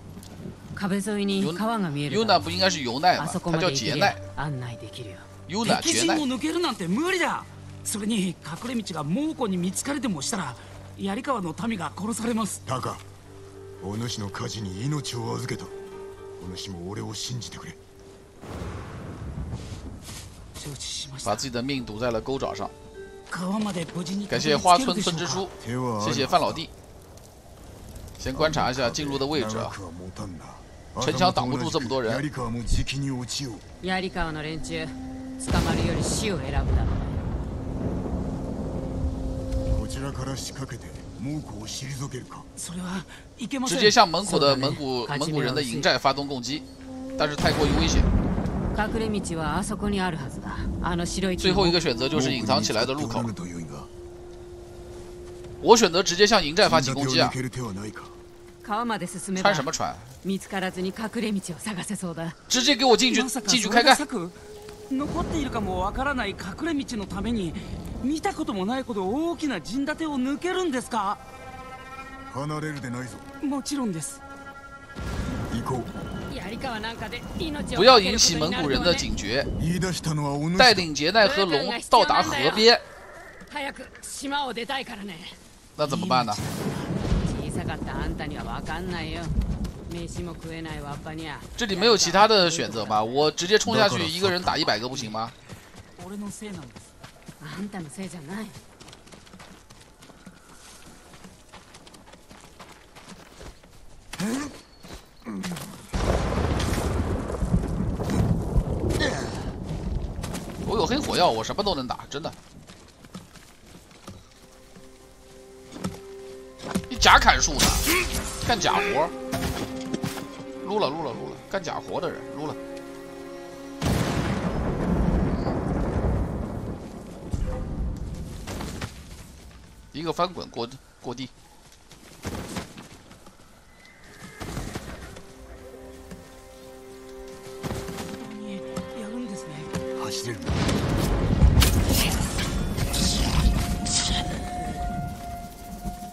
尤奈不应该是尤奈吗？他叫杰奈。尤奈杰奈。を抜けるなんて無理だ。それに隠れ道が猛虎に見つかれてもしたら、槍川の民が殺されます。タカ、お主の火事に命を預けた。お主も俺を信じてくれ。把自己的命堵在了钩爪上。感谢花村村支书，谢谢范老弟。先观察一下进入的位置啊。城墙挡不住这么多人槍川も時期に落ちよう槍川の連中捕まるより死を選ぶだろうこちらから仕掛けて猛虎を退けるかそれはいけません直接向蒙古的そうだね蒙古始め蒙古人的は薄い营寨发动攻击，但是太过于危险。隠れ道はあそこにあるはずだあの白い木最の后一个选择就是隐藏起来的入口猛虎に見つかっておらぬ。とよいが我選擇直接向营寨發起攻擊啊 川まで進めば穿什么船見つからずに隠れ道を探せそうだ直接给我进去进去开看残っているかもわからない隠れ道のために見たこともないほど大きな陣立てを抜けるんですか離れるでないぞもちろんです行こう不要引起蒙古人的警觉，带领杰奈和龙到达河边。那怎么办呢？小さか かったあんたには分かんないよ飯も食えないわっぱにゃ这里没有其他的选择吗？我直接冲下去，一个人打一百个不行吗？俺のせいなんですあんたのせいじゃない我有黑火药，我什么都能打，真的。 一假砍树的，干假活，撸了撸了撸了，干假活的人撸了。一个翻滚过过地，やるんですね走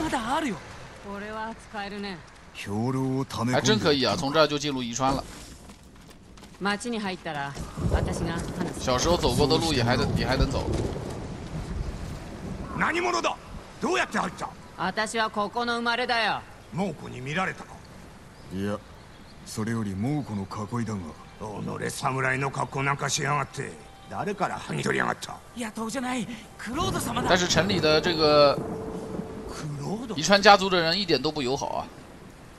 まだあるよ俺は使えるね兵糧をため还真可以啊从这儿就进入宜川了町に入ったら私が小时候走过的路也还能也还能走何者だどうやって入った私はここの生まれだよ猛虎に見られたかいやそれより猛虎の囲いだがれ侍の格好なんかしやがって誰から剥ぎ取りやがった野うじゃないクロード様だ但是城里的这个宜川家族的人一点都不友好啊！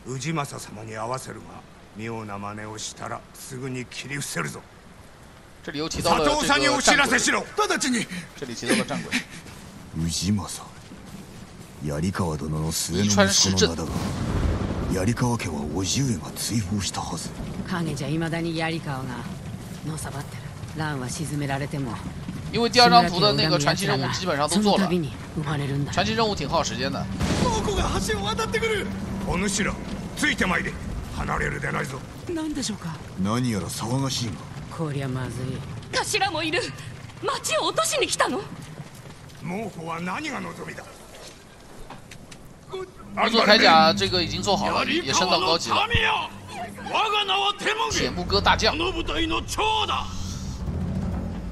氏政様に合わせるが妙な真似をしたらすぐに切り伏せるぞ这里又提到了这佐藤さんにお知个战鬼らせしろ直ちに这里提到了战鬼。氏政槍川殿の末の宜川市息子の名だが槍川家は叔父上が追放したはず影じゃ未だに槍川がのさばってる乱は沈められても 因为第二张图的那个传奇任务基本上都做了，その度に生まれるんだ传奇任務挺耗時間的。猛虎が橋を渡ってくるお主らついてまいれ離れるでないぞ何でしょうか何やら騒がしいがこりゃまずい頭もいる町を落としに来たの猛虎は何が望みだ二座铠甲这个已经做好了，也升到高级了。我が名はテモゲ铁木哥大将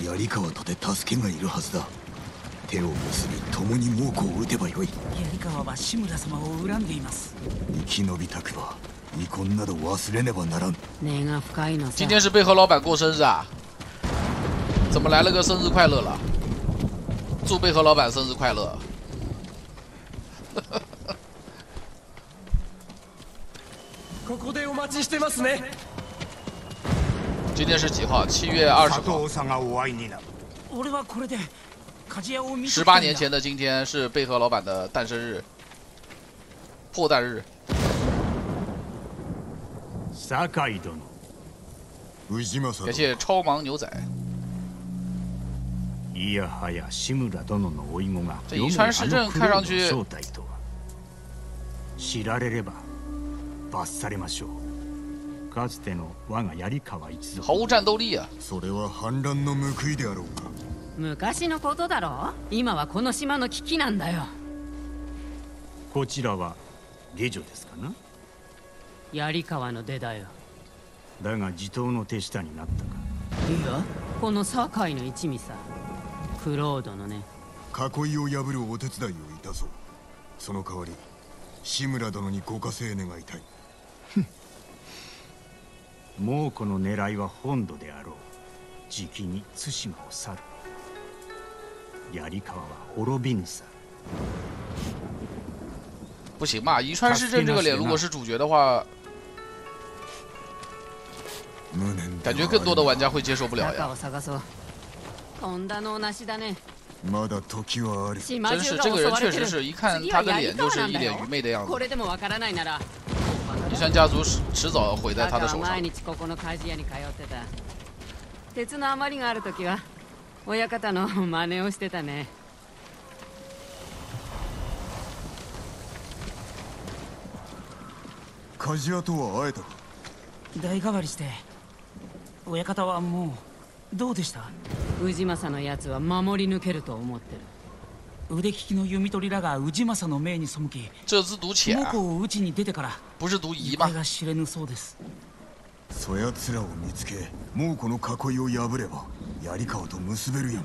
槍川とて助けがいるはずだ手を結び共に猛虎を撃てばよい槍川は志村様を恨んでいます生き延びたくば遺恨など忘れねばならん根が深いの今天是背后老板过生日啊怎么来了个生日快乐了祝背后老板生日快乐 ここでお待ちしてますね今天是几号？七月二十号。佐藤さんがお会いになる俺はこれで鍛冶屋を見て十八年前的今天是贝壳老板的诞生日，破诞日。酒井殿氏政感谢超盲牛仔。いやはや志村殿の甥子が这宜川市镇看上去世の正体とは知られれば罰されましょう かつての我が槍川一族毫無战斗力やそれは反乱の報いであろうか昔のことだろう今はこの島の危機なんだよこちらは下女ですかな槍川の出だよだが地頭の手下になったかいやこの堺の一味さクロードのね囲いを破るお手伝いをいたぞその代わり志村殿にご加勢願いたい猛虎の狙いは本土であろうじきに対馬を去る槍川は滅びぬさ不行吧，宜川市镇这个脸如果是主角的话，感觉更多的玩家会接受不了呀。真是这个人确实是一看他的脸就是一脸愚昧的样子。羽山家族迟早毁在他的手上。毎日ここの鍛冶屋に通ってた。鉄の余りがあるときは親方の真似をしてたね。鍛冶屋とは会えたか。代替わりして、親方はもうどうでした？宇治政のやつは守り抜けると思ってる。腕利きの弓取りらが氏政の命に背き、这是毒血。を打ちに出てから、不是毒医吧？が知れぬそうです。そやつらを見つけ、猛虎の囲いを破れば、槍川と結べるやん。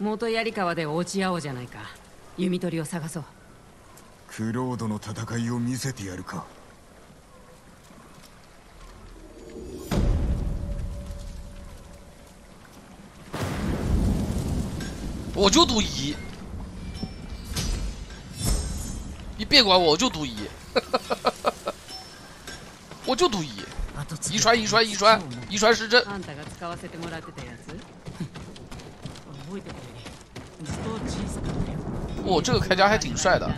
元槍川で落ち合おうじゃないか。弓取りを探そう。クロードの戦いを見せてやるか。我就读一，你别管我，我就读一，我就读一，遗传遗传遗传遗传失真。哦，这个铠甲还挺帅的。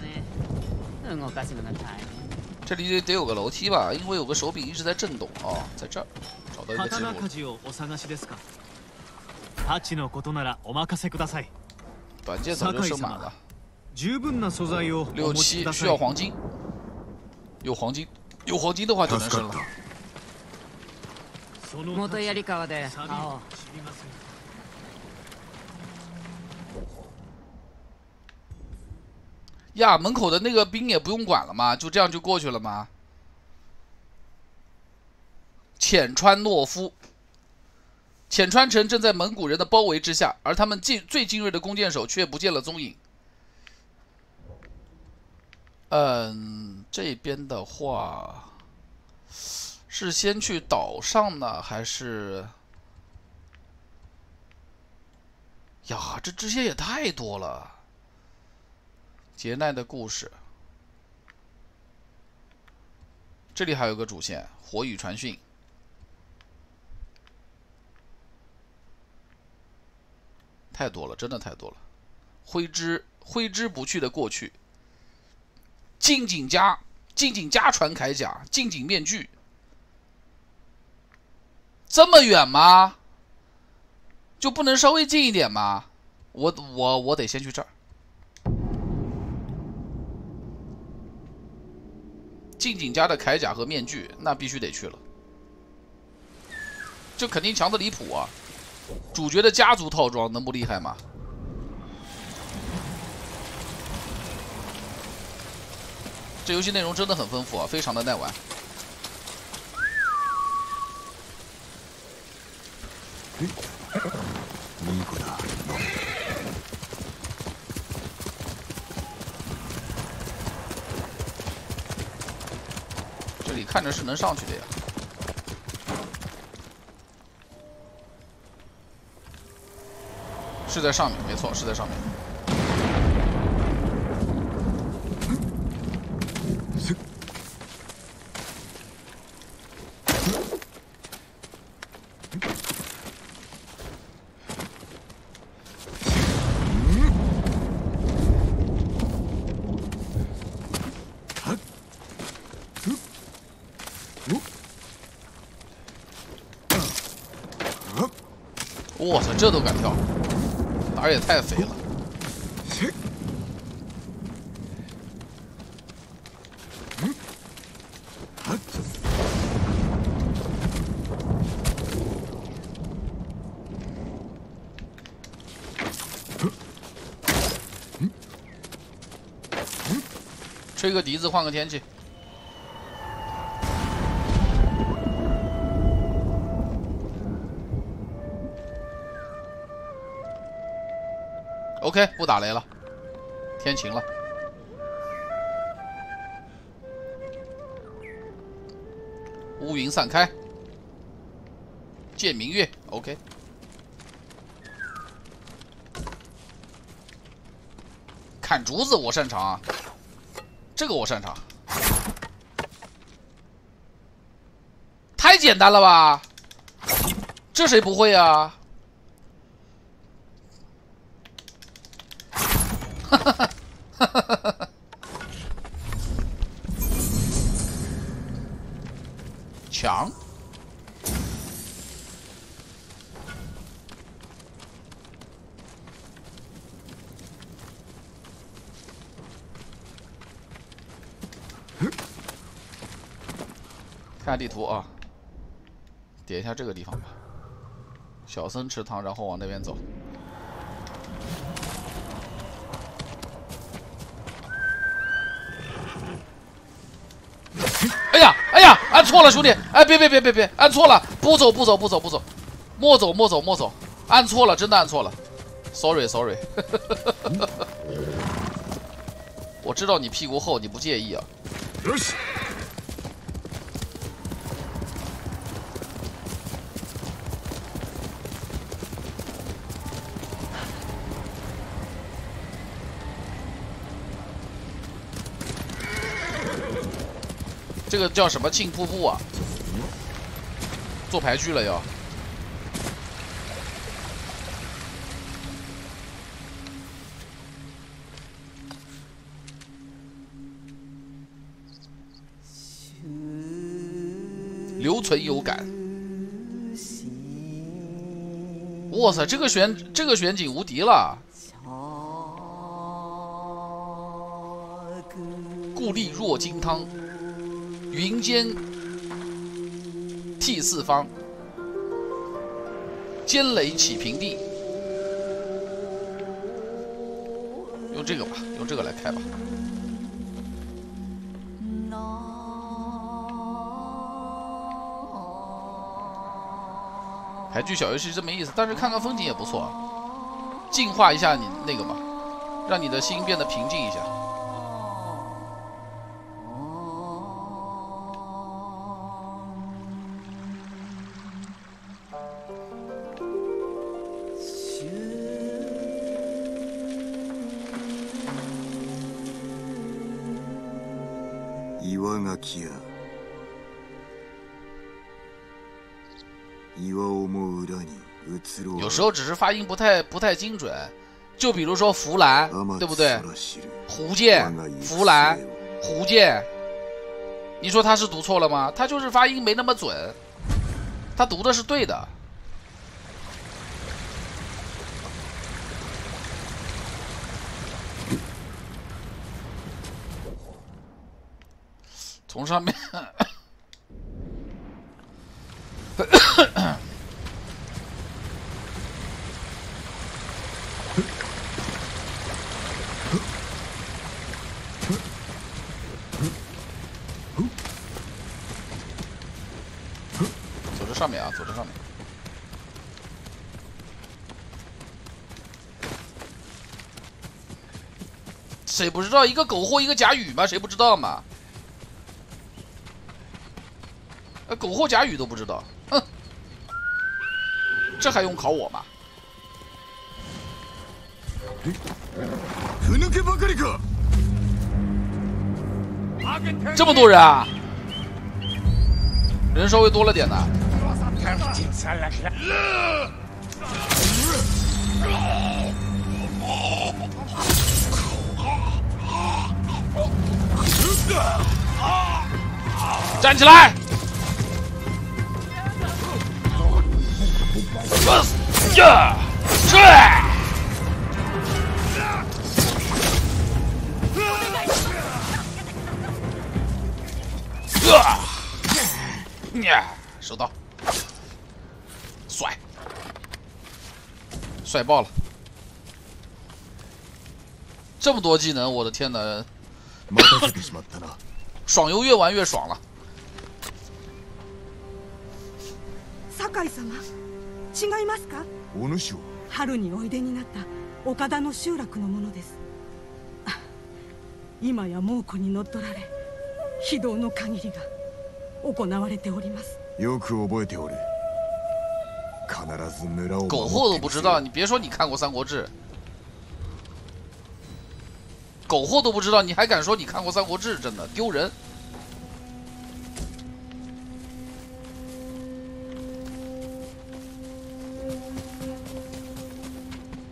这里得得有个楼梯吧，因为有个手柄一直在震动啊。在这，找到一个楼梯。短剑早就升满了。六七需要黄金，有黄金，有黄金的话就能升了。元槍川で会おう。呀，门口的那个兵也不用管了吗？就这样就过去了吗？浅川诺夫， 浅川城正在蒙古人的包围之下，而他们近最精锐的弓箭手却不见了踪影。嗯，这边的话是先去岛上呢，还是呀？这支线也太多了。劫难的故事，这里还有个主线：火雨传讯。太多了，真的太多了，挥之挥之不去的过去。静景家，静景家传铠甲，静景面具，这么远吗？就不能稍微近一点吗？我我我得先去这儿。静景家的铠甲和面具，那必须得去了，这肯定强的离谱啊！主角的家族套装能不厉害吗？这游戏内容真的很丰富啊，非常的耐玩。这里看着是能上去的呀。是在上面，没错，是在上面。我操，这都敢跳！胆儿也太肥了！吹个笛子，换个天气。OK，不打雷了，天晴了，乌云散开，见明月。OK，砍竹子我擅长啊，这个我擅长，太简单了吧？这谁不会啊？地图啊，点一下这个地方吧，小森池塘，然后往那边走。哎呀，哎呀，按错了，兄弟！哎，别别别别别，按错了，不走不走不走不走，莫走莫走莫走，按错了，真的按错了，sorry sorry。我知道你屁股厚，你不介意啊。叫什么庆瀑布啊？做排序了要。留存有感。哇塞，这个选这个选景无敌了，固力若金汤。云间，替四方；尖雷起平地。用这个吧，用这个来开吧。排剧小游戏真没意思，但是看看风景也不错。净化一下你那个吧，让你的心变得平静一下。时候只是发音不太不太精准，就比如说“弗兰，对不对？“胡建”“弗兰、胡建”，你说他是读错了吗？他就是发音没那么准，他读的是对的。从上面。桌子上面，谁不知道一个狗货一个贾雨吗？谁不知道吗？啊，狗货贾雨都不知道，哼！这还用考我吗？这么多人啊，人稍微多了点呢。站起来！这么多技能，我的天哪！爽游越玩越爽了。酒井様違いますかお主は春においでになった岡田の集落のものです今や猛虎に乗っ取られ非道の限りが行われておりますよく覚えておる必ず村を苟活都不知道，你别说你看过《三国志》。 狗货都不知道，你还敢说你看过《三国志》？真的丢人！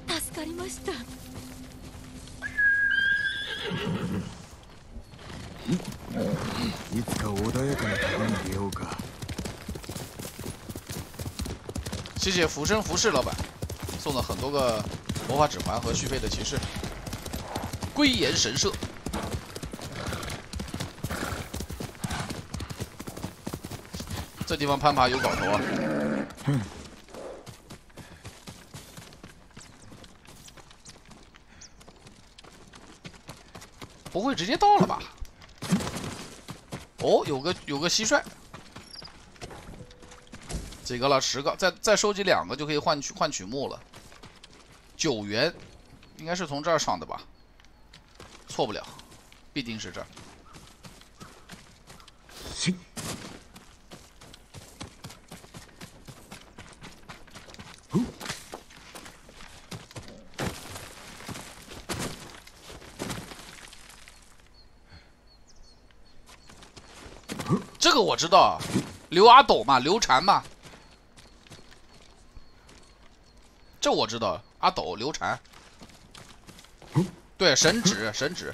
助かりましたいつか穏やかな旅に出ようか谢谢浮生服饰老板送了很多个魔法指环和续费的骑士。 龟岩神社，这地方攀爬有搞头啊！不会直接到了吧？哦，有个有个蟋蟀，几个了？十个，再再收集两个就可以换取换取木了。九元，应该是从这儿赏的。错不了，必定是这儿。这个我知道，刘阿斗嘛，刘禅嘛，这我知道，阿斗刘禅。对神指，神指，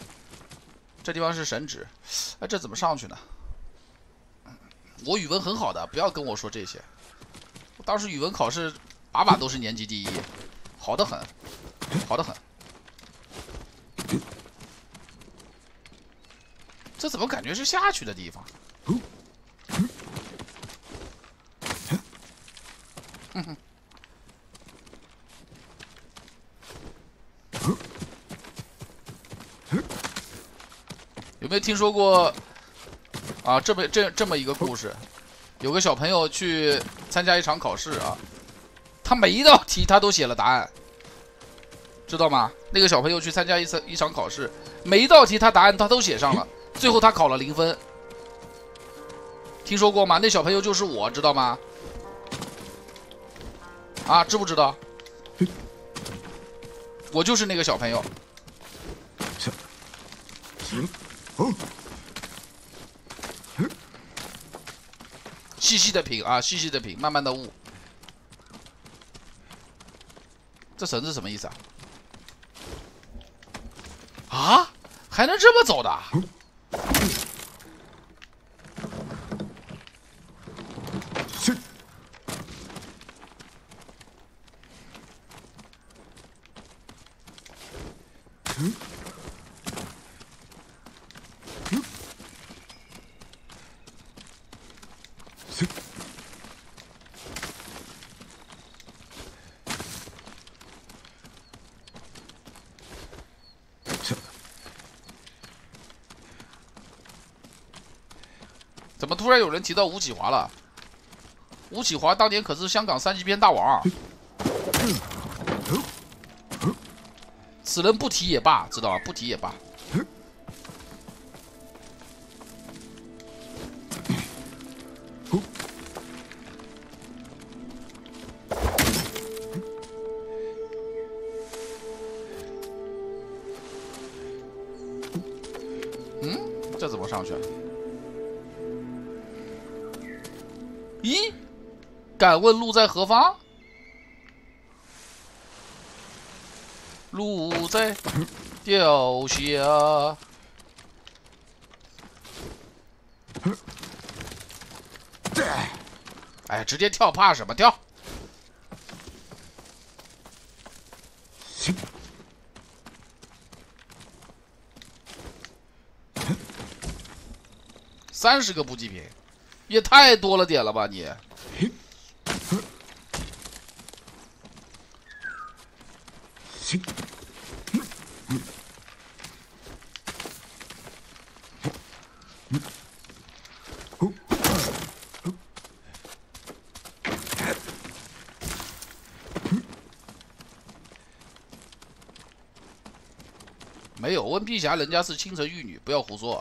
这地方是神指。哎，这怎么上去呢？我语文很好的，不要跟我说这些。我当时语文考试把把都是年级第一，好的很，好的很。这怎么感觉是下去的地方？有没有听说过啊？这么这这么一个故事，有个小朋友去参加一场考试啊，他每一道题他都写了答案，知道吗？那个小朋友去参加一次一场考试，每一道题他答案他都写上了，最后他考了零分。听说过吗？那小朋友就是我知道吗？啊，知不知道？我就是那个小朋友。细细的品啊，细细的品，慢慢的悟。这绳子什么意思啊？啊，还能这么走的？突然有人提到吴启华了，吴启华当年可是香港三级片大王，此人不提也罢，知道吧？不提也罢。问路在何方？路在脚下。对，哎，直接跳，怕什么跳？三十个补给品，也太多了点了吧你？侠霞人家是倾城玉女，不要胡说啊！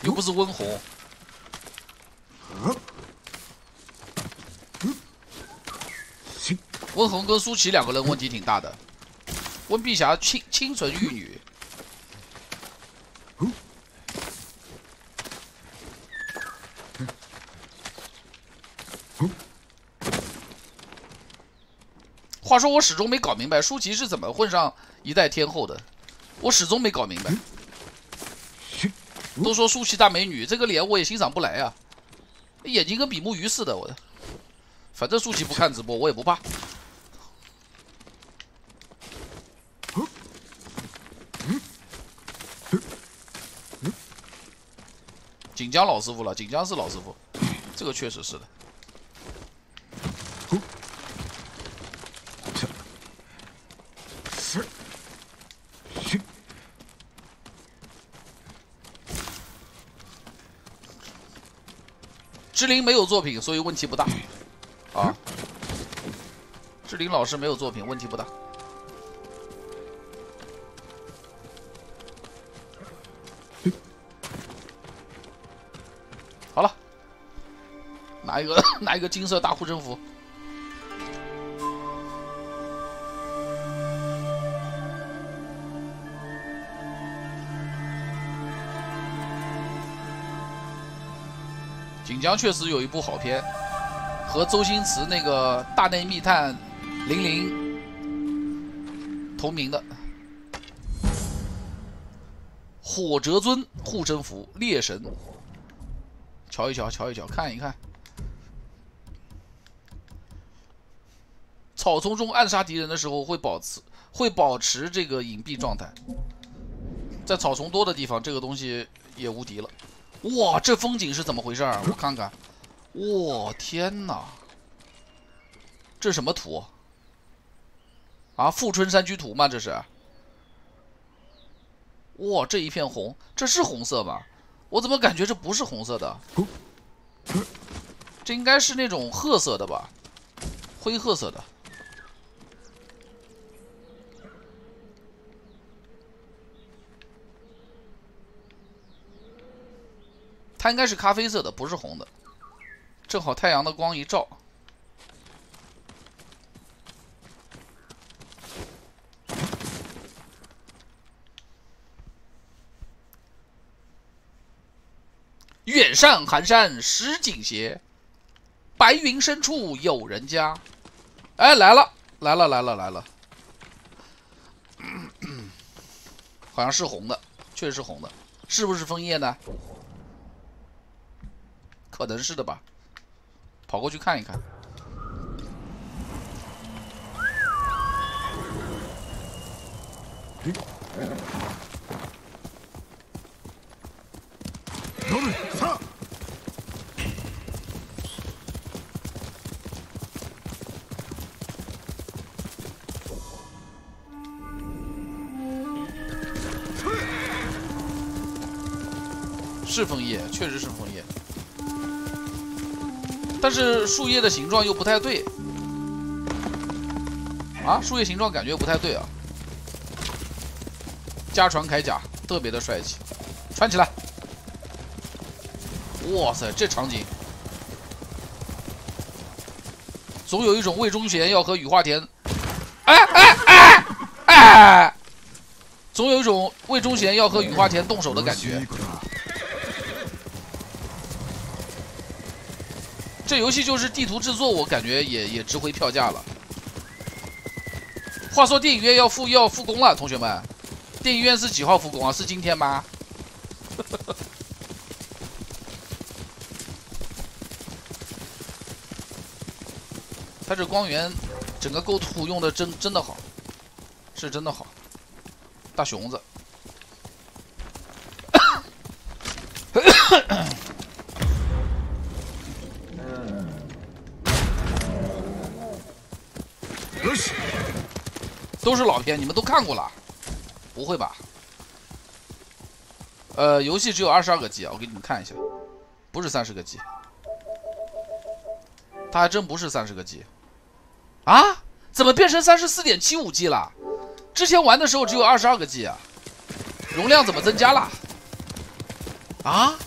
又不是温红。温红跟舒淇两个人问题挺大的。温碧霞，清清纯玉女。话说我始终没搞明白舒淇是怎么混上一代天后的，我始终没搞明白。都说舒淇大美女，这个脸我也欣赏不来啊，眼睛跟比目鱼似的。我反正舒淇不看直播，我也不怕。锦江老师傅了，锦江是老师傅，这个确实是的。志玲没有作品，所以问题不大，啊！志玲老师没有作品，问题不大。好了，拿一个，拿一个金色大护身符。李江确实有一部好片，和周星驰那个《大内密探零零》同名的《火折尊护身符猎神》，瞧一瞧，瞧一瞧，看一看。草丛中暗杀敌人的时候会保持会保持这个隐蔽状态，在草丛多的地方，这个东西也无敌了。哇，这风景是怎么回事儿？我看看，哇，天哪！这什么图？啊，《富春山居图》吗？这是？哇，这一片红，这是红色吗？我怎么感觉这不是红色的？这应该是那种褐色的吧，灰褐色的。它应该是咖啡色的，不是红的。正好太阳的光一照，远上寒山石径斜，白云深处有人家。哎，来了，来了，来了，来了。好像是红的，确实是红的，是不是枫叶呢？可能是的吧，跑过去看一看。是枫叶，确实是枫叶。但是树叶的形状又不太对，啊，树叶形状感觉不太对啊。家传铠甲特别的帅气，穿起来。哇塞，这场景，总有一种魏忠贤要和雨化田，哎哎哎哎，总有一种魏忠贤要和雨化田动手的感觉。这游戏就是地图制作，我感觉也也值回票价了。话说电影院要复要复工了，同学们，电影院是几号复工啊？是今天吗？他 这光源，整个构图用的真真的好，是真的好，大熊子。都是老片，你们都看过了，不会吧？呃，游戏只有二十二个 G 啊，我给你们看一下，不是三十个 G，它还真不是三十个 G，啊？怎么变成三十四点七五 G 了？之前玩的时候只有二十二个 G 啊，容量怎么增加了？啊？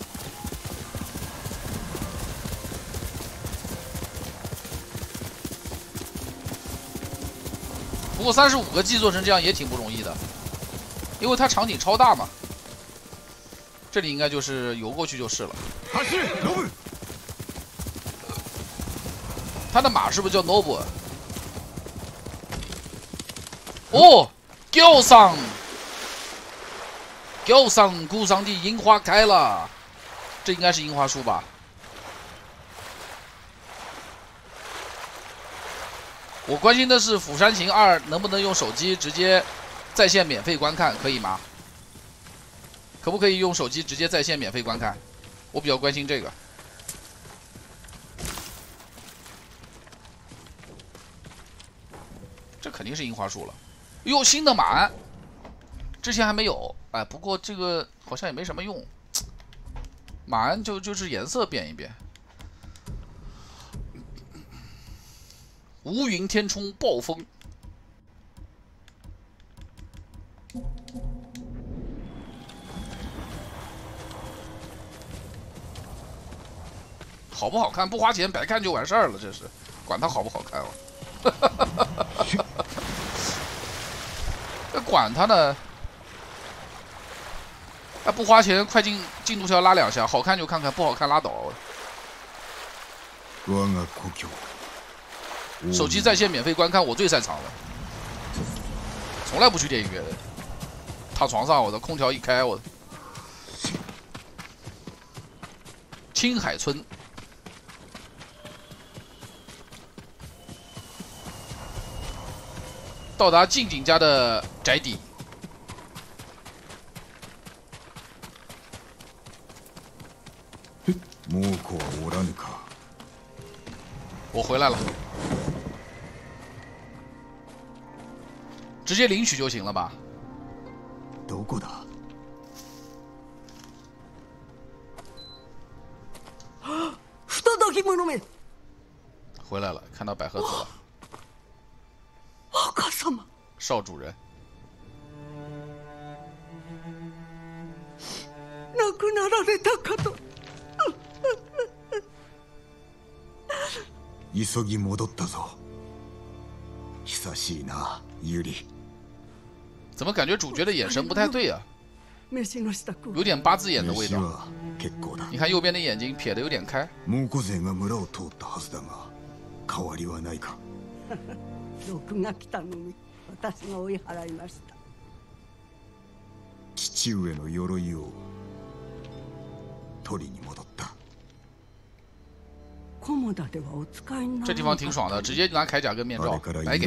不过三十五个 G 做成这样也挺不容易的，因为它场景超大嘛。这里应该就是游过去就是了。他的马是不是叫 Noble？哦，g g s o n l s o n 故桑的樱花开了，这应该是樱花树吧。我关心的是《釜山行二》能不能用手机直接在线免费观看，可以吗？可不可以用手机直接在线免费观看？我比较关心这个。这肯定是樱花树了。哟，新的马鞍，之前还没有。哎，不过这个好像也没什么用。马鞍就就是颜色变一变。无云天冲暴风，好不好看？不花钱白看就完事儿了，这是，管它好不好看了，管他呢？那不花钱，快进进度条拉两下，好看就看看，不好看拉倒。手机在线免费观看，我最擅长了，从来不去电影院，的，躺床上，我的空调一开，我的青海村到达静静家的宅邸。我回来了，直接领取就行了吧？どこだ？不届き者め。回来了，看到百合子了。若様。少主人。 急ぎ戻ったぞ久しいなユリ怎么感觉主角的眼神不太对啊？有点八字眼的味道。你看右边的眼睛撇得有点开。父上の鎧を取りに戻った。这地方挺爽的，直接拿铠甲跟面罩来给。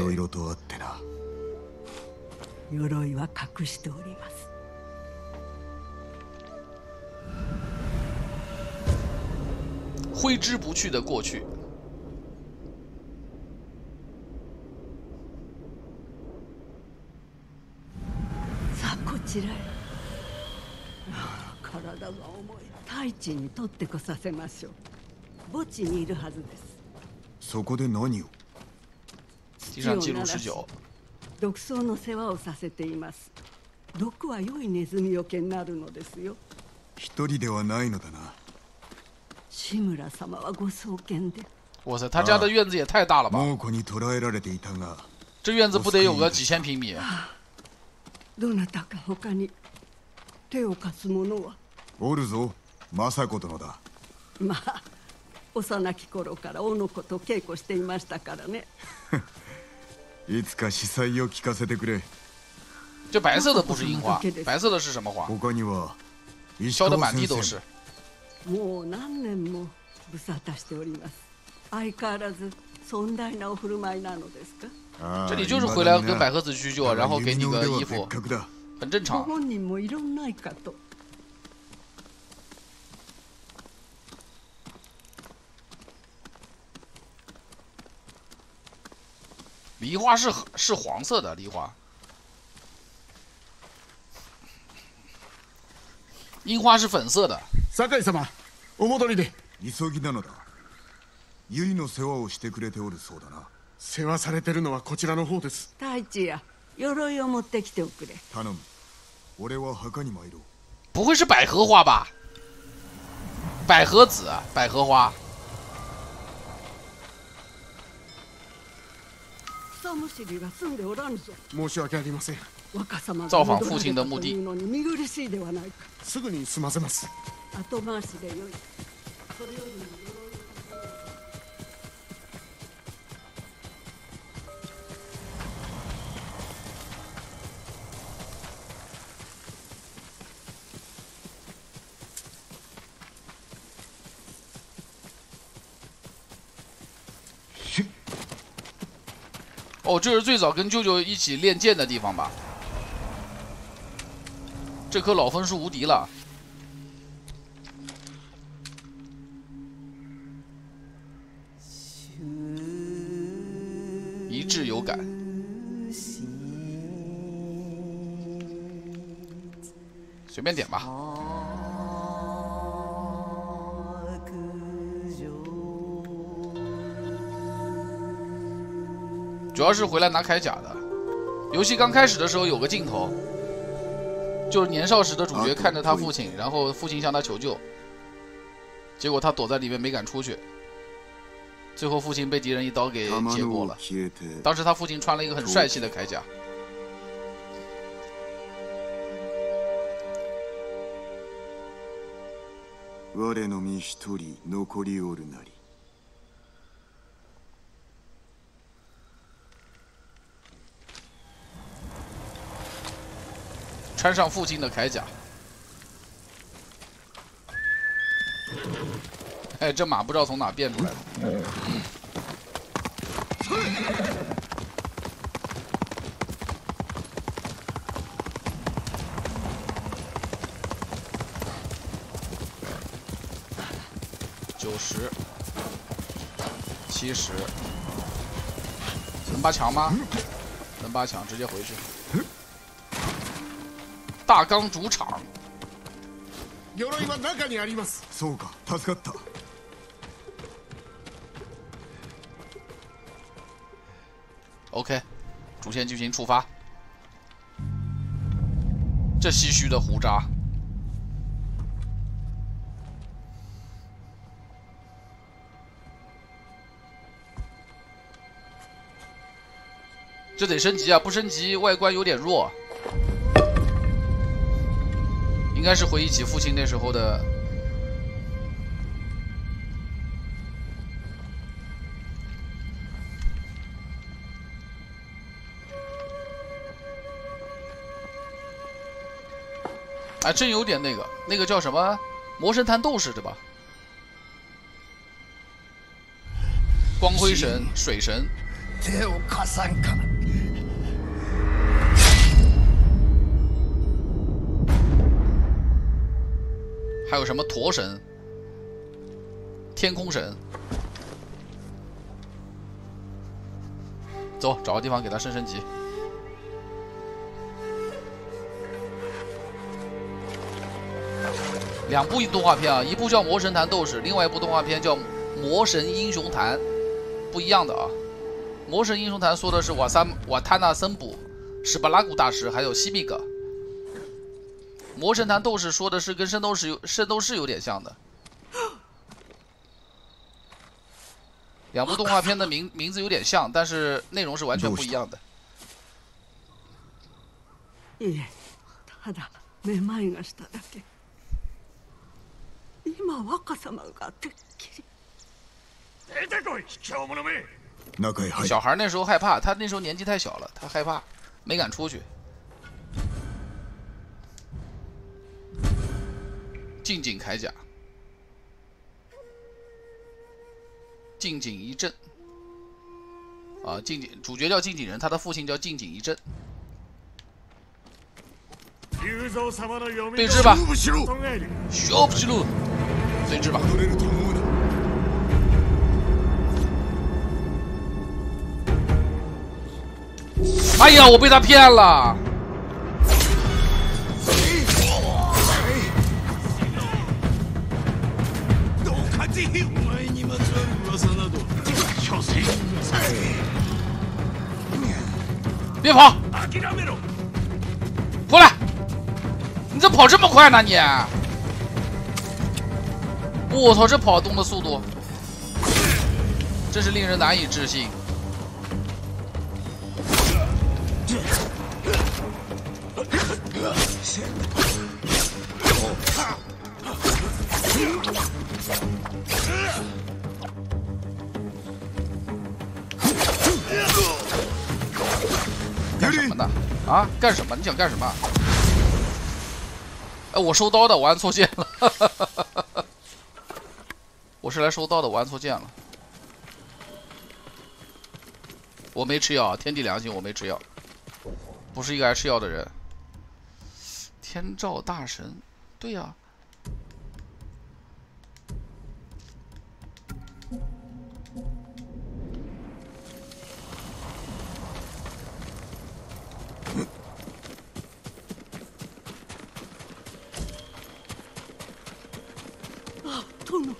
挥之不去的过去。体が重い。太一に取ってこさせましょう。墓地にいるはずですそこで何を地上69毒草の世話をさせています毒は良いネズミよけになるのですよ一人ではないのだな志村様はご創建で哇塞，他家的院子也太大了吧！这院子不得有个几千平米？どなたか他に手を貸す者はおるぞ、雅子殿だ。まあ、幼き頃からおのこと稽古していましたからね いつか司祭を聞かせてくれ这白色的不是樱花白色的是什么花他には飘得满地都是もう何年も無沙汰しております相変わらず尊大なお振る舞いなのですか这里就是回来跟百合子叙旧，然后给你个衣服，很正常。本人もいろんないかと。梨花是是黄色的梨花，樱花是粉色的。酒井様、お戻りで。急ぎなのだ。ゆりの世話をしてくれておるそうだな。世話されてるのはこちらの方です。太一や、鎧を持ってきておくれ。頼む。俺は墓に参ろう。不会是百合花吧？百合子，百合花。 申し訳ありません。造访父亲的目的。すぐに済ませます。後回しでよい。哦，这是最早跟舅舅一起练剑的地方吧？这棵老枫树无敌了，一致有感，随便点吧。主要是回来拿铠甲的。游戏刚开始的时候有个镜头，就是年少时的主角看着他父亲，然后父亲向他求救，结果他躲在里面没敢出去，最后父亲被敌人一刀给结果了。当时他父亲穿了一个很帅气的铠甲。我の身一人残りおるなり 穿上父亲的铠甲。哎，这马不知道从哪变出来的。九十，七十，能八强吗？能八强，直接回去。大纲主场。鎧は中にありますそうか助かった OK，主线剧情触发。这唏嘘的胡渣，这得升级啊！不升级，外观有点弱。 应该是回忆起父亲那时候的，哎，真有点那个，那个叫什么？魔神坛斗士对吧？光辉神、水神。还有什么驼神、天空神？走，找个地方给他升升级。两部动画片啊，一部叫《魔神坛斗士》，另外一部动画片叫《魔神英雄坛》，不一样的啊。《魔神英雄坛》说的是瓦三、瓦塔纳森卜、史巴拉古大师，还有西米格。魔神坛斗士说的是跟圣斗士有圣斗士有点像的，两部动画片的名名字有点像，但是内容是完全不一样的。いえただめまいがしただけ今若様がてっきり出てこい卑怯者め中へ入小孩那时候害怕，他那时候年纪太小了，他害怕，没敢出去。 近景铠甲，近景一阵。啊，近景主角叫近景人，他的父亲叫近景一阵。对峙吧，学皮路，路，对峙吧。哎呀，我被他骗了。别跑！过来！你怎么跑这么快呢？你，我操！这跑动的速度，真是令人难以置信。什么？啊？干什么？你想干什么？哎，我收刀的，我按错键了。我是来收刀的，我按错键了。我没吃药，天地良心，我没吃药，不是一个爱吃药的人。天照大神，对呀。あ殿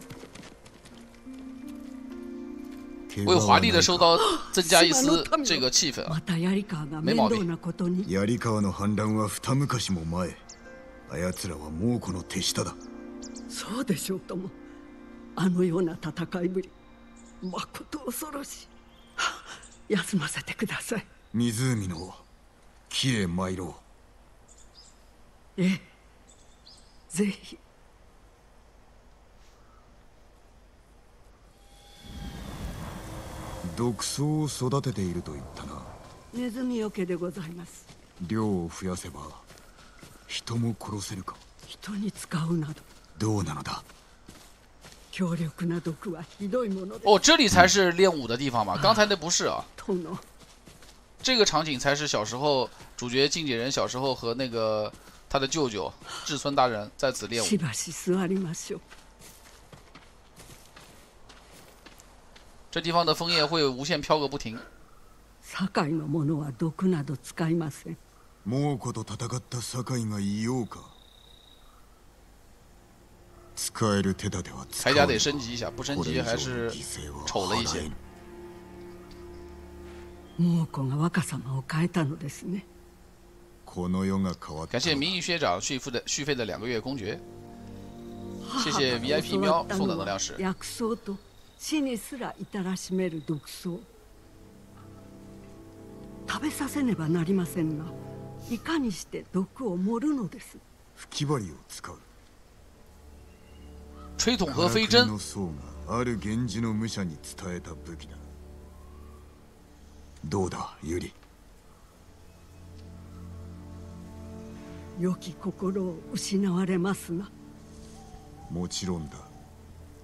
为华丽的收刀增加一丝这个气氛啊ま。た槍川が没毛病面倒なことに槍川の反乱は二昔も前あやつらは猛虎の手下だそうでしょうともあのような戦いぶりまこと恐ろしいはあ休ませてください湖の木へ参ろええぜひ 毒草を育てていると言ったなネズミよけでございます量を増やせば人も殺せるか人に使うなどどうなのだ強力な毒はひどいもので哦，这里才是练武的地方嘛，刚才那不是啊。殿这个场景才是小时候主角静姐人小时候和那个他的舅舅志村大人在此练武 这地方的枫叶会无限飘个不停。堺の者は毒など使いません猛虎と戦った堺がいようか使える手立ては使铠甲う得升级一下，不升级还是丑了一些。猛虎が若様を変えたのですねこの世が変わった感謝明义学长续付的续费的两个月公爵，谢謝母が VIP 教わ喵ったのは送的能量石。 死にすら至らしめる毒草食べさせねばなりませんがいかにして毒を盛るのです吹き針を使う吹筒和飞针の僧がある源氏の武者に伝えた武器だどうだユリ良き心を失われますがもちろんだ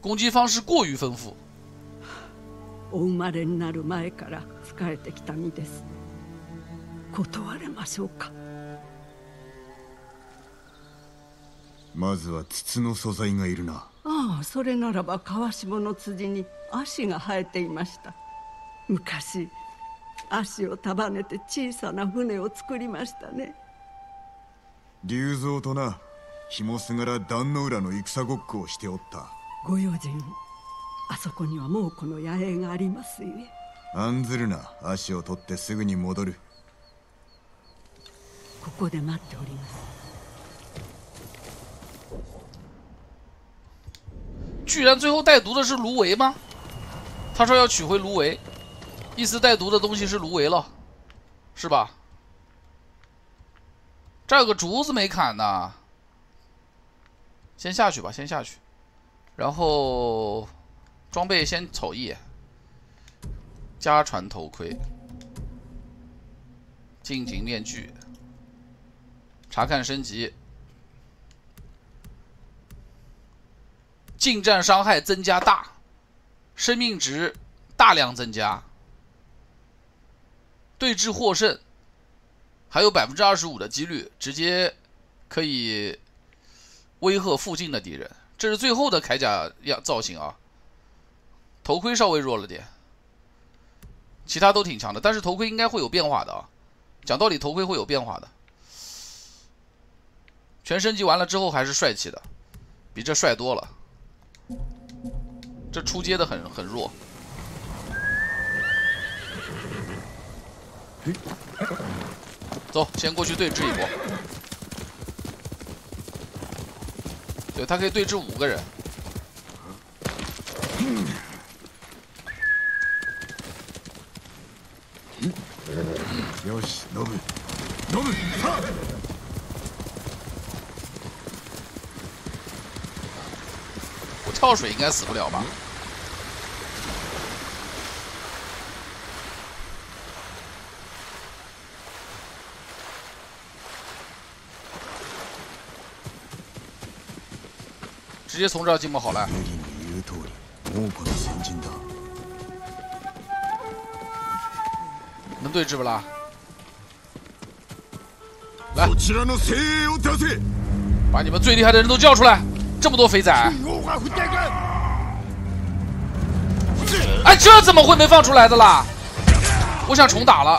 攻击方式过于丰富お生まれになる前から仕えてきた身です断れましょうかまずは筒の素材がいるなああそれならば川下の辻に足が生えていました昔足を束ねて小さな船を作りましたね龍蔵とな紐すがら壇の浦の戦ごっこをしておったご用心あそこには猛虎の野営がありますゆえ案ずるな足を取ってすぐに戻るここで待っております居然最后带毒的是芦苇吗？他说要取回芦苇，意思带毒的东西是芦苇了，是吧？这儿有个竹子没砍呢，先下去吧，先下去，然后 装备先瞅一眼，家传头盔、近景面具，查看升级，近战伤害增加大，生命值大量增加，对峙获胜，还有百分之二十五的几率直接可以威吓附近的敌人。这是最后的铠甲样造型啊！头盔稍微弱了点，其他都挺强的，但是头盔应该会有变化的啊。讲道理，头盔会有变化的。全升级完了之后还是帅气的，比这帅多了。这出街的很很弱。走，先过去对峙一波。对他可以对峙五个人。嗯，y o n o b 跳水应该死不了吧？直接从这进不好了。能对峙不啦？こちらの精鋭を出せ把你们最厉害的人都叫出来！这么多肥仔，哎，这怎么会没放出来的啦？我想重打了。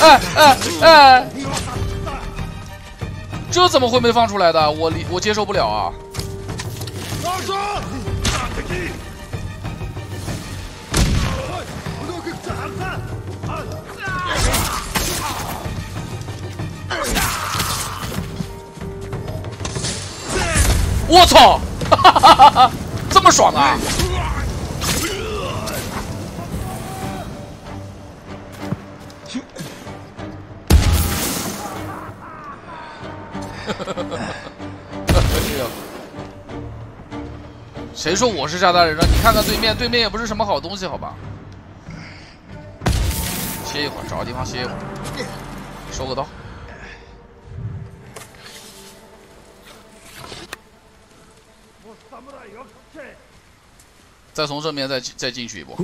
哎哎哎！这怎么会没放出来的？我理我接受不了啊！ 我操！哈哈哈哈，这么爽啊！谁说我是炸弹人了？你看看对面，对面也不是什么好东西，好吧？歇一会儿，找个地方歇一会儿，收个刀。再从正面再再进去一波，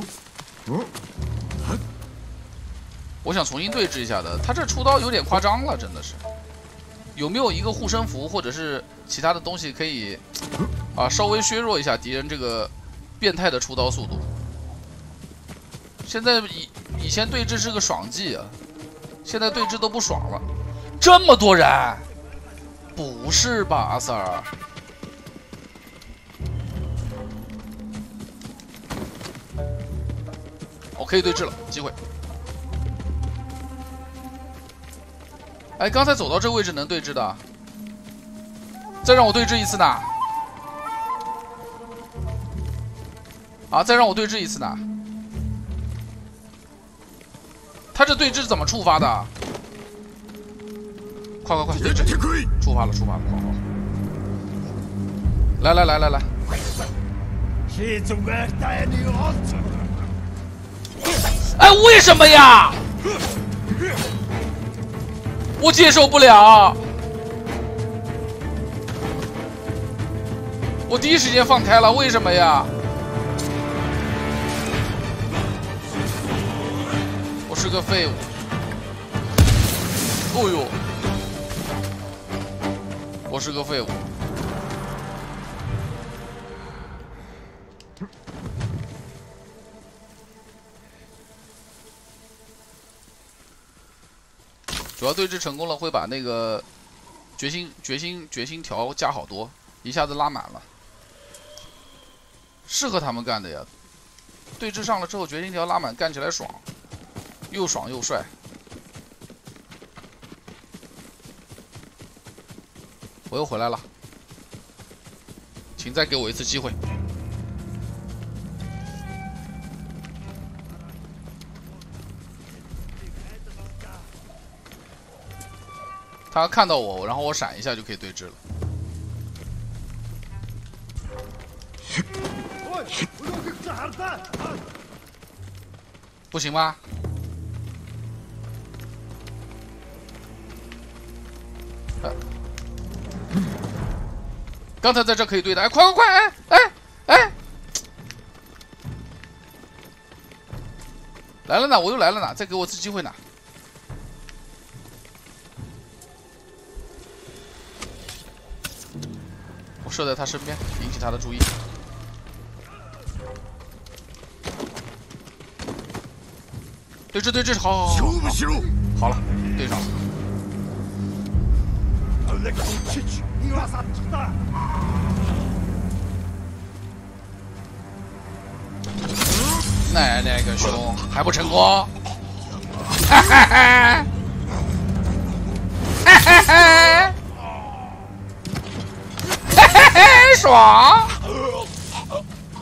我想重新对峙一下的。他这出刀有点夸张了，真的是。有没有一个护身符或者是其他的东西可以啊，稍微削弱一下敌人这个变态的出刀速度？现在以以前对峙是个爽技啊，现在对峙都不爽了。这么多人，不是吧，阿 Sir？我可以对峙了，机会。哎，刚才走到这位置能对峙的，再让我对峙一次呢？啊，再让我对峙一次呢？他这对峙怎么触发的？快快快，对峙！触发了，触发了，来来来来来。哎，为什么呀？我接受不了，我第一时间放开了，为什么呀？我是个废物。哦呦，我是个废物。主要对峙成功了，会把那个决心、决心、决心条加好多，一下子拉满了。适合他们干的呀！对峙上了之后，决心条拉满，干起来爽，又爽又帅。我又回来了，请再给我一次机会。他看到我，然后我闪一下就可以对峙了。不行吗？刚才在这可以对的，哎，快快快，哎哎哎！来了呢，我又来了呢，再给我次机会呢。我射在他身边，引起他的注意。对，这对，这是好好好。好了，对上了。奶奶个熊，还不成功？哈哈哈！哈哈哈！爽，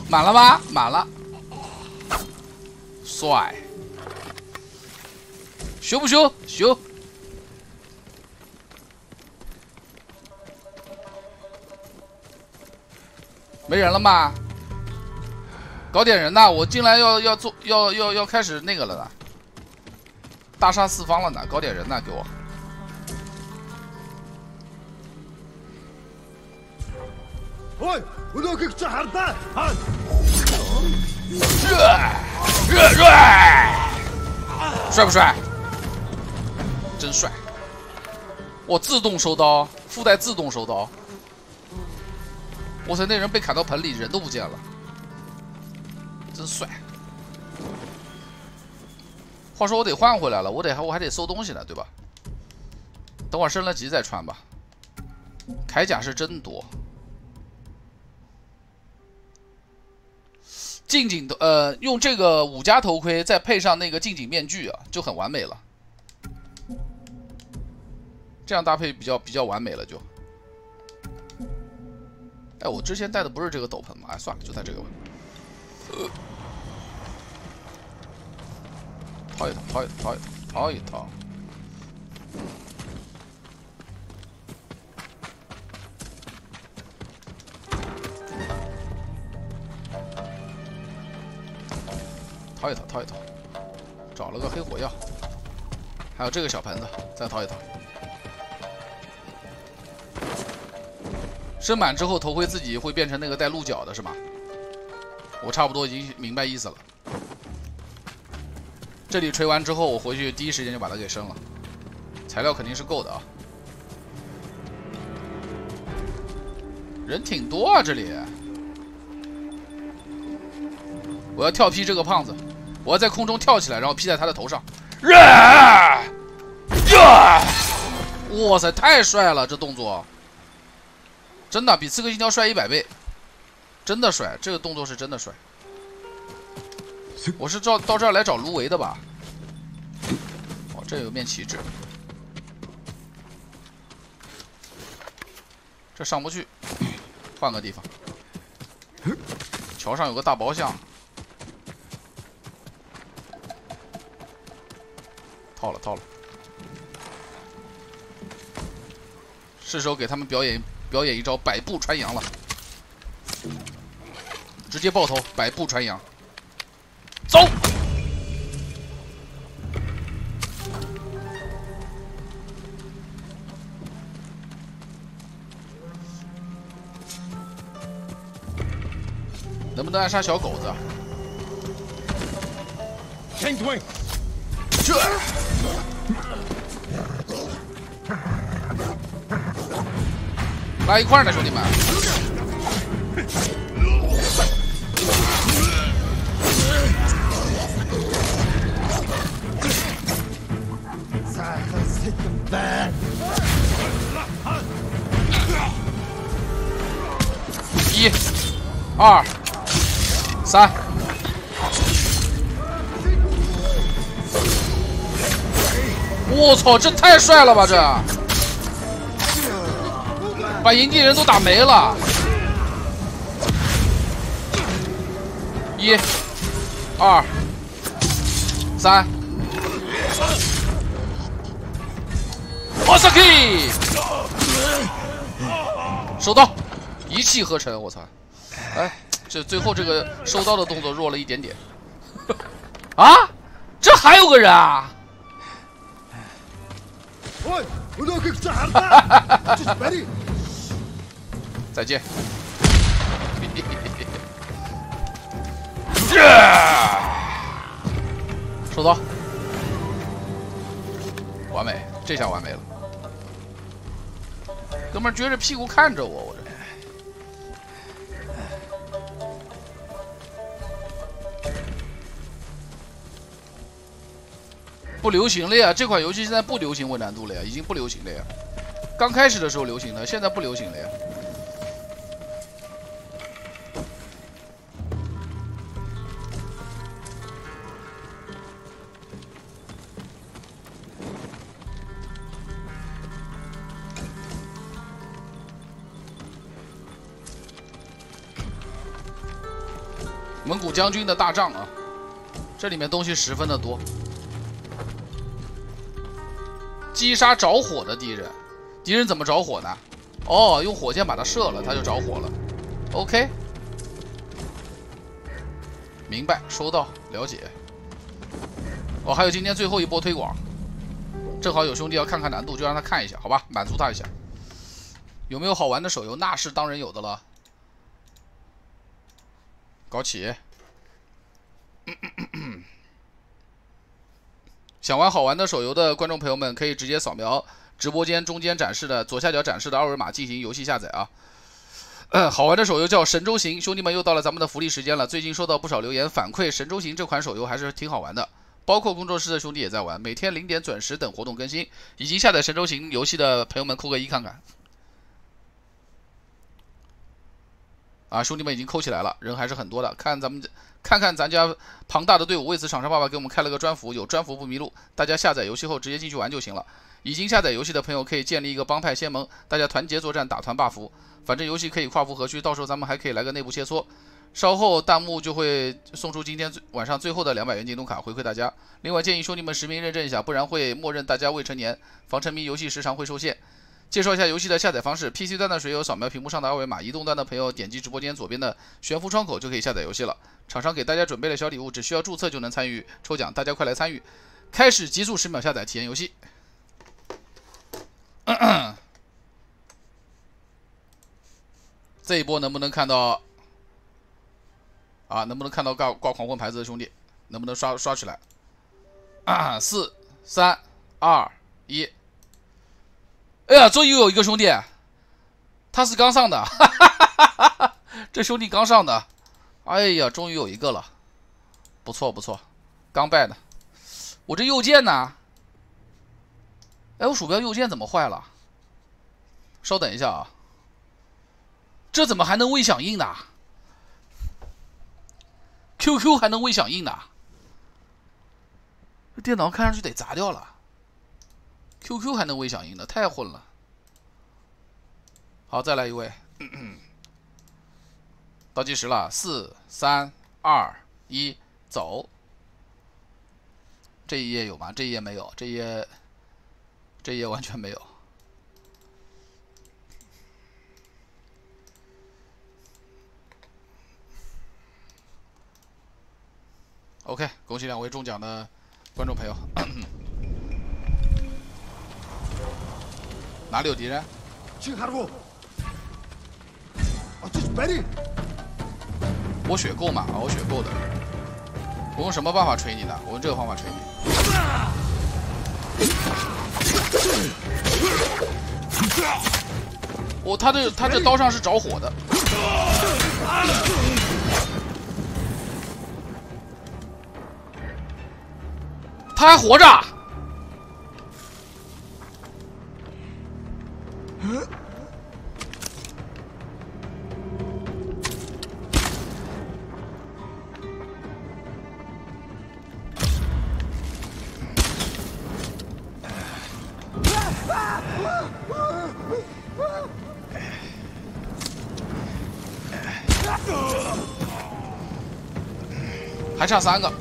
满了吗？满了，帅，凶不凶？凶，没人了吗？搞点人呐！我进来要要做，要要要开始那个了呢，大杀四方了呢，搞点人呐，给我。おい動く口張ったは帅不帅？真帅！我自动收刀，附带自动收刀。哇塞，那人被砍到盆里，人都不见了，真帅！话说我得换回来了，我得我还得收东西呢，对吧？等会儿升了级再穿吧。铠甲是真多。 近景的呃，用这个五加头盔，再配上那个近景面具啊，就很完美了。这样搭配比较比较完美了就。哎，我之前戴的不是这个斗篷吗？哎，算了，就戴这个吧。呃，跑一趟，跑一趟，跑一趟。掏一套，掏一套，找了个黑火药，还有这个小盆子，再掏一套。升满之后头盔自己会变成那个带鹿角的，是吗？我差不多已经明白意思了。这里锤完之后，我回去第一时间就把它给升了，材料肯定是够的啊。人挺多啊，这里。我要跳劈这个胖子。我要在空中跳起来，然后劈在他的头上。呀！哇塞，太帅了，这动作，真的比刺客信条帅一百倍，真的帅，这个动作是真的帅。我是照到这儿来找芦苇的吧？哦，这有面旗帜，这上不去，换个地方。桥上有个大包厢。到了，到了，是时候给他们表演表演一招百步穿杨了，直接爆头，百步穿杨，走！能不能暗杀小狗子 k i n g w 这。来一块儿呢，兄弟们！一、二、三。我操，这太帅了吧！这，把营地人都打没了。一、二、三 o s a k 收刀，一气呵成。我操，哎，这最后这个收刀的动作弱了一点点。啊，这还有个人啊！喂，我都给吓炸了，这是！再见。收到。完美，这下完美了。哥们，撅着屁股看着我。不流行了呀！这款游戏现在不流行，我难度了呀，已经不流行了呀。刚开始的时候流行了，现在不流行了呀。蒙古将军的大帐啊，这里面东西十分的多。击杀着火的敌人，敌人怎么着火的？哦，用火箭把它射了，它就着火了。OK，明白，收到，了解。哦，还有今天最后一波推广，正好有兄弟要看看难度，就让他看一下，好吧，满足他一下。有没有好玩的手游？那是当然有的了，搞起。想玩好玩的手游的观众朋友们，可以直接扫描直播间中间展示的左下角展示的二维码进行游戏下载啊。好玩的手游叫《神州行》，兄弟们又到了咱们的福利时间了。最近收到不少留言反馈，《神州行》这款手游还是挺好玩的，包括工作室的兄弟也在玩。每天零点准时等活动更新，已经下载《神州行》游戏的朋友们扣个一看看。啊，兄弟们已经扣起来了，人还是很多的。看咱们，看看咱家庞大的队伍。为此，厂商爸爸给我们开了个专服，有专服不迷路。大家下载游戏后直接进去玩就行了。已经下载游戏的朋友可以建立一个帮派仙盟，大家团结作战打团霸服。反正游戏可以跨服合区，到时候咱们还可以来个内部切磋。稍后弹幕就会送出今天晚上最后的两百元京东卡回馈大家。另外建议兄弟们实名认证一下，不然会默认大家未成年，防沉迷游戏时长会受限。介绍一下游戏的下载方式。PC 端的水友扫描屏幕上的二维码，移动端的朋友点击直播间左边的悬浮窗口就可以下载游戏了。厂商给大家准备了小礼物，只需要注册就能参与抽奖，大家快来参与！开始极速十秒下载体验游戏。这一波能不能看到？啊，能不能看到挂挂狂欢牌子的兄弟？能不能刷刷起来？四、三、二、一。哎呀，终于有一个兄弟，他是刚上的，哈哈哈哈这兄弟刚上的。哎呀，终于有一个了，不错不错，刚拜的。我这右键呢？哎，我鼠标右键怎么坏了？稍等一下啊，这怎么还能未响应呢？QQ 还能未响应呢？这电脑看上去得砸掉了。Q Q 还能微响应的，太混了。好，再来一位。倒计时了，四、三、二、一，走。这一页有吗？这一页没有，这一页这一页完全没有。OK，恭喜两位中奖的观众朋友。哪里有敌人？去哈罗！啊，这是白的。我血够嘛？我血够的。我用什么办法锤你呢？我用这个方法锤你。我他这他这刀上是着火的。他还活着。还差三个，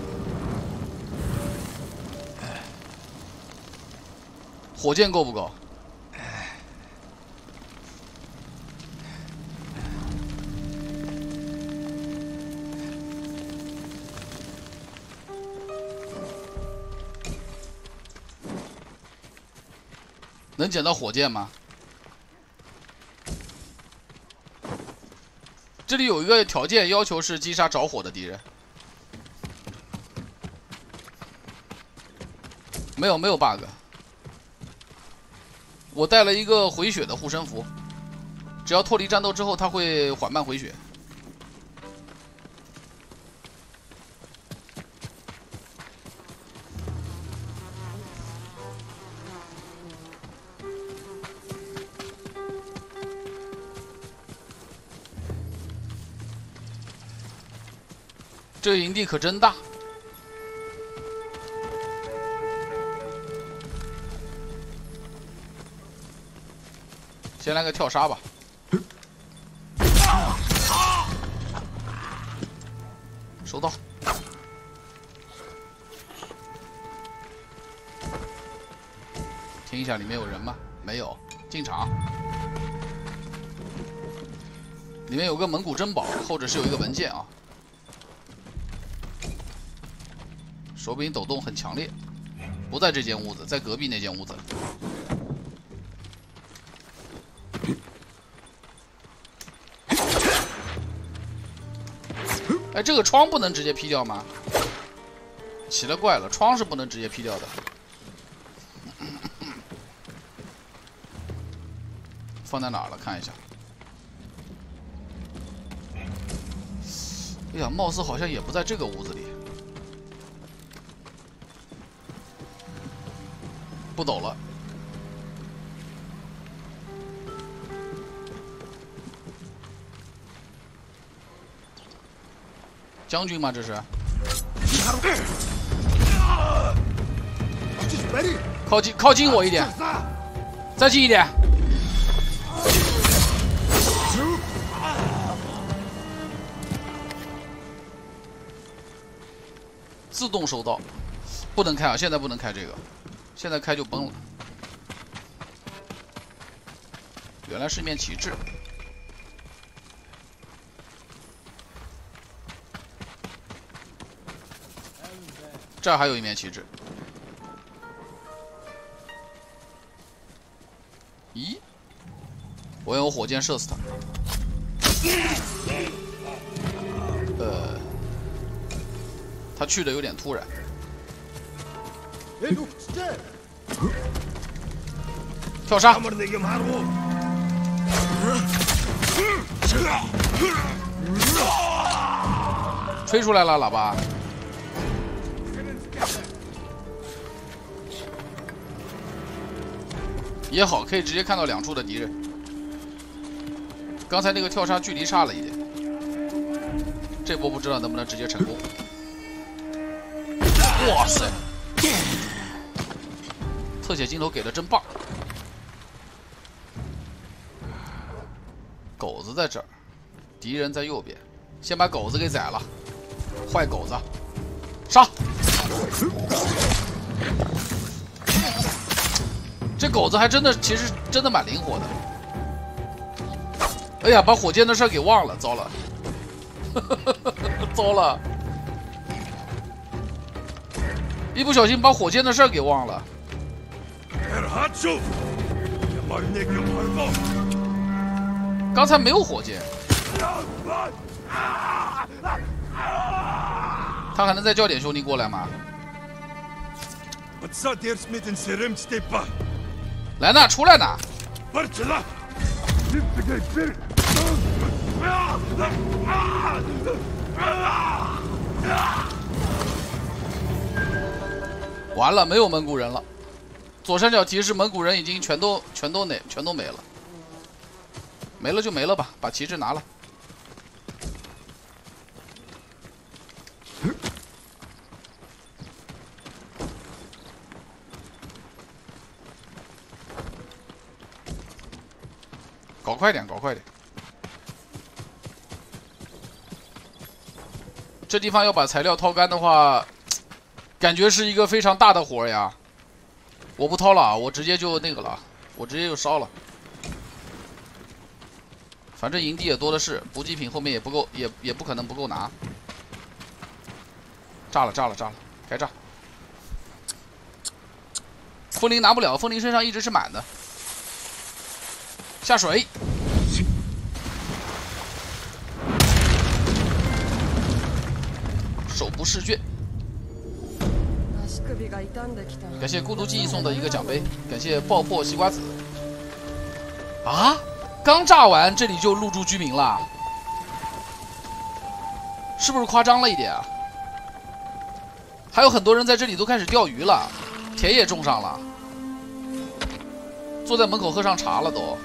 火箭够不够？能捡到火箭吗？这里有一个条件要求是击杀着火的敌人。没有，没有 bug。我带了一个回血的护身符，只要脱离战斗之后，它会缓慢回血。这营地可真大，先来个跳杀吧。收到。听一下里面有人吗？没有，进场。里面有个蒙古珍宝，或者是有一个文件啊。手柄抖动很强烈，不在这间屋子，在隔壁那间屋子。哎，这个窗不能直接劈掉吗？奇了怪了，窗是不能直接劈掉的。放在哪了？看一下。哎呀，貌似好像也不在这个屋子里。不走了。将军吗？这是。靠近，靠近我一点，再近一点。自动收到，不能开啊！现在不能开这个。现在开就崩了，原来是一面旗帜，这还有一面旗帜，咦？我用火箭射死他，呃，他去的有点突然。跳杀。吹出来了喇叭，也好，可以直接看到两处的敌人。刚才那个跳杀距离差了一点，这波不知道能不能直接成功。哇塞，特写镜头给的真棒。在这儿，敌人在右边，先把狗子给宰了。坏狗子，杀！这狗子还真的，其实真的蛮灵活的。哎呀，把火箭的事儿给忘了，糟了，糟了，一不小心把火箭的事儿给忘了。刚才没有火箭，他还能再叫点兄弟过来吗？来呢，出来呢！完了，没有蒙古人了。左上角提示蒙古人已经全都全都哪全都没了。没了就没了吧，把旗帜拿了。搞快点，搞快点！这地方要把材料掏干的话，感觉是一个非常大的活呀。我不掏了啊，我直接就那个了，我直接就烧了。反正营地也多的是，补给品后面也不够，也也不可能不够拿。炸了，炸了，炸了，开炸！风铃拿不了，风铃身上一直是满的。下水，手不释卷。感谢孤独记忆送的一个奖杯，感谢爆破西瓜子。啊？刚炸完，这里就入住居民了，是不是夸张了一点？还有很多人在这里都开始钓鱼了，田也种上了，坐在门口喝上茶了都。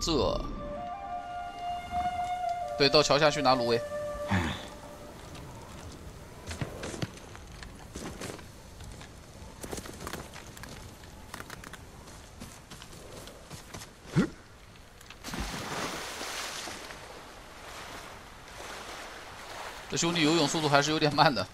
这，对，到桥下去拿芦苇。这兄弟游泳速度还是有点慢的。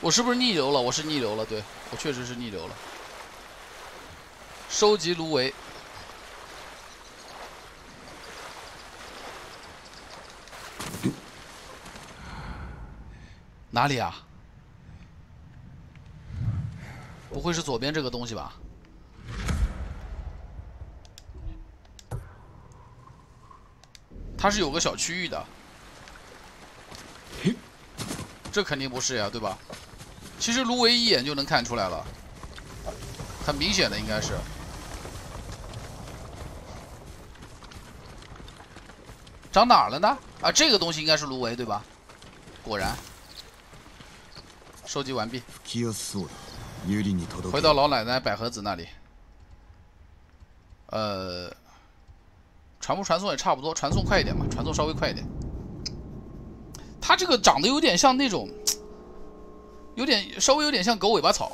我是不是逆流了？我是逆流了，对我确实是逆流了。收集芦苇。哪里啊？不会是左边这个东西吧？它是有个小区域的，这肯定不是呀，对吧？其实芦苇一眼就能看出来了，很明显的应该是长哪儿了呢？啊，这个东西应该是芦苇对吧？果然，收集完毕，回到老奶奶百合子那里，呃。传不传送也差不多，传送快一点吧，传送稍微快一点。它这个长得有点像那种，有点稍微有点像狗尾巴草。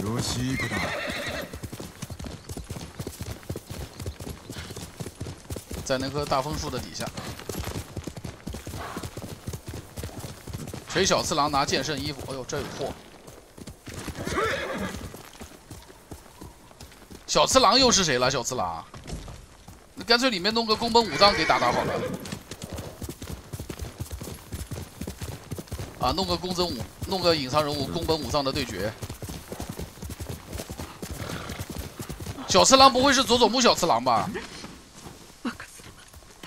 よしいい子だ在那棵大枫树的底下， 锤小次郎拿剑圣衣服。哎呦，这有货！小次郎又是谁了？小次郎，那干脆里面弄个宫本武藏给打打好了。啊，弄个宫本武，弄个隐藏人物宫本武藏的对决。小次郎不会是佐佐木小次郎吧？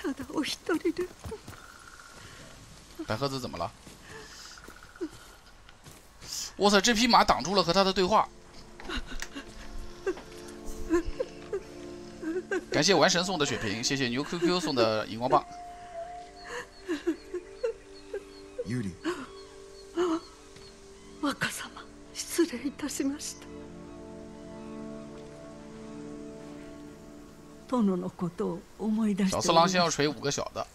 ただお一人で百合子怎么了？ 哇塞，这匹马挡住了和他的对话。感谢玩神送的血瓶，谢谢牛 QQ 送的荧光棒。ユリ若様失礼いたしました殿のことを思い出して小おり次郎先要ます锤五个小的，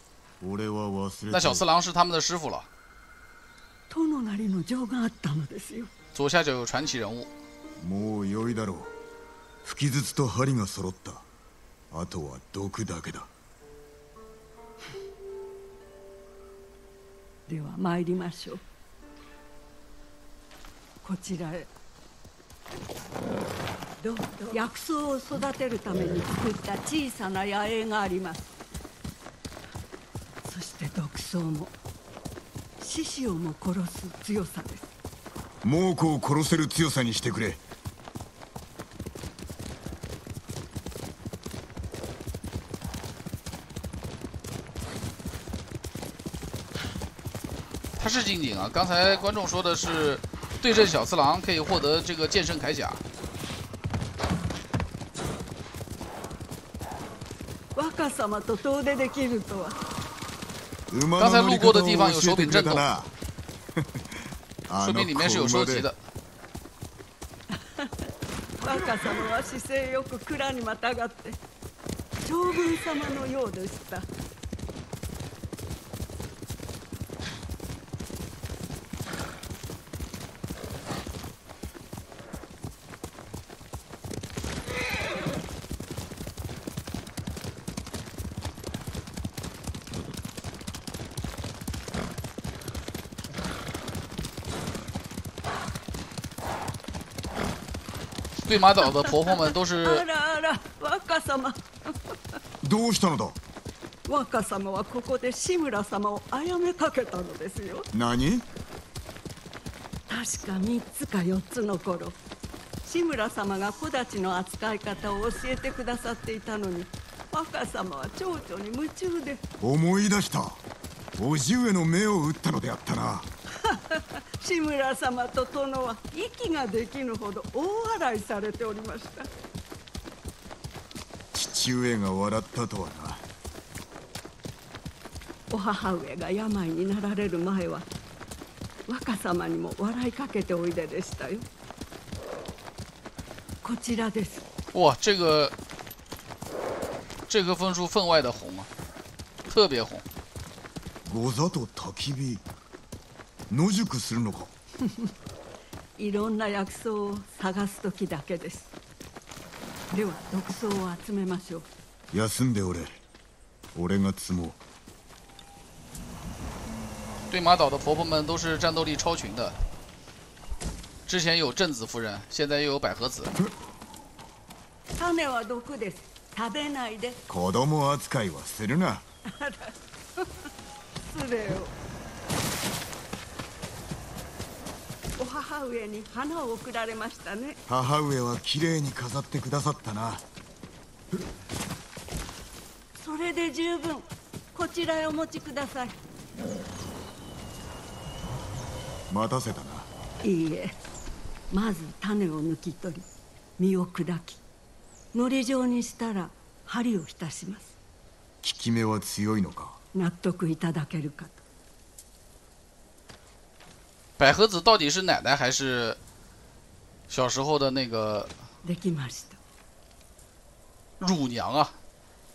俺は忘れ那小次郎是他们的师傅了。 殿なりの情があったのですよ左下角有传奇人物もう良いだろう吹き筒と針が揃ったあとは毒だけだ では参りましょうこちらへどうぞ薬草を育てるために作った小さな野営がありますそして毒草も獅子をも殺す強さです猛虎を殺せる強さにしてくれ他是金井啊！刚才观众说的是，对阵小次郎可以获得这个剑圣铠甲。若様と遠出できるとは刚才路过的地方有手柄震动，里面是有收集的。様は姿勢よく蔵にまたがって将軍様のようでした。对马岛的婆婆们都是。どうしたのだ。若様はここで志村様を殺めかけたのですよ。何？確か三つか四つの頃、志村様が小立の扱い方を教えてくださっていたのに、若様は蝶々に夢中で。思い出した。叔父上の目を打ったのであったな。志村様と殿は息ができぬほど大笑いされておりました父上が笑ったとはなお母上が病になられる前は若様にも笑いかけておいででしたよこちらです哇这个这棵、个、分数分外的红啊特别红ごぞと焚き火野宿するのか いろんな薬草を探す時だけですでは毒草を集めましょう休んでおれ俺が積もう对马岛的婆婆们都是战斗力超群的，之前有镇子夫人，现在又有百合子。種は毒です。食べないで。子供扱いはするな。すべよ。母上に花を贈られましたね母上は綺麗に飾ってくださったなそれで十分こちらへお持ちください待たせたないいえまず種を抜き取り身を砕きのり状にしたら針を浸します効き目は強いのか納得いただけるかと百合子到底是奶奶还是小时候的那个できました乳娘啊？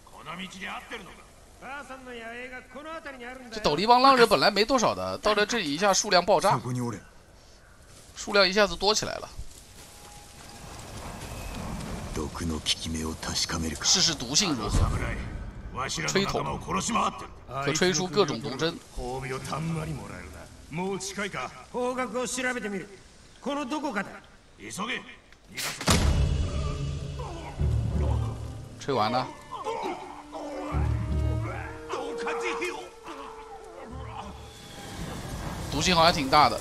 この道で合ってるのかばあさんの野営がこの辺りにあるんだ这斗笠帮浪人本来没多少的，到了这里一下数量爆炸，数量一下子多起来了。毒の効き目を確かめるか试试毒性如何？わしらの吹仲間を筒殺し回ってる可吹出各种毒针。 もう近いか方角を調べてみるこのどこかだ急げ逃がせ吹完了毒性好像挺大的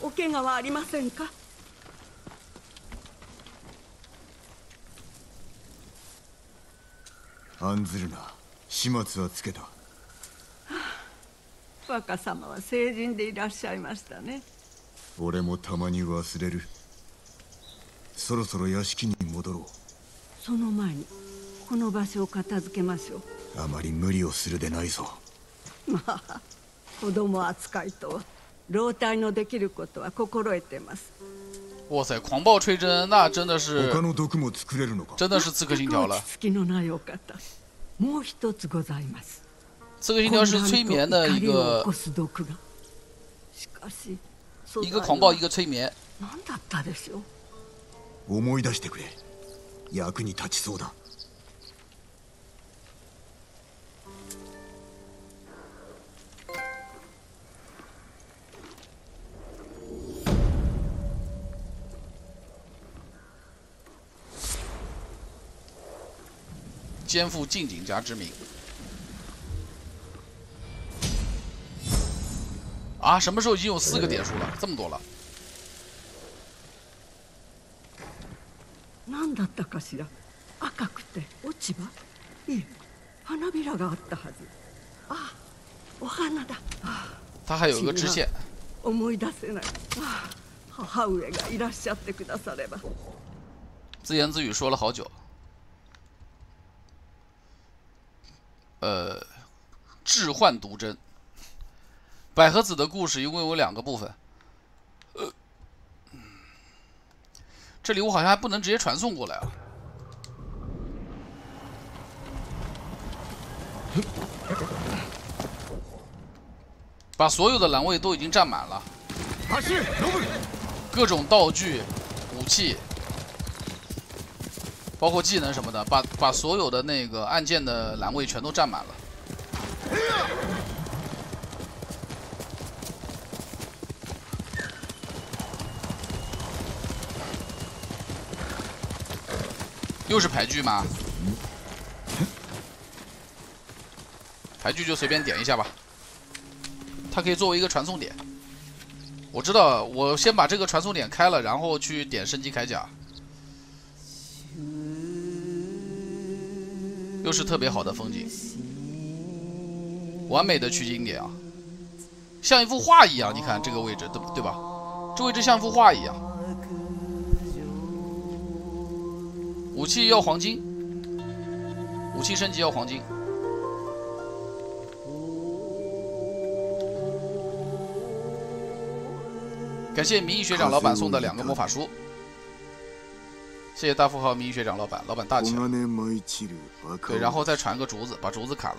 お怪我はありませんか案ずるな始末はつけた、若様は成人でいらっしゃいましたね俺もたまに忘れるそろそろ屋敷に戻ろうその前にこの場所を片付けましょうあまり無理をするでないぞまあ子供扱いと老体のできることは心得てます哇塞，狂暴吹针，那真的是他の毒も作れるのか真的是刺客信条了落。ち着きのないお方もう一つございます刺客信条是催眠的一混乱と怒りを起个こす毒がしかし素材は一个狂暴，一个催眠。何だったでしょう思い出してくれ役に立ちそうだ 肩负近景家之名。啊，什么时候已经有四个点数了？这么多了？何だったかしら赤くて落ち葉いえ花びらがあったはずあお花だあ它还有一个支线。思い出せないあ母上がいらっしゃってくだされば自言自语说了好久。 呃，置换毒针。百合子的故事一共有两个部分。呃，这里我好像还不能直接传送过来啊。把所有的栏位都已经占满了。各种道具、武器。包括技能什么的，把把所有的那个按键的栏位全都占满了。又是牌具吗？牌具就随便点一下吧。它可以作为一个传送点。我知道，我先把这个传送点开了，然后去点升级铠甲。又是特别好的风景，完美的取景点啊，像一幅画一样。你看这个位置，对对吧？这位置像幅画一样。武器要黄金，武器升级要黄金。感谢民意学长老板送的两个魔法书。谢谢大富豪米学长，老板，老板大气。对，然后再传个竹子，把竹子砍了。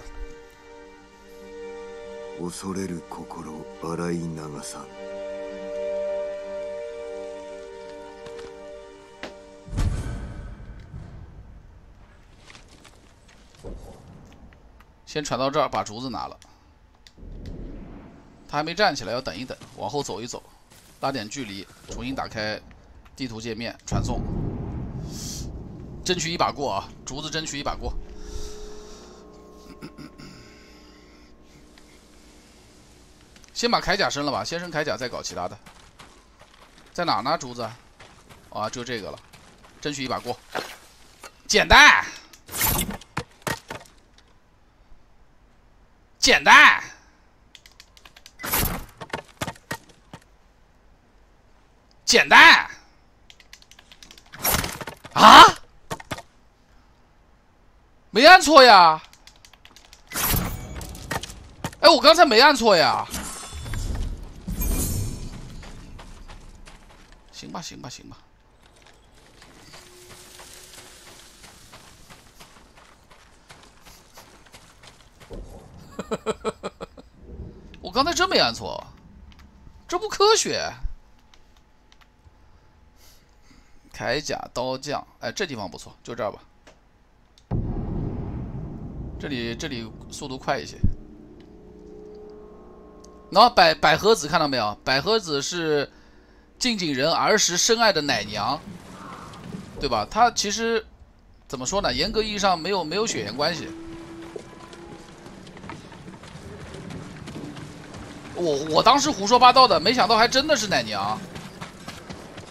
先传到这儿，把竹子拿了。他还没站起来，要等一等，往后走一走，拉点距离，重新打开地图界面，传送。争取一把过啊！竹子，争取一把过。先把铠甲升了吧，先升铠甲再搞其他的。在哪呢，竹子？啊，就这个了。争取一把过，简单，简单，简单。啊？没按错呀！哎，我刚才没按错呀。行吧，行吧，行吧。我刚才真没按错，这不科学。铠甲刀匠，哎，这地方不错，就这儿吧。这里这里速度快一些。然后百合子看到没有？百合子是近景人儿时深爱的奶娘，对吧？她其实怎么说呢？严格意义上没有没有血缘关系。我我当时胡说八道的，没想到还真的是奶娘。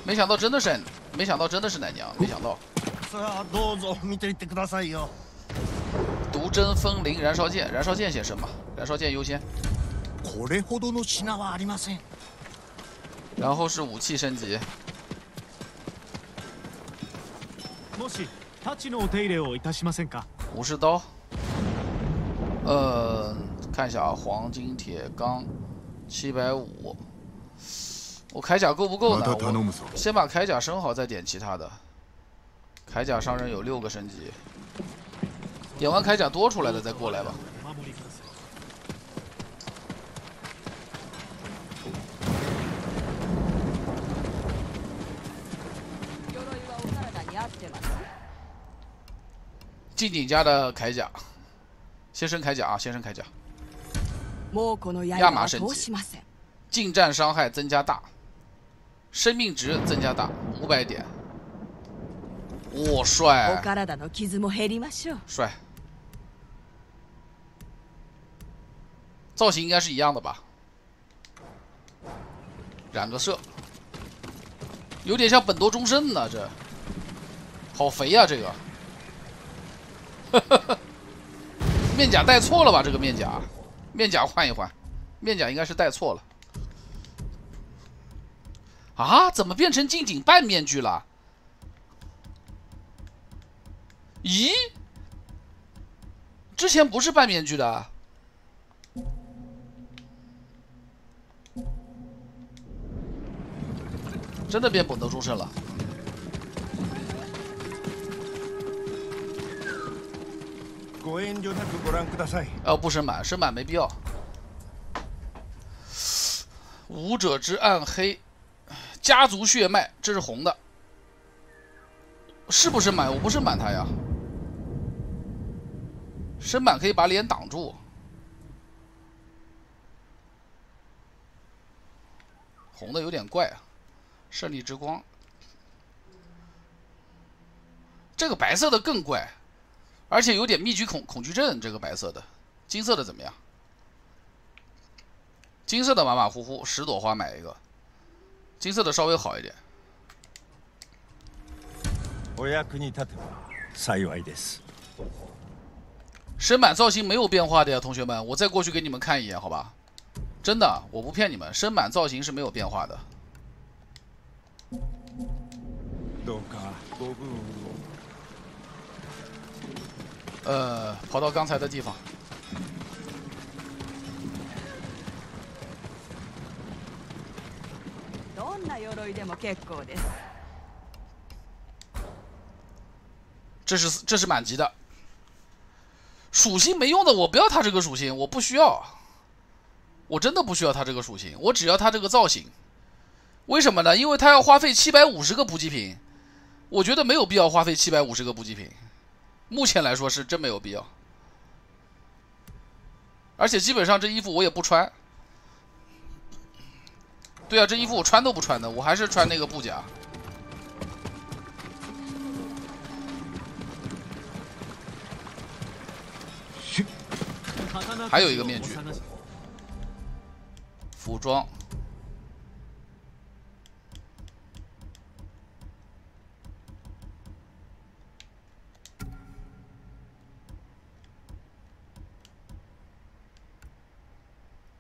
没想到真的是，没想到真的是奶娘，没想到。无针风铃燃烧剑，燃烧剑先升吧，燃烧剑优先。然后是武器升级。武士刀。呃，看一下啊，黄金铁钢七百五，我铠甲够不够呢？先把铠甲升好，再点其他的。铠甲商人有六个升级。点完铠甲多出来了，再过来吧。静景家的铠甲，先升铠甲啊，先升铠甲。亚麻升级，近战伤害增加大，生命值增加大五百点。哇，帅！帅。造型应该是一样的吧？染个色，有点像本多忠胜呢。这好肥呀，这个！哈哈哈，面甲戴错了吧？这个面甲，面甲换一换，面甲应该是戴错了。啊？怎么变成近景半面具了？咦？之前不是半面具的？真的变本刀肉身了？哦，不升满，升满没必要。武者之暗黑，家族血脉，这是红的，是不是满？我不是满他呀，升满可以把脸挡住。红的有点怪啊。胜利之光，这个白色的更怪，而且有点密集恐恐惧症。这个白色的，金色的怎么样？金色的马马虎虎，十朵花买一个。金色的稍微好一点。お役に立つ幸いです。身板造型没有变化的呀，同学们，我再过去给你们看一眼，好吧？真的，我不骗你们，身板造型是没有变化的。呃，跑到刚才的地方。这是这是满级的属性没用的，我不要他这个属性，我不需要，我真的不需要他这个属性，我只要他这个造型。为什么呢？因为他要花费七百五十个补给品。我觉得没有必要花费七百五十个补给品，目前来说是真没有必要。而且基本上这衣服我也不穿。对啊，这衣服我穿都不穿的，我还是穿那个布甲。还有一个面具，服装。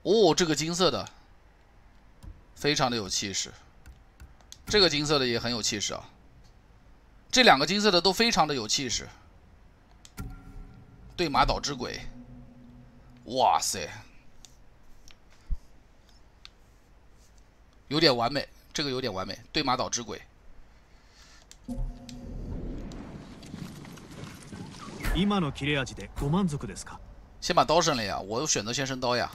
哦，这个金色的，非常的有气势。这个金色的也很有气势啊。这两个金色的都非常的有气势。对马岛之鬼，哇塞，有点完美，这个有点完美。对马岛之鬼。今の切れ味でご満足ですか？先把刀升了呀，我选择先升刀呀。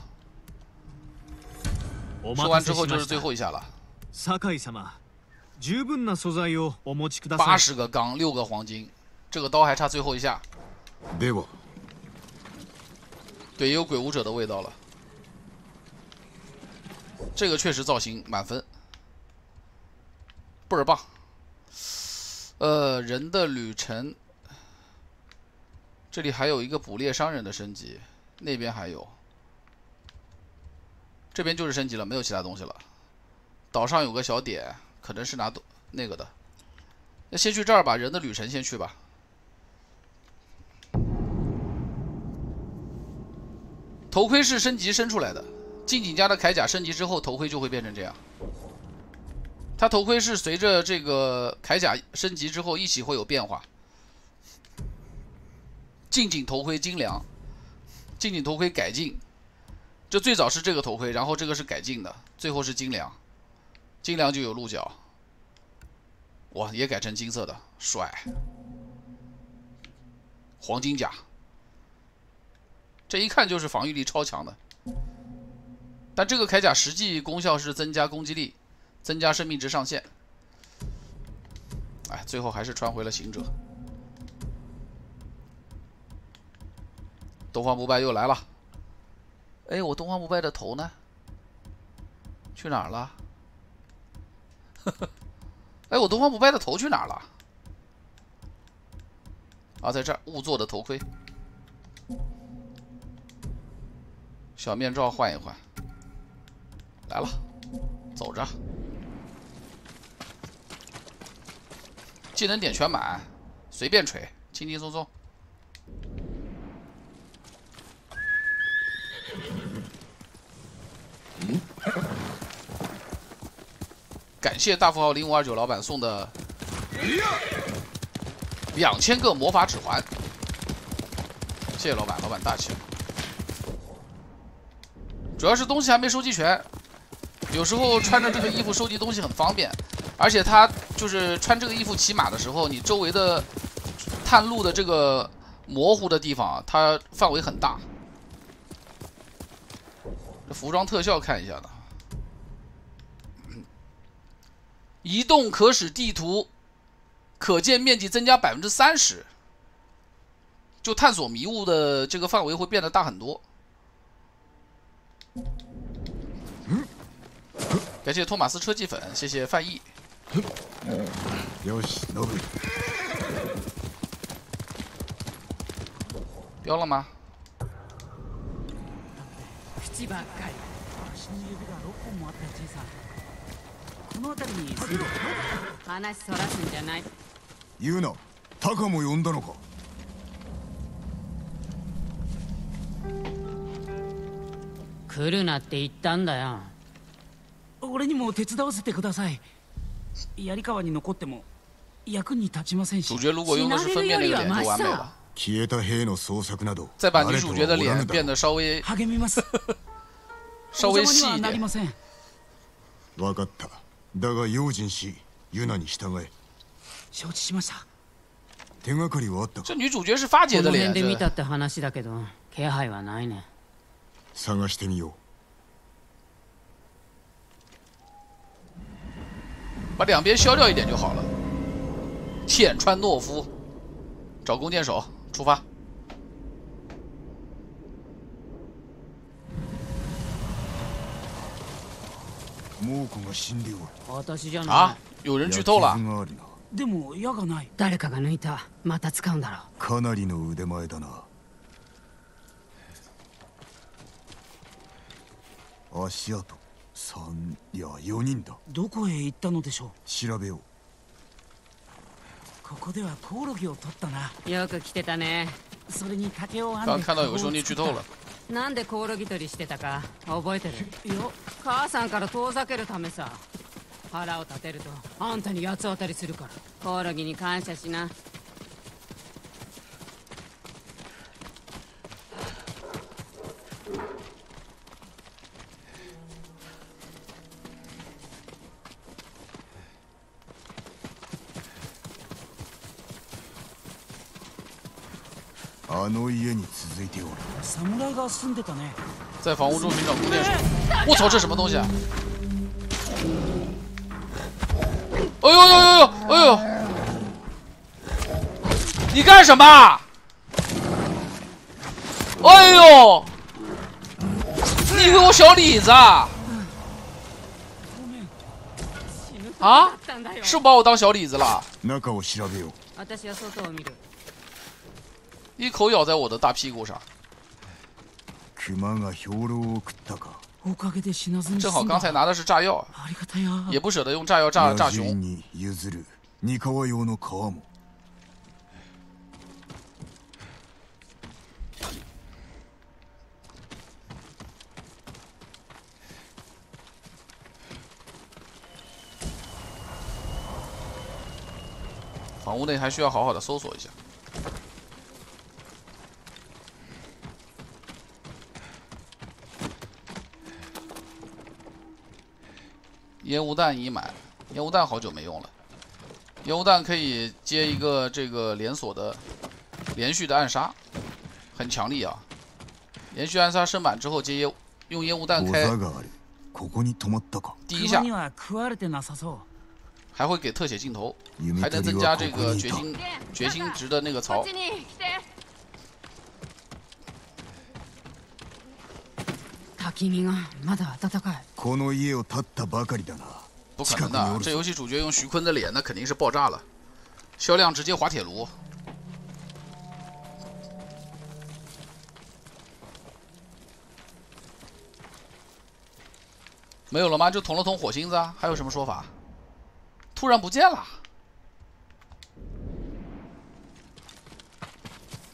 说完之后就是最后一下了。酒井様、十分な素材をお持ちください。八十个钢，六个黄金，这个刀还差最后一下。では。对，也有鬼舞者的味道了。这个确实造型满分，倍儿棒。呃，人的旅程，这里还有一个捕猎商人的升级，那边还有。 这边就是升级了，没有其他东西了。岛上有个小点，可能是拿那个的。那先去这儿吧，人的旅程先去吧。头盔是升级升出来的，近景家的铠甲升级之后，头盔就会变成这样。他头盔是随着这个铠甲升级之后一起会有变化。近景头盔精良，近景头盔改进。这最早是这个头盔，然后这个是改进的，最后是精良，精良就有鹿角，哇，也改成金色的，帅，黄金甲，这一看就是防御力超强的，但这个铠甲实际功效是增加攻击力，增加生命值上限，哎，最后还是穿回了行者，东方不败又来了。哎，我东方不败的头呢？去哪儿了？哎，我东方不败的头去哪儿了？啊，在这儿，雾做的头盔，小面罩换一换。来了，走着，技能点全满，随便锤，轻轻松松。嗯，感谢大富豪零五二九老板送的两千个魔法指环，谢谢老板，老板大气。主要是东西还没收集全，有时候穿着这个衣服收集东西很方便，而且他就是穿这个衣服骑马的时候，你周围的探路的这个模糊的地方，它范围很大。这服装特效看一下的。移动可使地图可见面积增加百分之三十，就探索迷雾的这个范围会变得大很多。感谢托马斯车技粉，谢谢范毅。有了吗？ばっかり足の指が6本もあったじいさんこの辺りに住ん話そらすんじゃない言うなタカも呼んだのか来るなって言ったんだよ俺にも手伝わせてください槍川に残っても役に立ちませんし死なれるよりはマシさ再把女主角的脸变得稍微 稍微细一点。分かった。だが用心し、ユナに従え。承知しました。手がかりはあったか。女主角是发姐的脸。で見たって話だけど、気配はないね。探してみよう。把两边削掉一点就好了。浅川懦夫，找弓箭手。出发。私じゃない。あ、有人剧透了。でも矢がない。誰かが抜いた。また使うんだろう。かなりの腕前だな。足跡三いや四人だ。どこへ行ったのでしょう。調べよう。ここではコオロギを取ったなよく来てたねそれに竹を編んで看到有兄弟剧透了なんでコオロギ取りしてたか覚えてるよ母さんから遠ざけるためさ腹を立てるとあんたに八つ当たりするからコオロギに感謝しなあの家に続いておる侍が住んでたね。在房屋中寻找宫殿时，我操，这什么东西啊？哎呦呦呦呦！哎呦！你干什么？哎呦！你以为我小李子啊？啊？是不把我当小李子了？ 一口咬在我的大屁股上。熊が兵糧を食ったかおかげで死なずに済んだ。正好刚才拿的是炸药，ありがたや。也不舍得用炸药炸炸野獣熊。に譲る三河用の皮も房屋内还需要好好的搜索一下。 烟雾弹已满，烟雾弹好久没用了。烟雾弹可以接一个这个连锁的连续的暗杀，很强力啊！连续暗杀升满之后接烟用烟雾弹小开座があるここに泊まったか第一下熊には食われてなさそう。还会给特写镜头，弓还能增取りは加这ここにいた个决心决心值的那个槽。 焚き火がまだ暖かいこの家を建ったばかりだな不可能的啊，这游戏主角用徐坤的脸，那肯定是爆炸了，销量直接滑铁卢。没有了吗？就捅了捅火星子啊？还有什么说法？突然不见了，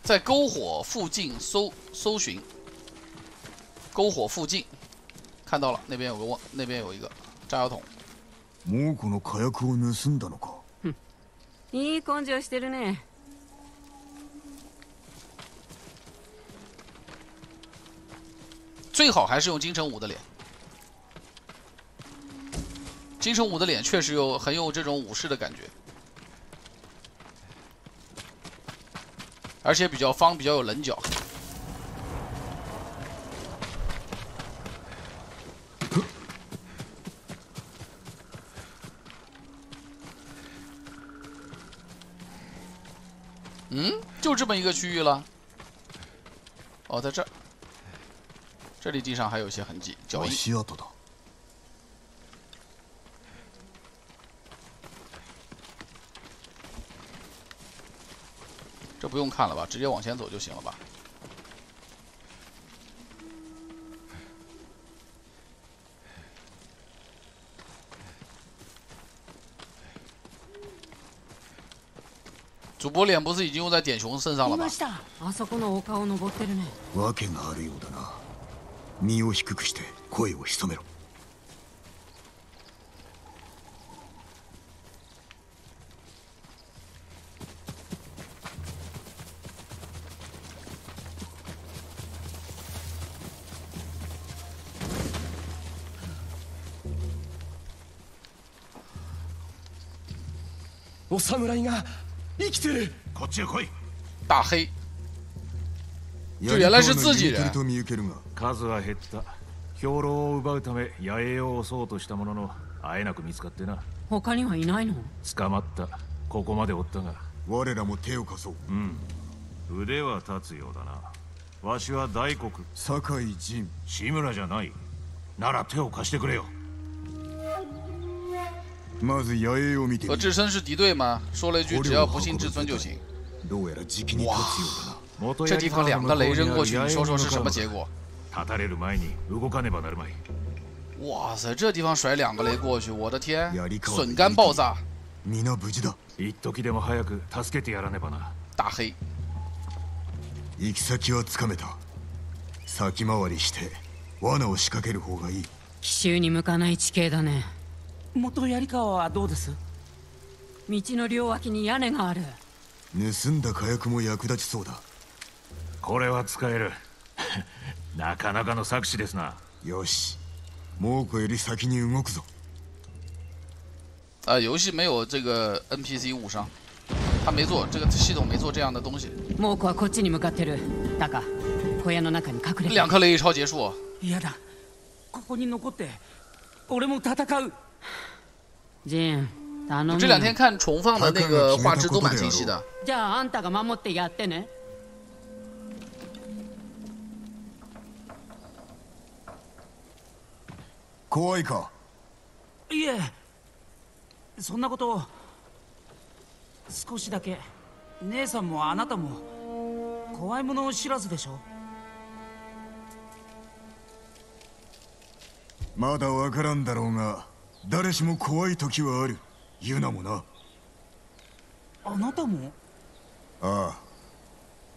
在篝火附近搜搜寻， 篝火附近看到了，那边有个瓮，那边有一个炸药桶。猛虎の火薬を盗んだのかいい根性してるね最好还是用金城武的脸。金城武的脸确实有很有这种武士的感觉，而且比较方，比较有棱角。 嗯，就这么一个区域了。哦，在这，这里地上还有一些痕迹，脚印。这不用看了吧，直接往前走就行了吧。主播脸不是已经用在点熊身上了吗？あそこの丘を登ってるね。わけがあるようだな。身を低くして声を潜めろ。お侍が生きてるこっちへ来い大黑这原来是自己人数は減った兵糧を奪うため野営を襲おうとしたもののあえなく見つかってな他にはいないの捕まったここまでおったが我らも手を貸そううん腕は立つようだなわしは大黒酒井仁志村じゃないなら手を貸してくれよ和み至尊是敌对吗？说了一句只要不信至尊就行。どうやらじきに立つようだな元这地方两个雷扔过去，你说说是什么结果？立たれる前に動かねばなるまい哇塞，这地方甩两个雷过去，我的天！笋干爆炸，皆無事だ一時でも早く助けてやらねばな大黑。行き先はつかめた先回りして罠を仕掛ける方がいい奇襲に向かない地形だね 元槍川はどうです道の両脇に屋根がある盗んだ火薬も役立ちそうだこれは使える なかなかの策士ですなよし猛虎より先に動くぞあ游戏没有这个 NPC 误伤，他没做这个系统没做这样的东西。モークはこっちに向かってる。タカ、小屋の中に隠れ。两颗雷一超结束。嫌だ。ここに残って、俺も戦う。我这两天看重放的那个画质都蛮清晰的。じゃああんたが守ってやってね怖いかいえそんなこと少しだけ姉さんもあなたも怖いもの知らずでしょまだわからんだろうが 誰しも怖い時はあるユナもなあなたもああ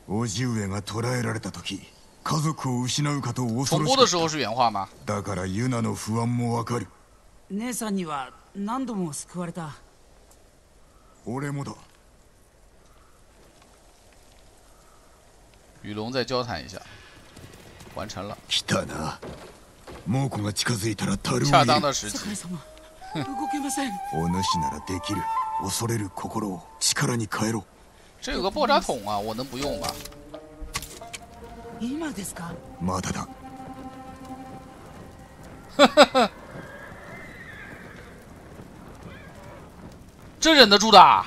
叔父上が捕らえられた時家族を失うかと恐ろしかだからユナの不安もわかる姉さんには何度も救われた俺もだ与龙再交谈一下，完成了。来たな。猛虎が近づいたら樽を。恰当的时机。動けませんお主ならできる恐れる心を力に変えろ这有个爆炸啊我能不用吗今ですかまだだ这忍得住的、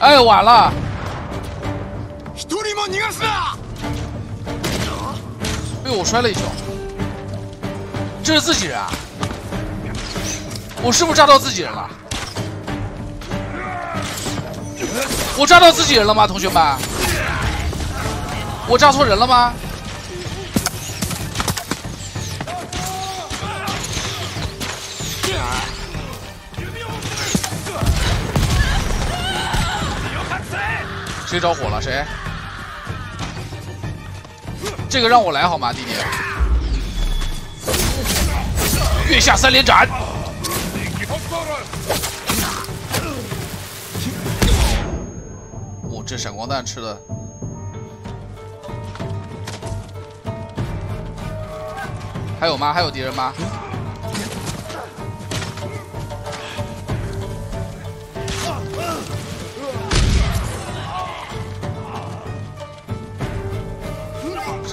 哎，晚了，一人も逃がすな被我摔了一跤。这是自己人啊？我是不是扎到自己人了？我扎到自己人了吗，同学们？我扎错人了吗？ 谁着火了？谁？这个让我来好吗，弟弟！月下三连斩！哇，这闪光弹吃的！还有吗？还有敌人吗？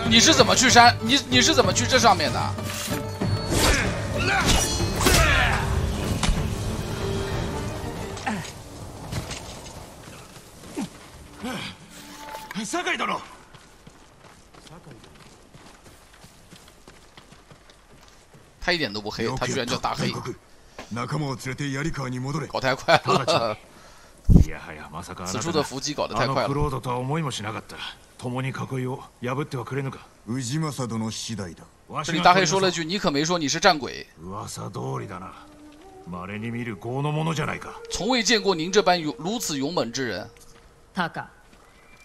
你是怎么去山？你你是怎么去这上面的？酒井殿他一点都不黑，他居然叫大黑，仲間を連れて槍川に戻れ搞太快了。いやはやまさかあな此たが处的伏击搞得太あ快了。 のクロードとは思いもしなかった共に囲いを破ってはくれぬか氏政殿次第だ这里大黑说了句：“你可没说你是战鬼，噂通りだな稀に見る豪の者じゃないか从未见过您这般勇如此勇猛之人。タカ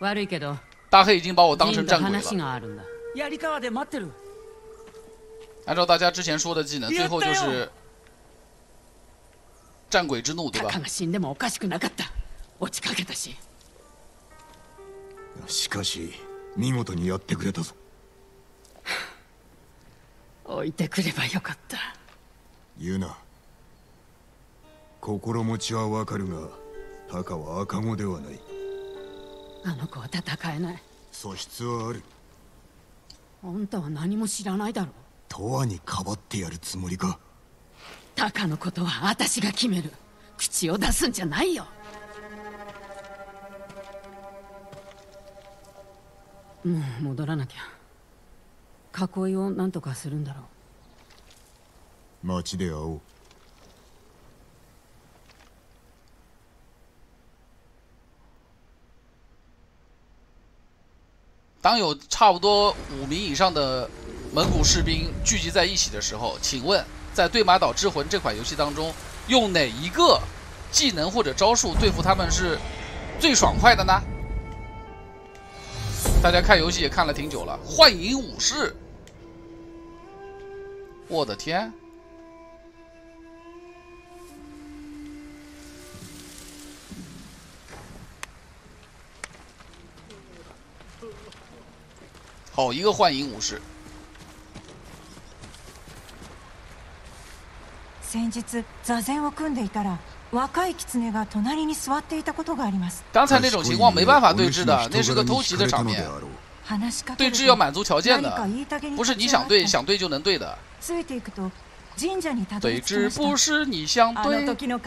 悪いけど大黑已经把我当ジンと成战鬼話了。があるんだ槍川で待ってる按照大家之前说的技能，最后就やった是战鬼之怒，对吧 しかし見事にやってくれたぞ置いてくればよかったユナな心持ちはわかるがタカは赤子ではないあの子は戦えない素質はあるあんたは何も知らないだろとわにかばってやるつもりかタカのことは私が決める口を出すんじゃないよもう戻らなきゃ囲いを何とかするんだろう街で会おう当有差不多五名以上的蒙古士兵聚集在一起的时候，请问在《对马岛之魂》这款游戏当中，用哪一个技能或者招数对付他们是最爽快的呢？ 大家看游戏也看了挺久了，幻影武士，我的天！好一个幻影武士！先日座禅を組んでいたら 若い狐が隣に座っていたことがあります。刚才那种情况没办法对峙的，那是个偷袭的场面。对峙要满足条件的，不是你想对想对就能对的。对峙不是你相对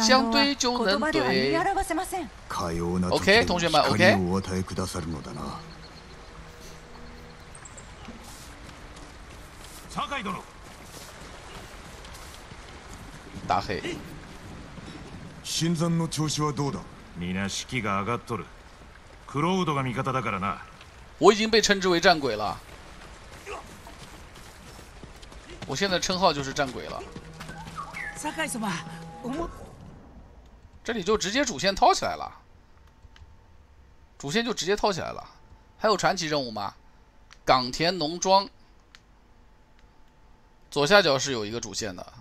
相对就能对。OK，同学们，OK。大黑。新山の調子はどうだ皆士気が上がっとるクロウドが味方だからな我已经被称之为战鬼了。我现在称号就是战鬼了。酒井様思っ这里就直接主线套起来了，主线就直接套起来了。还有传奇任务吗？冈田农庄左下角是有一个主线的，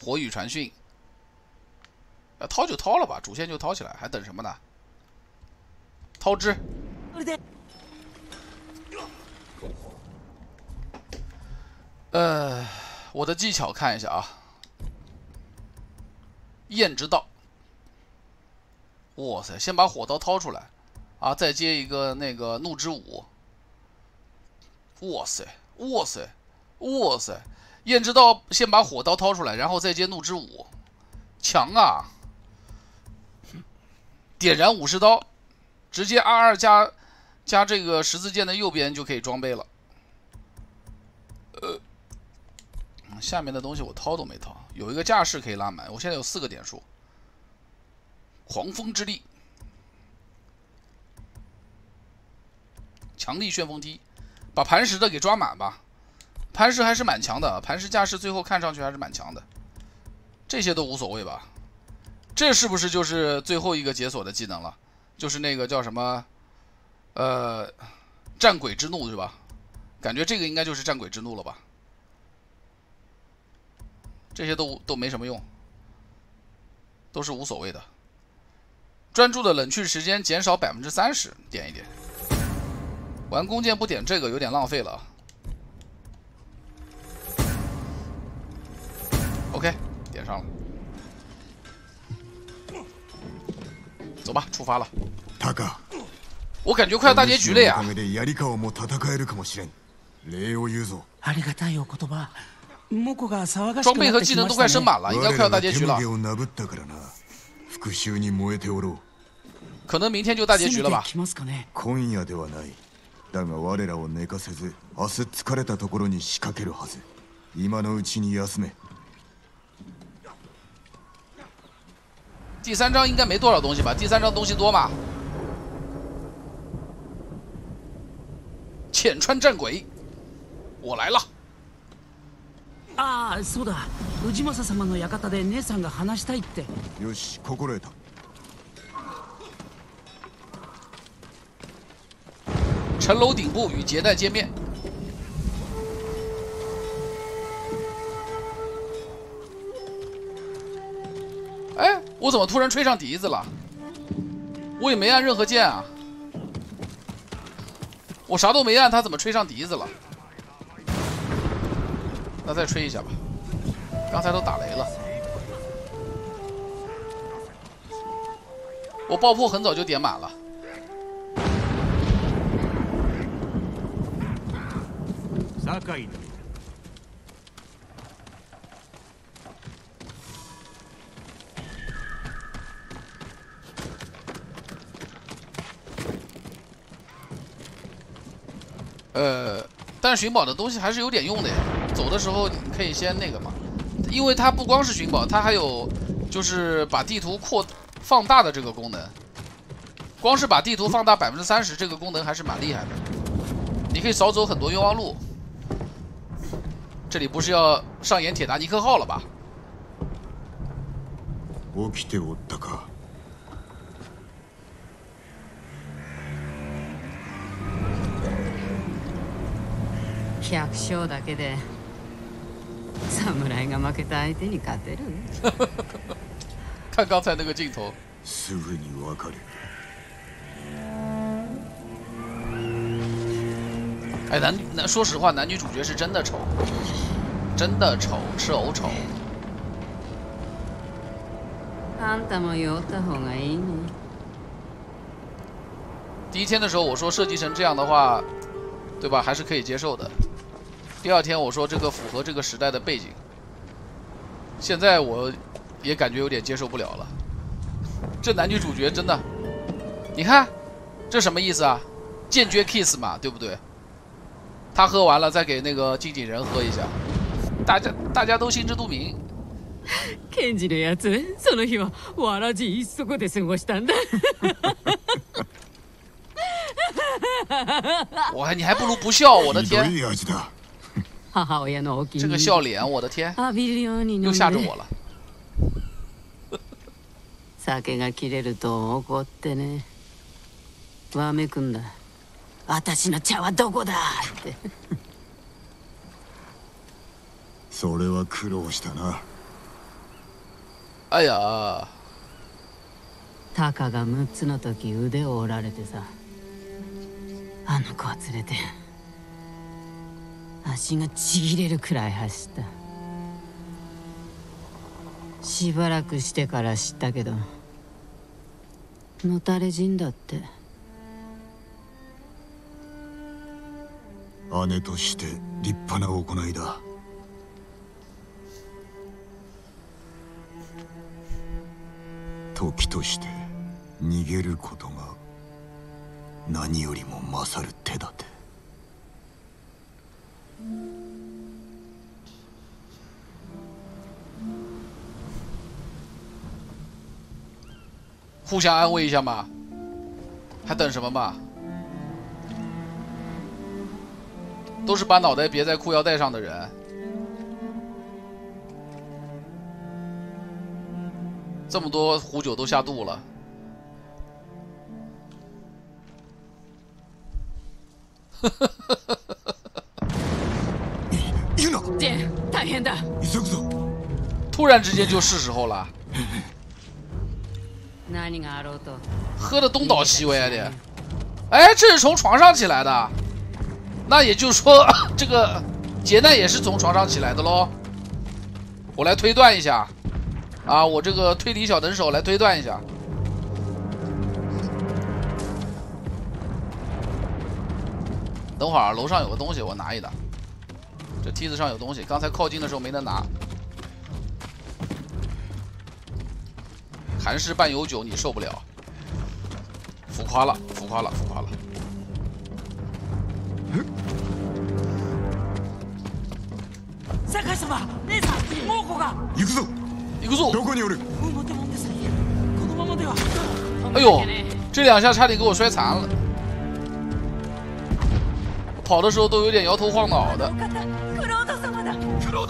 火雨传讯。 要掏就掏了吧，主线就掏起来，还等什么呢？掏之。それで呃，我的技巧看一下啊，焰之道。哇塞，先把火刀掏出来，啊，再接一个那个怒之舞。哇塞，哇塞，哇塞！焰之道先把火刀掏出来，然后再接怒之舞，强啊！ 点燃武士刀，直接 R 二加加这个十字剑的右边就可以装备了。呃，下面的东西我掏都没掏，有一个架势可以拉满。我现在有四个点数，狂风之力，强力旋风踢，把磐石的给抓满吧。磐石还是蛮强的，磐石架势最后看上去还是蛮强的。这些都无所谓吧。这是不是就是最后一个解锁的技能了？就是那个叫什么，呃，战鬼之怒是吧？感觉这个应该就是战鬼之怒了吧？这些都都没什么用，都是无所谓的。专注的冷却时间减少百分之三十，点一点。玩弓箭不点这个有点浪费了。OK，点上了。走吧，出发了。タカ我感觉快要大结局了呀お。かげで槍川も戦えるかもしれん礼を言うぞありがたいお言葉モコが騒がし装くなって备和技能都きましたね快升满了，应该快要大结局了我。らが手麦を殴ったからな復讐に燃えておろう可能明天就大结局了吧？来ますかね今夜ではないだが我らを寝かせず明日疲れたところに仕掛けるはず今のうちに休め 第三章应该没多少东西吧？第三章东西多吗？浅川战鬼，我来了。ああそうだ氏政様の館で姉さんが話したいってよし心得た城楼顶部与劫难见面。 哎，我怎么突然吹上笛子了？我也没按任何键啊，我啥都没按，他怎么吹上笛子了？那再吹一下吧，刚才都打雷了。我爆破很早就点满了。啥鬼？呃，但是寻宝的东西还是有点用的呀。走的时候你可以先那个嘛，因为它不光是寻宝，它还有就是把地图扩放大的这个功能。光是把地图放大百分之三十，这个功能还是蛮厉害的。你可以少走很多冤枉路。这里不是要上演铁达尼克号了吧？起きておったか 百姓だけで侍が負けた相手に勝てる看刚才那个镜头，すぐにわかる哎，男男，说实话，男女主角是真的丑，真的丑，是偶丑。あんたも酔った方がいいね。第一天的时候我说设计成这样的话，对吧？还是可以接受的。 第二天我说这个符合这个时代的背景，现在我也感觉有点接受不了了。这男女主角真的，你看这什么意思啊？坚决 kiss 嘛，对不对？他喝完了再给那个经纪人喝一下，大家大家都心知肚明。ケンジのやつ、その日はわらじ一足で過ごしたんだ。我还你还不如不笑，我的天！ 这个笑脸，我的天，又吓着我了。酒が切れると怒ってね。わめくんだ。私の茶はどこだって。それは苦労したな。あやたかが六つの時腕を折られてさ。あの子を連れて。足がちぎれるくらい走ったしばらくしてから知ったけどのたれ死んだって姉として立派な行いだ時として逃げることが何よりも勝る手立て互相安慰一下嘛，还等什么嘛？都是把脑袋别在裤腰带上的人，这么多壶酒都下肚了，姐，大変だ。急ぐぞ突然之间就是时候了，何があろうと喝的东倒西歪的。哎，这是从床上起来的，那也就是说，这个劫难也是从床上起来的喽。我来推断一下，啊，我这个推理小能手来推断一下。等会儿楼上有个东西，我拿一拿。 这梯子上有东西，刚才靠近的时候没能拿。韩式半有酒你受不了，浮夸了，浮夸了，浮夸了。坂様姉さん猛虎が行くぞ行くぞどこにおる表もんですこのままでは哎呦，这两下差点给我摔残了，跑的时候都有点摇头晃脑的。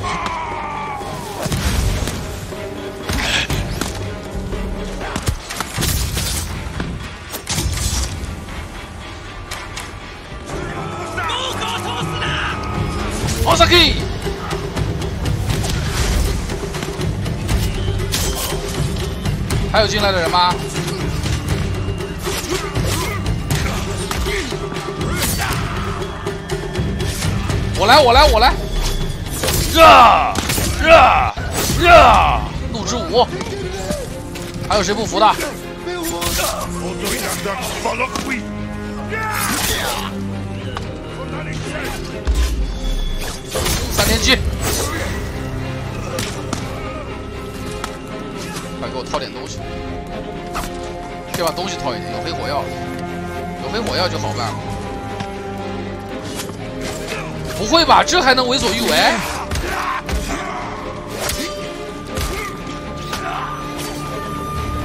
敵を通すな槍川を守れクロード様に続け奥崎，还有进来的人吗？ 我来，我来，我来！ 呀呀呀！怒之舞，还有谁不服的？三连击！快给我掏点东西！先把东西掏一点，有黑火药，有黑火药就好办了。不会吧？这还能为所欲为？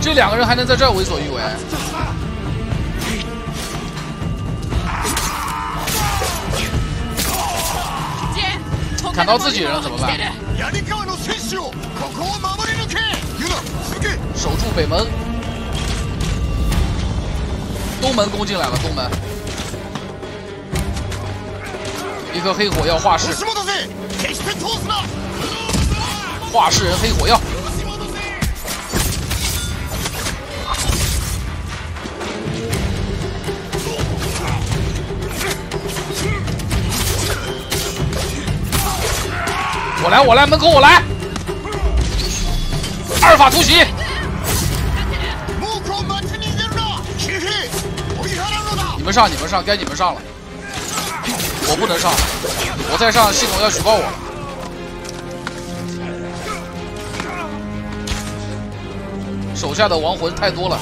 这两个人还能在这儿为所欲为？砍到自己人怎么办？守住北门，东门攻进来了，东门。一颗黑火药，画室什么东西？给死了！画室人，黑火药。我来，我来，门口我来。二法突袭！你们上，你们上，该你们上了。我不能上，我再上系统要举报我。手下的亡魂太多了，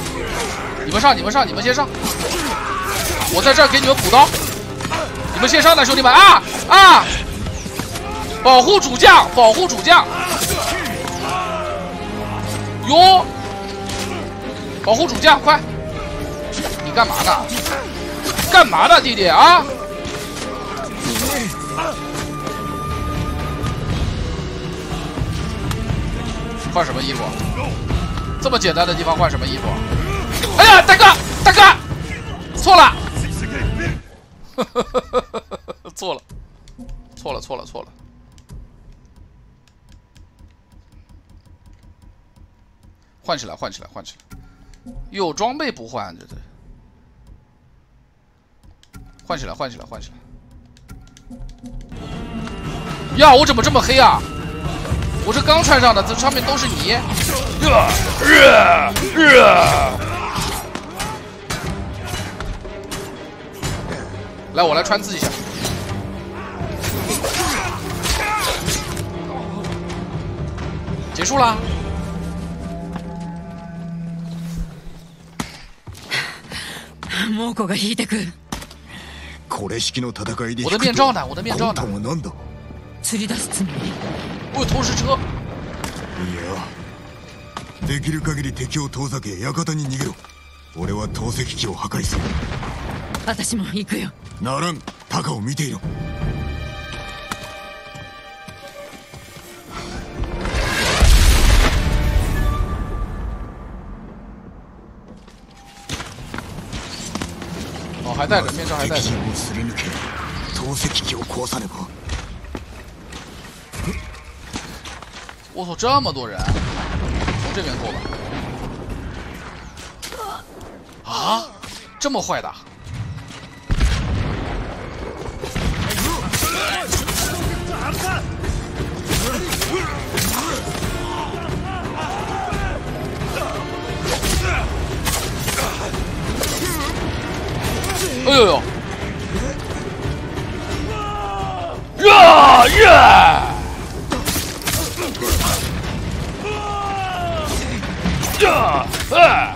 你们上，你们上，你们先上。我在这儿给你们补刀，你们先上来，兄弟们啊啊！保护主将，保护主将！哟，保护主将，快！你干嘛呢？干嘛呢，弟弟啊？换什么衣服？这么简单的地方换什么衣服？哎呀，大哥，大哥，错了，错了，错了，错了，错了，换起来，换起来，换起来！有装备不换，这这，换起来，换起来，换起来！呀，我怎么这么黑啊？我这刚穿上的，这上面都是泥。来，我来穿刺一下。结束啦。猛虎が引いてく これ式の戦いで我的面罩呢？我的面釣り出すつもり。おい、投石車。いや、できる限り敵を遠ざけ館に逃げろ。俺は投石機を破壊する。私も行くよ。ならん、タカを見ていろ。哦，还戴着面罩，还戴着。敵陣をすり抜け投石機を壊さねば我操，这么多人！从这边过吧。啊，这么坏的？ 哎呦呦！呀呀！呀哎！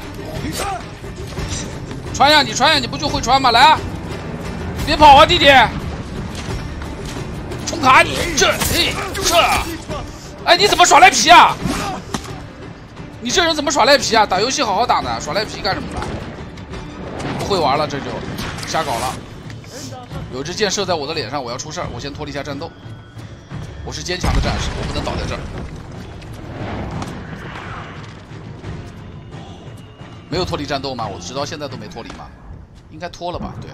穿呀，你穿呀，你不就会穿吗？来啊！别跑啊，弟弟！冲卡你这这！哎，你怎么耍赖皮啊？你这人怎么耍赖皮啊？打游戏好好打的，耍赖皮干什么了？不会玩了，这就。瞎搞了，有支箭射在我的脸上，我要出事我先脱离一下战斗。我是坚强的战士，我不能倒在这儿。没有脱离战斗吗？我直到现在都没脱离吗？应该脱了吧？对。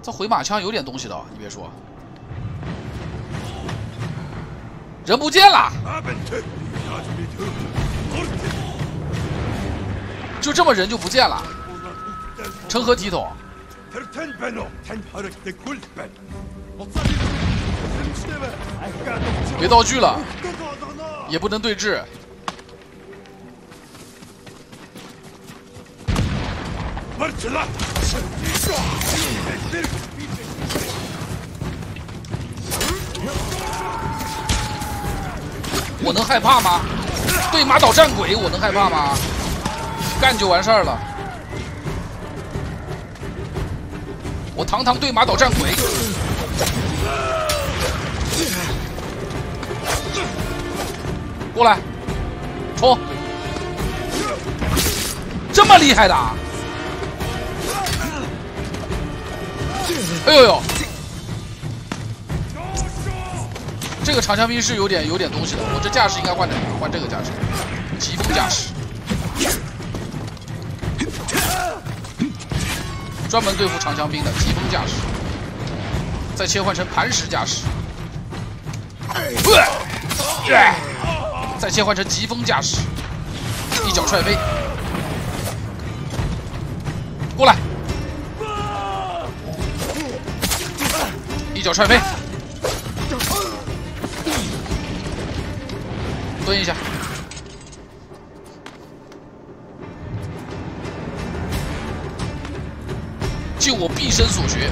这回马枪有点东西的，你别说。人不见了。就这么人就不见了。成何体统！别道具了，也不能对峙。来！我能害怕吗？对马岛战鬼，我能害怕吗？干就完事儿了。我堂堂对马岛战鬼，过来，冲！这么厉害的！哎呦呦！这个长枪兵是有点有点东西的，我这架势应该换哪换这个架势，疾风架势。专门对付长枪兵的疾风驾驶，再切换成磐石驾驶，再切换成疾风驾驶，一脚踹飞，过来，一脚踹飞，蹲一下。尽我毕生所学，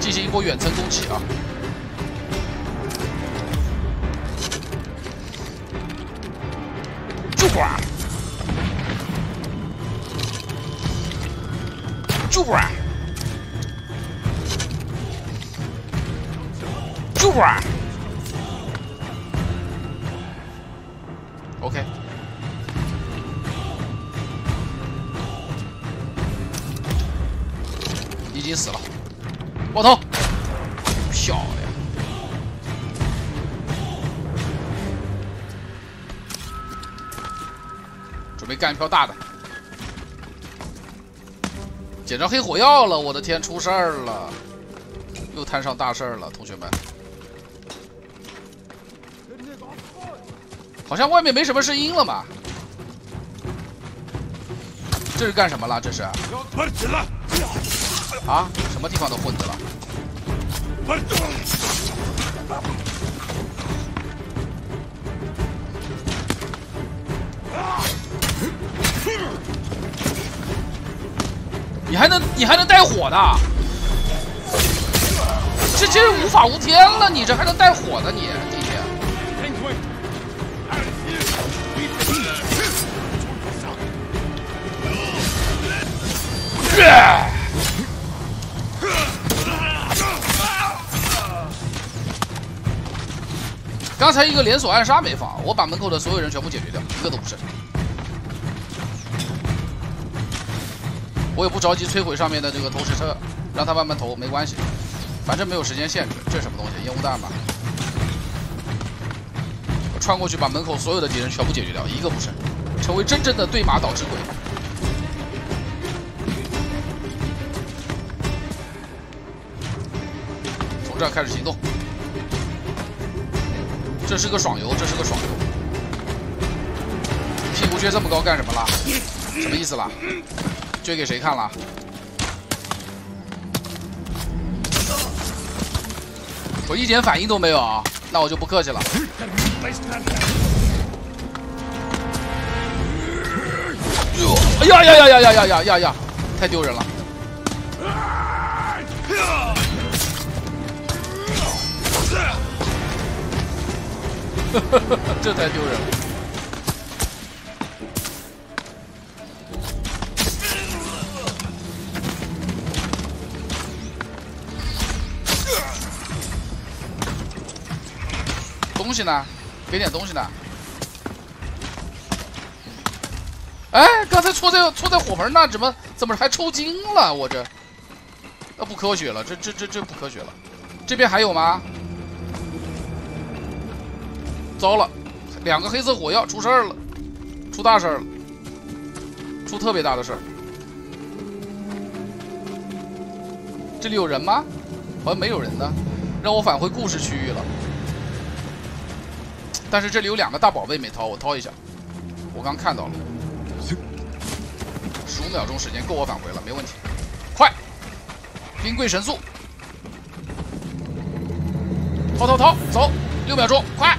进行一波远程攻击啊！就管，救管，救管。o k 死了，爆头，漂亮！准备干一票大的，捡着黑火药了！我的天，出事儿了，又摊上大事儿了，同学们。好像外面没什么声音了嘛？这是干什么了？这是。快起来！啊！什么地方都混子了，稳住！你还能你还能带火呢？这这是无法无天了！你这还能带火呢？你今天。刚才一个连锁暗杀没放，我把门口的所有人全部解决掉，一个都不剩。我也不着急摧毁上面的这个投石车，让他慢慢投没关系，反正没有时间限制。这什么东西？烟雾弹吧！我穿过去，把门口所有的敌人全部解决掉，一个不剩，成为真正的对马岛之鬼。从这开始行动。这是个爽游，这是个爽游。屁股撅这么高干什么啦？什么意思啦？撅给谁看啦？我一点反应都没有啊！那我就不客气了。哎呀呀呀呀呀呀呀呀呀！太丢人了。这才丢人！东西呢？给点东西呢？哎，刚才戳在戳在火盆那，怎么怎么还抽筋了？我这，啊不科学了，这这这这不科学了。这边还有吗？糟了，两个黑色火药出事儿了，出大事了，出特别大的事儿。这里有人吗？好像没有人呢，让我返回故事区域了。但是这里有两个大宝贝没掏，我掏一下。我刚看到了，十五秒钟时间够我返回了，没问题，快！冰柜神速，掏掏掏，走，六秒钟，快！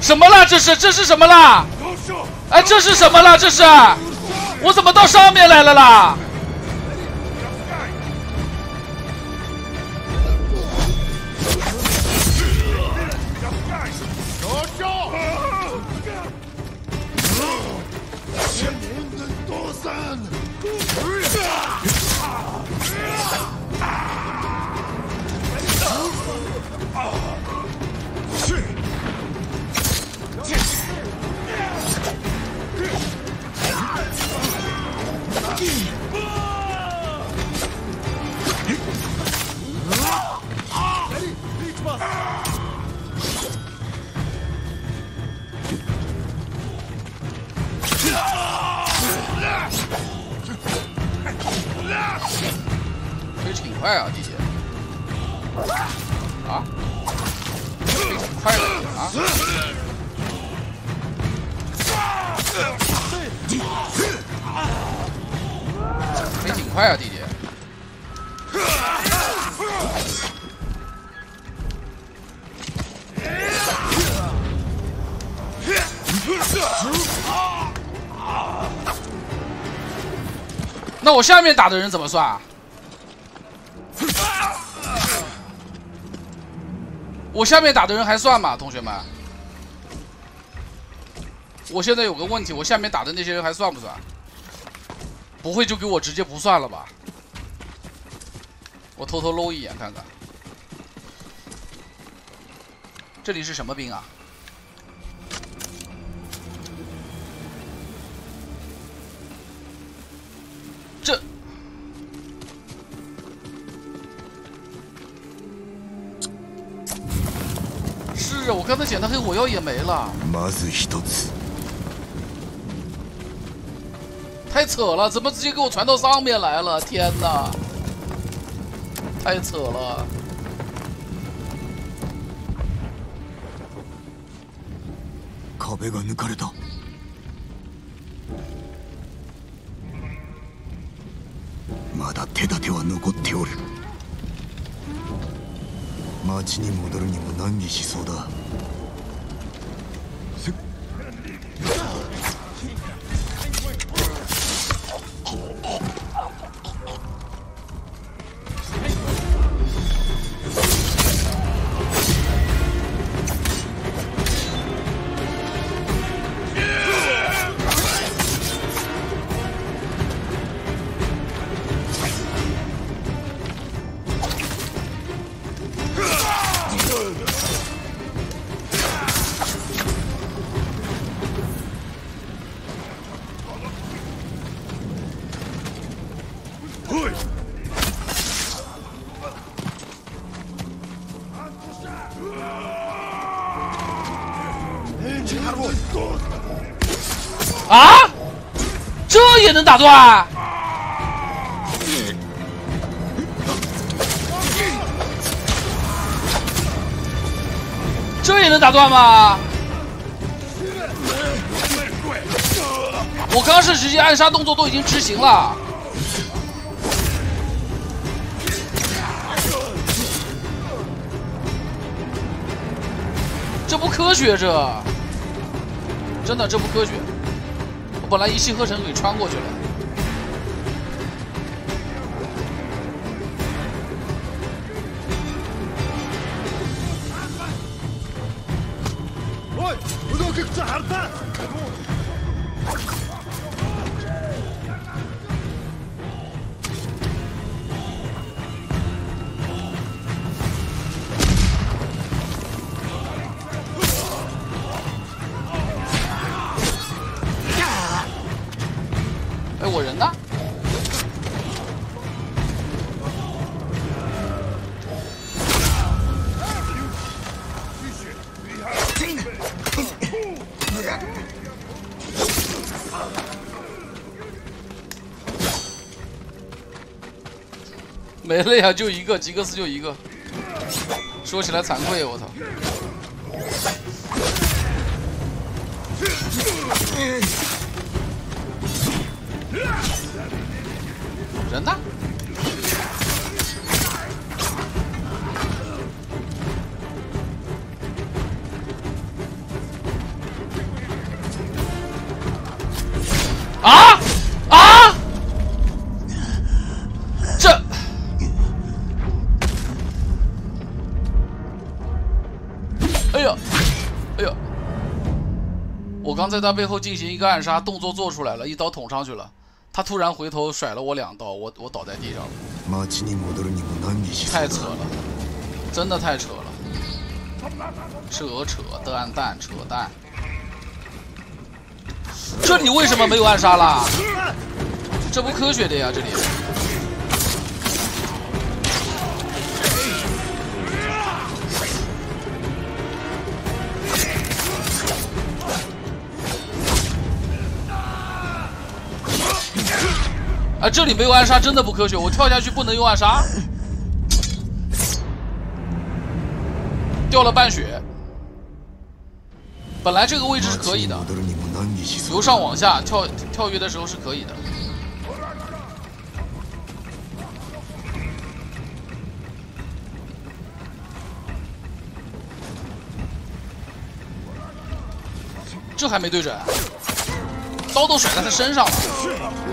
什么啦？这是这是什么啦？哎，这是什么啦？这是我怎么到上面来了啦？我下面打的人怎么算？我下面打的人还算吗，同学们？我现在有个问题，我下面打的那些人还算不算？不会就给我直接不算了吧？我偷偷搂一眼看看，这里是什么兵啊？没了，まず一つ太扯了，怎么直接给我传到上面来了？天哪，太扯了！壁が抜かれたまだ手立ては残っておる町に戻るにも難儀しそうだ 能打断啊！这也能打断吗？我刚是直接暗杀动作都已经执行了，这不科学，这真的这不科学。本来一气呵成，给穿过去了。类啊，就一个吉格斯，就一个。说起来惭愧，我操。在他背后进行一个暗杀动作做出来了，一刀捅上去了，他突然回头甩了我两刀，我我倒在地上了。太扯了，真的太扯了，扯扯蛋蛋扯蛋，这里为什么没有暗杀啦？这不科学的呀，这里。这里没有暗杀，真的不科学。我跳下去不能用暗杀，掉了半血。本来这个位置是可以的，由上往下跳跳跃的时候是可以的。这还没对准，刀都甩在他身上了。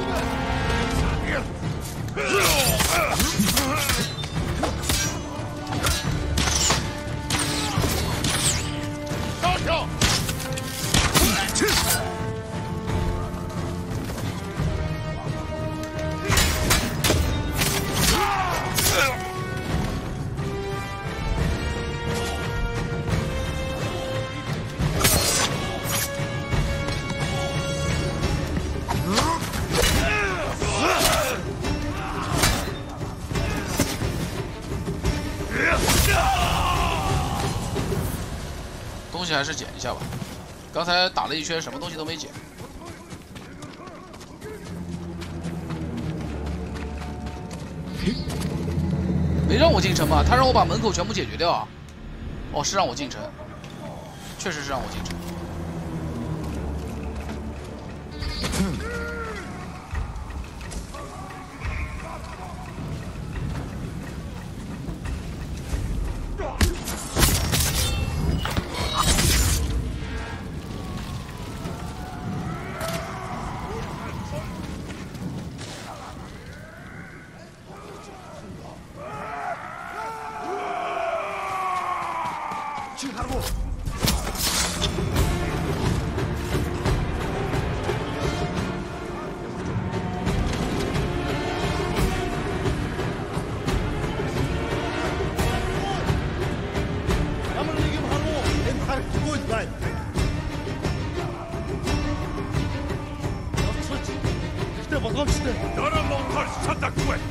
刚才打了一圈，什么东西都没捡。没让我进城吧？他让我把门口全部解决掉啊！哦，是让我进城，确实是让我进城。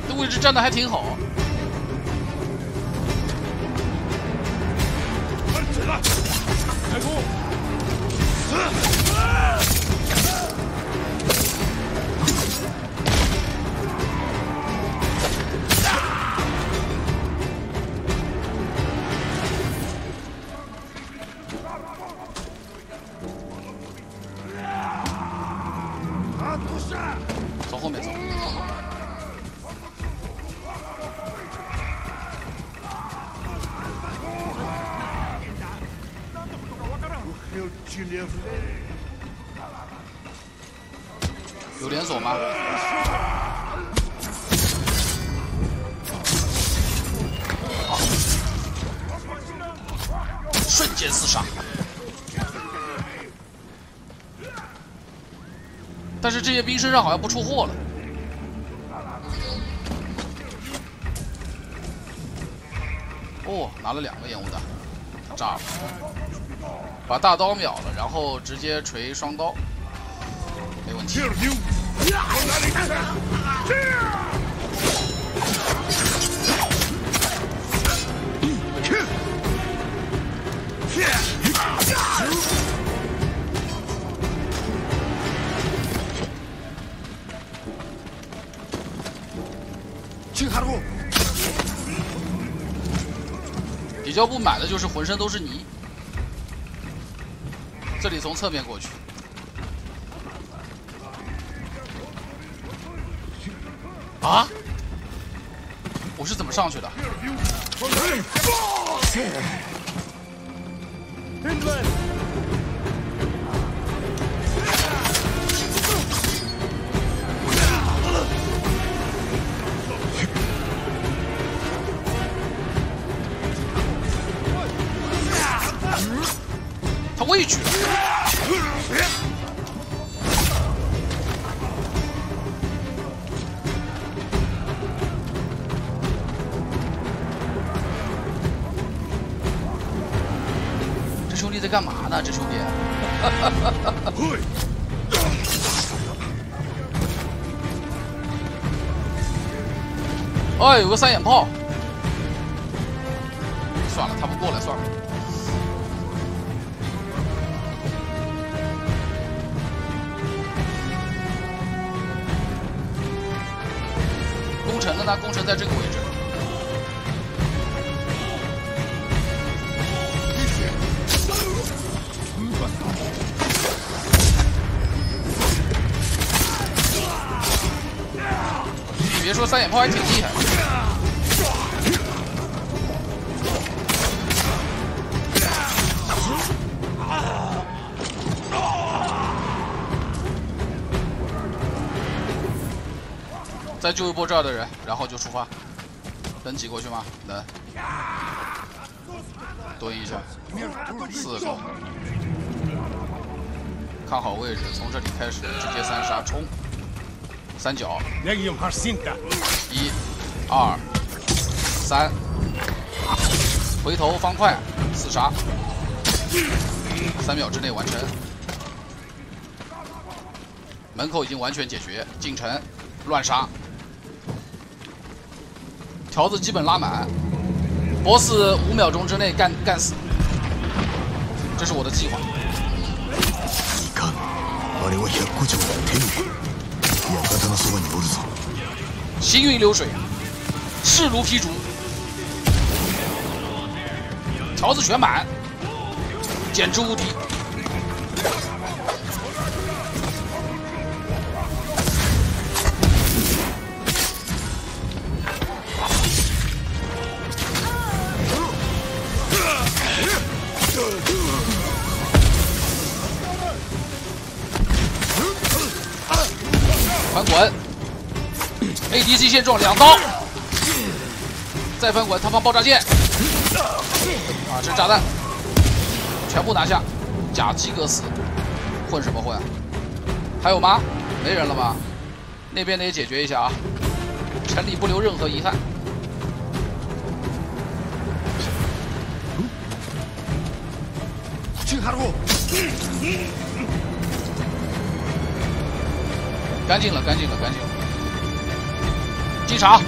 这位置站的还挺好。这些兵身上好像不出货了。哦，拿了两个烟雾弹，炸了，把大刀秒了，然后直接锤双刀，没问题。胶较不满的就是浑身都是泥，这里从侧面过去。三眼炮。这儿的人，然后就出发。能挤过去吗？能。蹲一下，四个。看好位置，从这里开始，直接三杀冲。三角。一二三，回头方块四杀。三秒之内完成。门口已经完全解决，进城乱杀。条子基本拉满，BOSS 五秒钟之内干干死，这是我的计划。行云流水，势如劈竹，条子全满，简直无。两刀，再翻滚，他妈爆炸剑，啊，这炸弹，全部拿下，甲基哥死，混什么混？还有吗？没人了吧？那边得解决一下啊，城里不留任何遗憾。干净了，干净了，干净。击杀，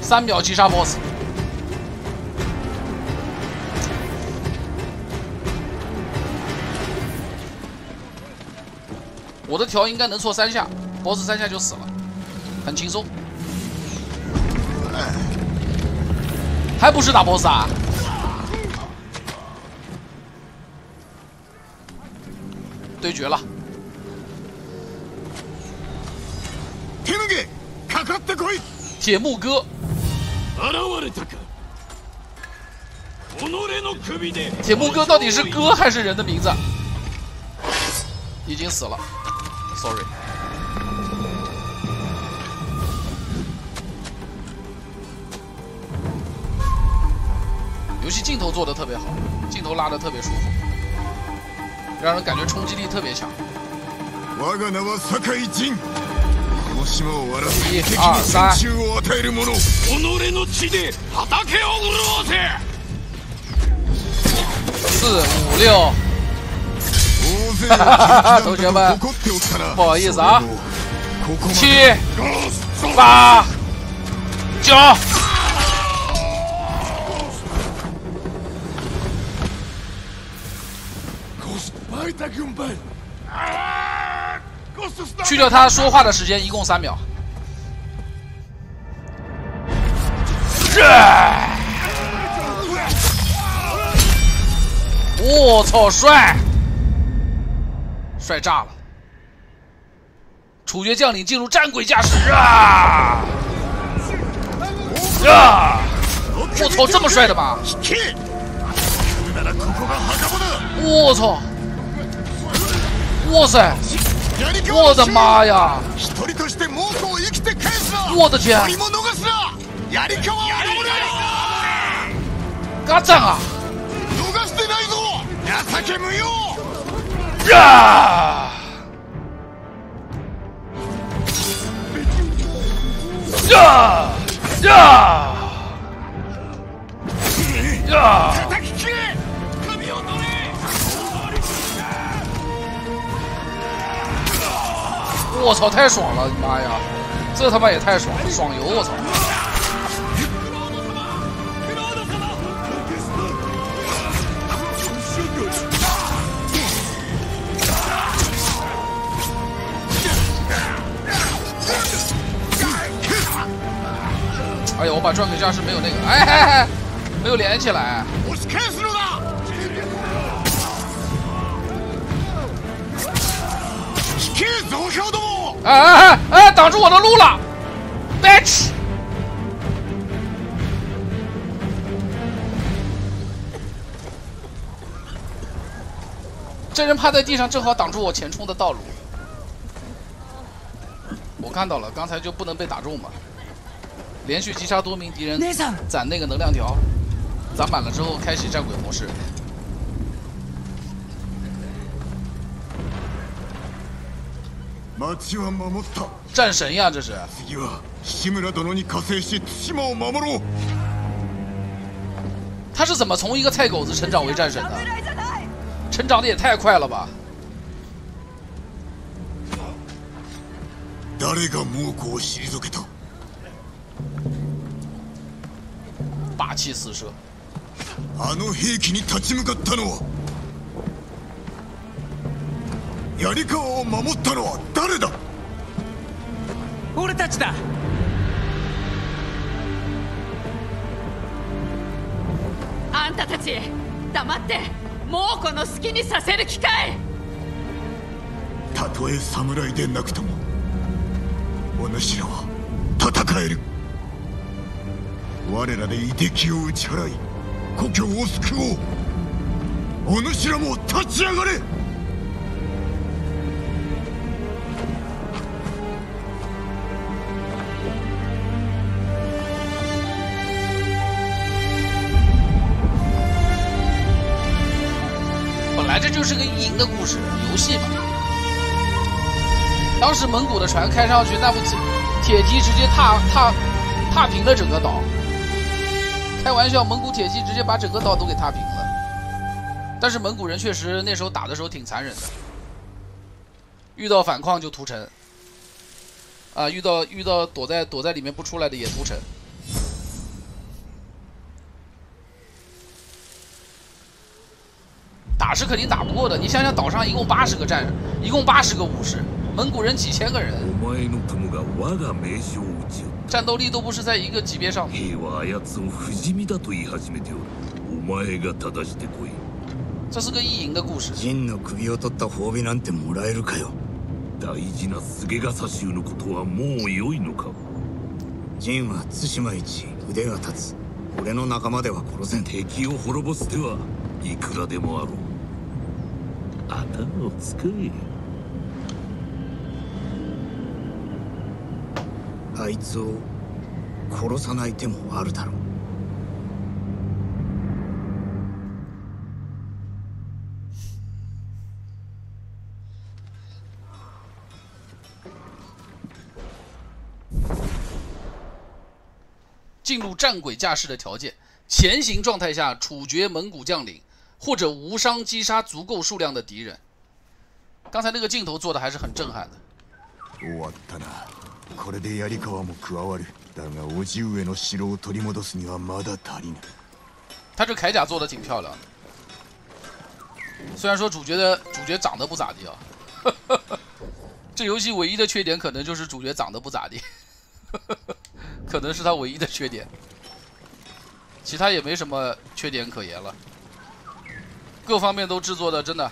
三秒击杀 BOSS。我的条应该能错三下，BOSS 三下就死了，很轻松。还不是打 BOSS 啊？对决了。铁木哥，铁木哥到底是歌还是人的名字？已经死了，sorry。游戏镜头做的特别好，镜头拉的特别舒服，让人感觉冲击力特别强。我那我萨卡伊人，一寂我的己の地で畑を潤せ。四、五、六。哈哈哈！同学们，不好意思啊。七、八、九。去掉他说话的时间，一共三秒。 帅，帅炸了！处决将领进入战鬼驾驶啊！啊！我操，这么帅的吗？我操！哇塞！我的妈呀！我的天！干仗啊！灭！呀呀呀呀，我操，太爽了！妈呀，这他妈也太爽了，爽游！我操！我把转给驾驶，没有那个，哎，没有连起来。我是开的。开哎哎哎！挡住我的路了。这人趴在地上，正好挡住我前冲的道路。我看到了，刚才就不能被打中吧？连续击杀多名敌人，攒那个能量条，攒满了之后开启战鬼模式。战神呀，这是！他是怎么从一个菜狗子成长为战神的？成长的也太快了吧！霸气四射あの兵器に立ち向かったのは槍川を守ったのは誰だ俺たちだあんたたち黙って猛虎の好きにさせる機会たとえ侍でなくともお主らは戦える我らで遺敵を打ち払い故郷を救おうお主らも立ち上がれ本来这就是个意淫的故事，游戏嘛。当时蒙古的船开上去，那部铁蹄直接踏踏踏平了整个岛。 开玩笑，蒙古铁骑直接把整个岛都给踏平了。但是蒙古人确实那时候打的时候挺残忍的，遇到反抗就屠城。啊，遇到遇到躲在躲在里面不出来的也屠城。打是肯定打不过的，你想想，岛上一共八十个战士，一共八十个武士，蒙古人几千个人。战斗力都不是在一个级别上。这是个意淫的故事。ジの首を取った褒美なんてもらえるかよ。大事な菅笠衆のことはもう良いのか。ジは対馬一腕が立つ。俺の仲間では殺せん。敵を滅ぼす手はいくらでもあろう。頭を使え。あいつを殺さない手もあるだろう进入战鬼架势的条件：前行状态下处决蒙古将领，或者无伤击杀足够数量的敌人。刚才那个镜头做的还是很震撼的。 終わったなこれで槍川も加わるだが叔父上の城を取り戻すにはまだ足りぬ他这铠甲做的挺漂亮的，虽然说主角的主角长得不咋地啊，这游戏唯一的缺点可能就是主角长得不咋地，可能是他唯一的缺点。 其他也没什么缺点可言了，各方面都制作的真的，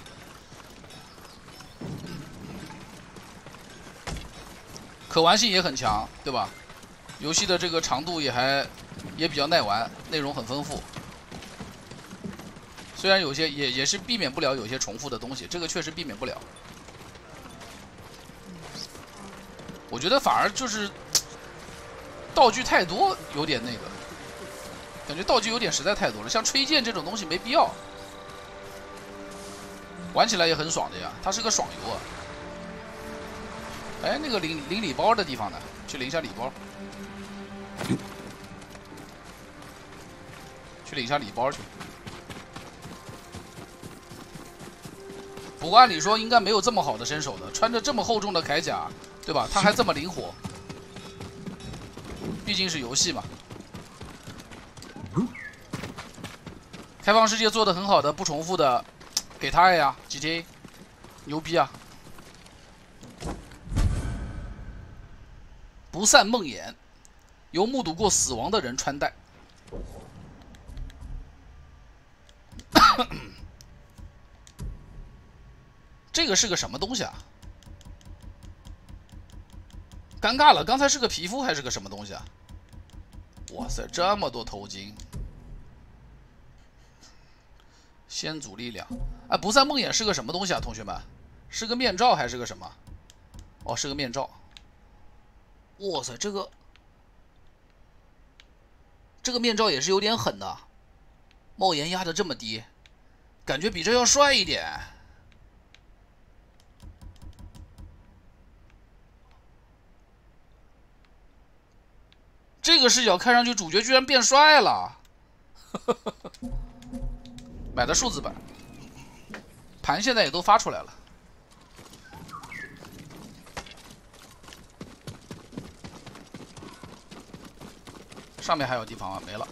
可玩性也很强，对吧？游戏的这个长度也还也比较耐玩，内容很丰富。虽然有些也也是避免不了有些重复的东西，这个确实避免不了。我觉得反而就是道具太多，有点那个，感觉道具有点实在太多了。像吹剑这种东西没必要，玩起来也很爽的呀，它是个爽游啊。哎，那个领领礼包的地方呢？去领一下礼包。去领一下礼包去。不过按理说应该没有这么好的身手的，穿着这么厚重的铠甲，对吧？他还这么灵活，毕竟是游戏嘛。开放世界做的很好的、不重复的，给他呀！GTA，牛逼啊！不散梦魇，由目睹过死亡的人穿戴。这个是个什么东西啊？尴尬了，刚才是个皮肤还是个什么东西啊？哇塞，这么多头巾！先祖力量，哎，不散梦魇是个什么东西啊？同学们，是个面罩还是个什么？哦，是个面罩。哇塞，这个这个面罩也是有点狠的，帽檐压的这么低，感觉比这要帅一点。这个视角看上去主角居然变帅了，买的数字版盘现在也都发出来了。上面还有地方吗？没了，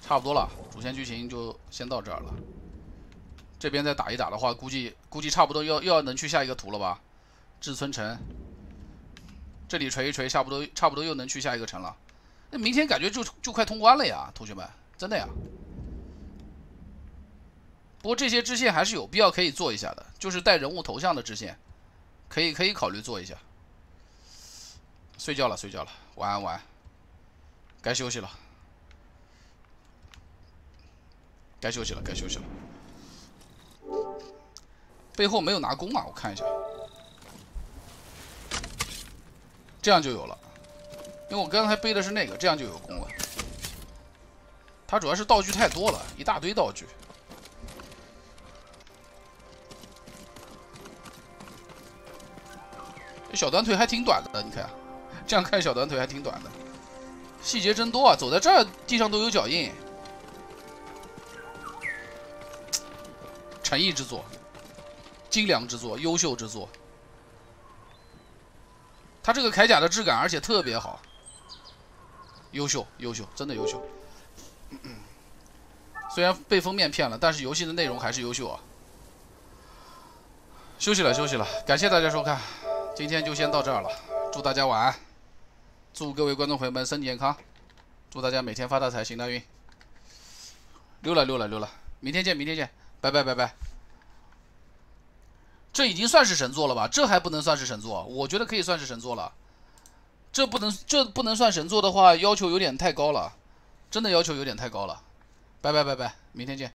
差不多了，主线剧情就先到这儿了。这边再打一打的话，估计估计差不多要又要能去下一个图了吧？至村城，这里锤一锤，差不多差不多又能去下一个城了。那明天感觉就就快通关了呀，同学们，真的呀。不过这些支线还是有必要可以做一下的，就是带人物头像的支线，可以可以考虑做一下。睡觉了，睡觉了，晚安晚安，该休息了，该休息了该休息了。背后没有拿弓啊，我看一下，这样就有了，因为我刚才背的是那个，这样就有弓了。它主要是道具太多了，一大堆道具。小短腿还挺短的，你看，这样看小短腿还挺短的。细节真多啊，走在这儿地上都有脚印。诚意之作，精良之作，优秀之作。他这个铠甲的质感，而且特别好，优秀，优秀，真的优秀。虽然被封面骗了，但是游戏的内容还是优秀啊。休息了，休息了，感谢大家收看。今天就先到这儿了，祝大家晚安，祝各位观众朋友们身体健康，祝大家每天发大财，行大运。溜了溜了溜了，明天见，明天见，拜拜拜拜。这已经算是神作了吧？这还不能算是神作，我觉得可以算是神作了。这不能这不能算神作的话，要求有点太高了，真的要求有点太高了。拜拜拜拜，明天见。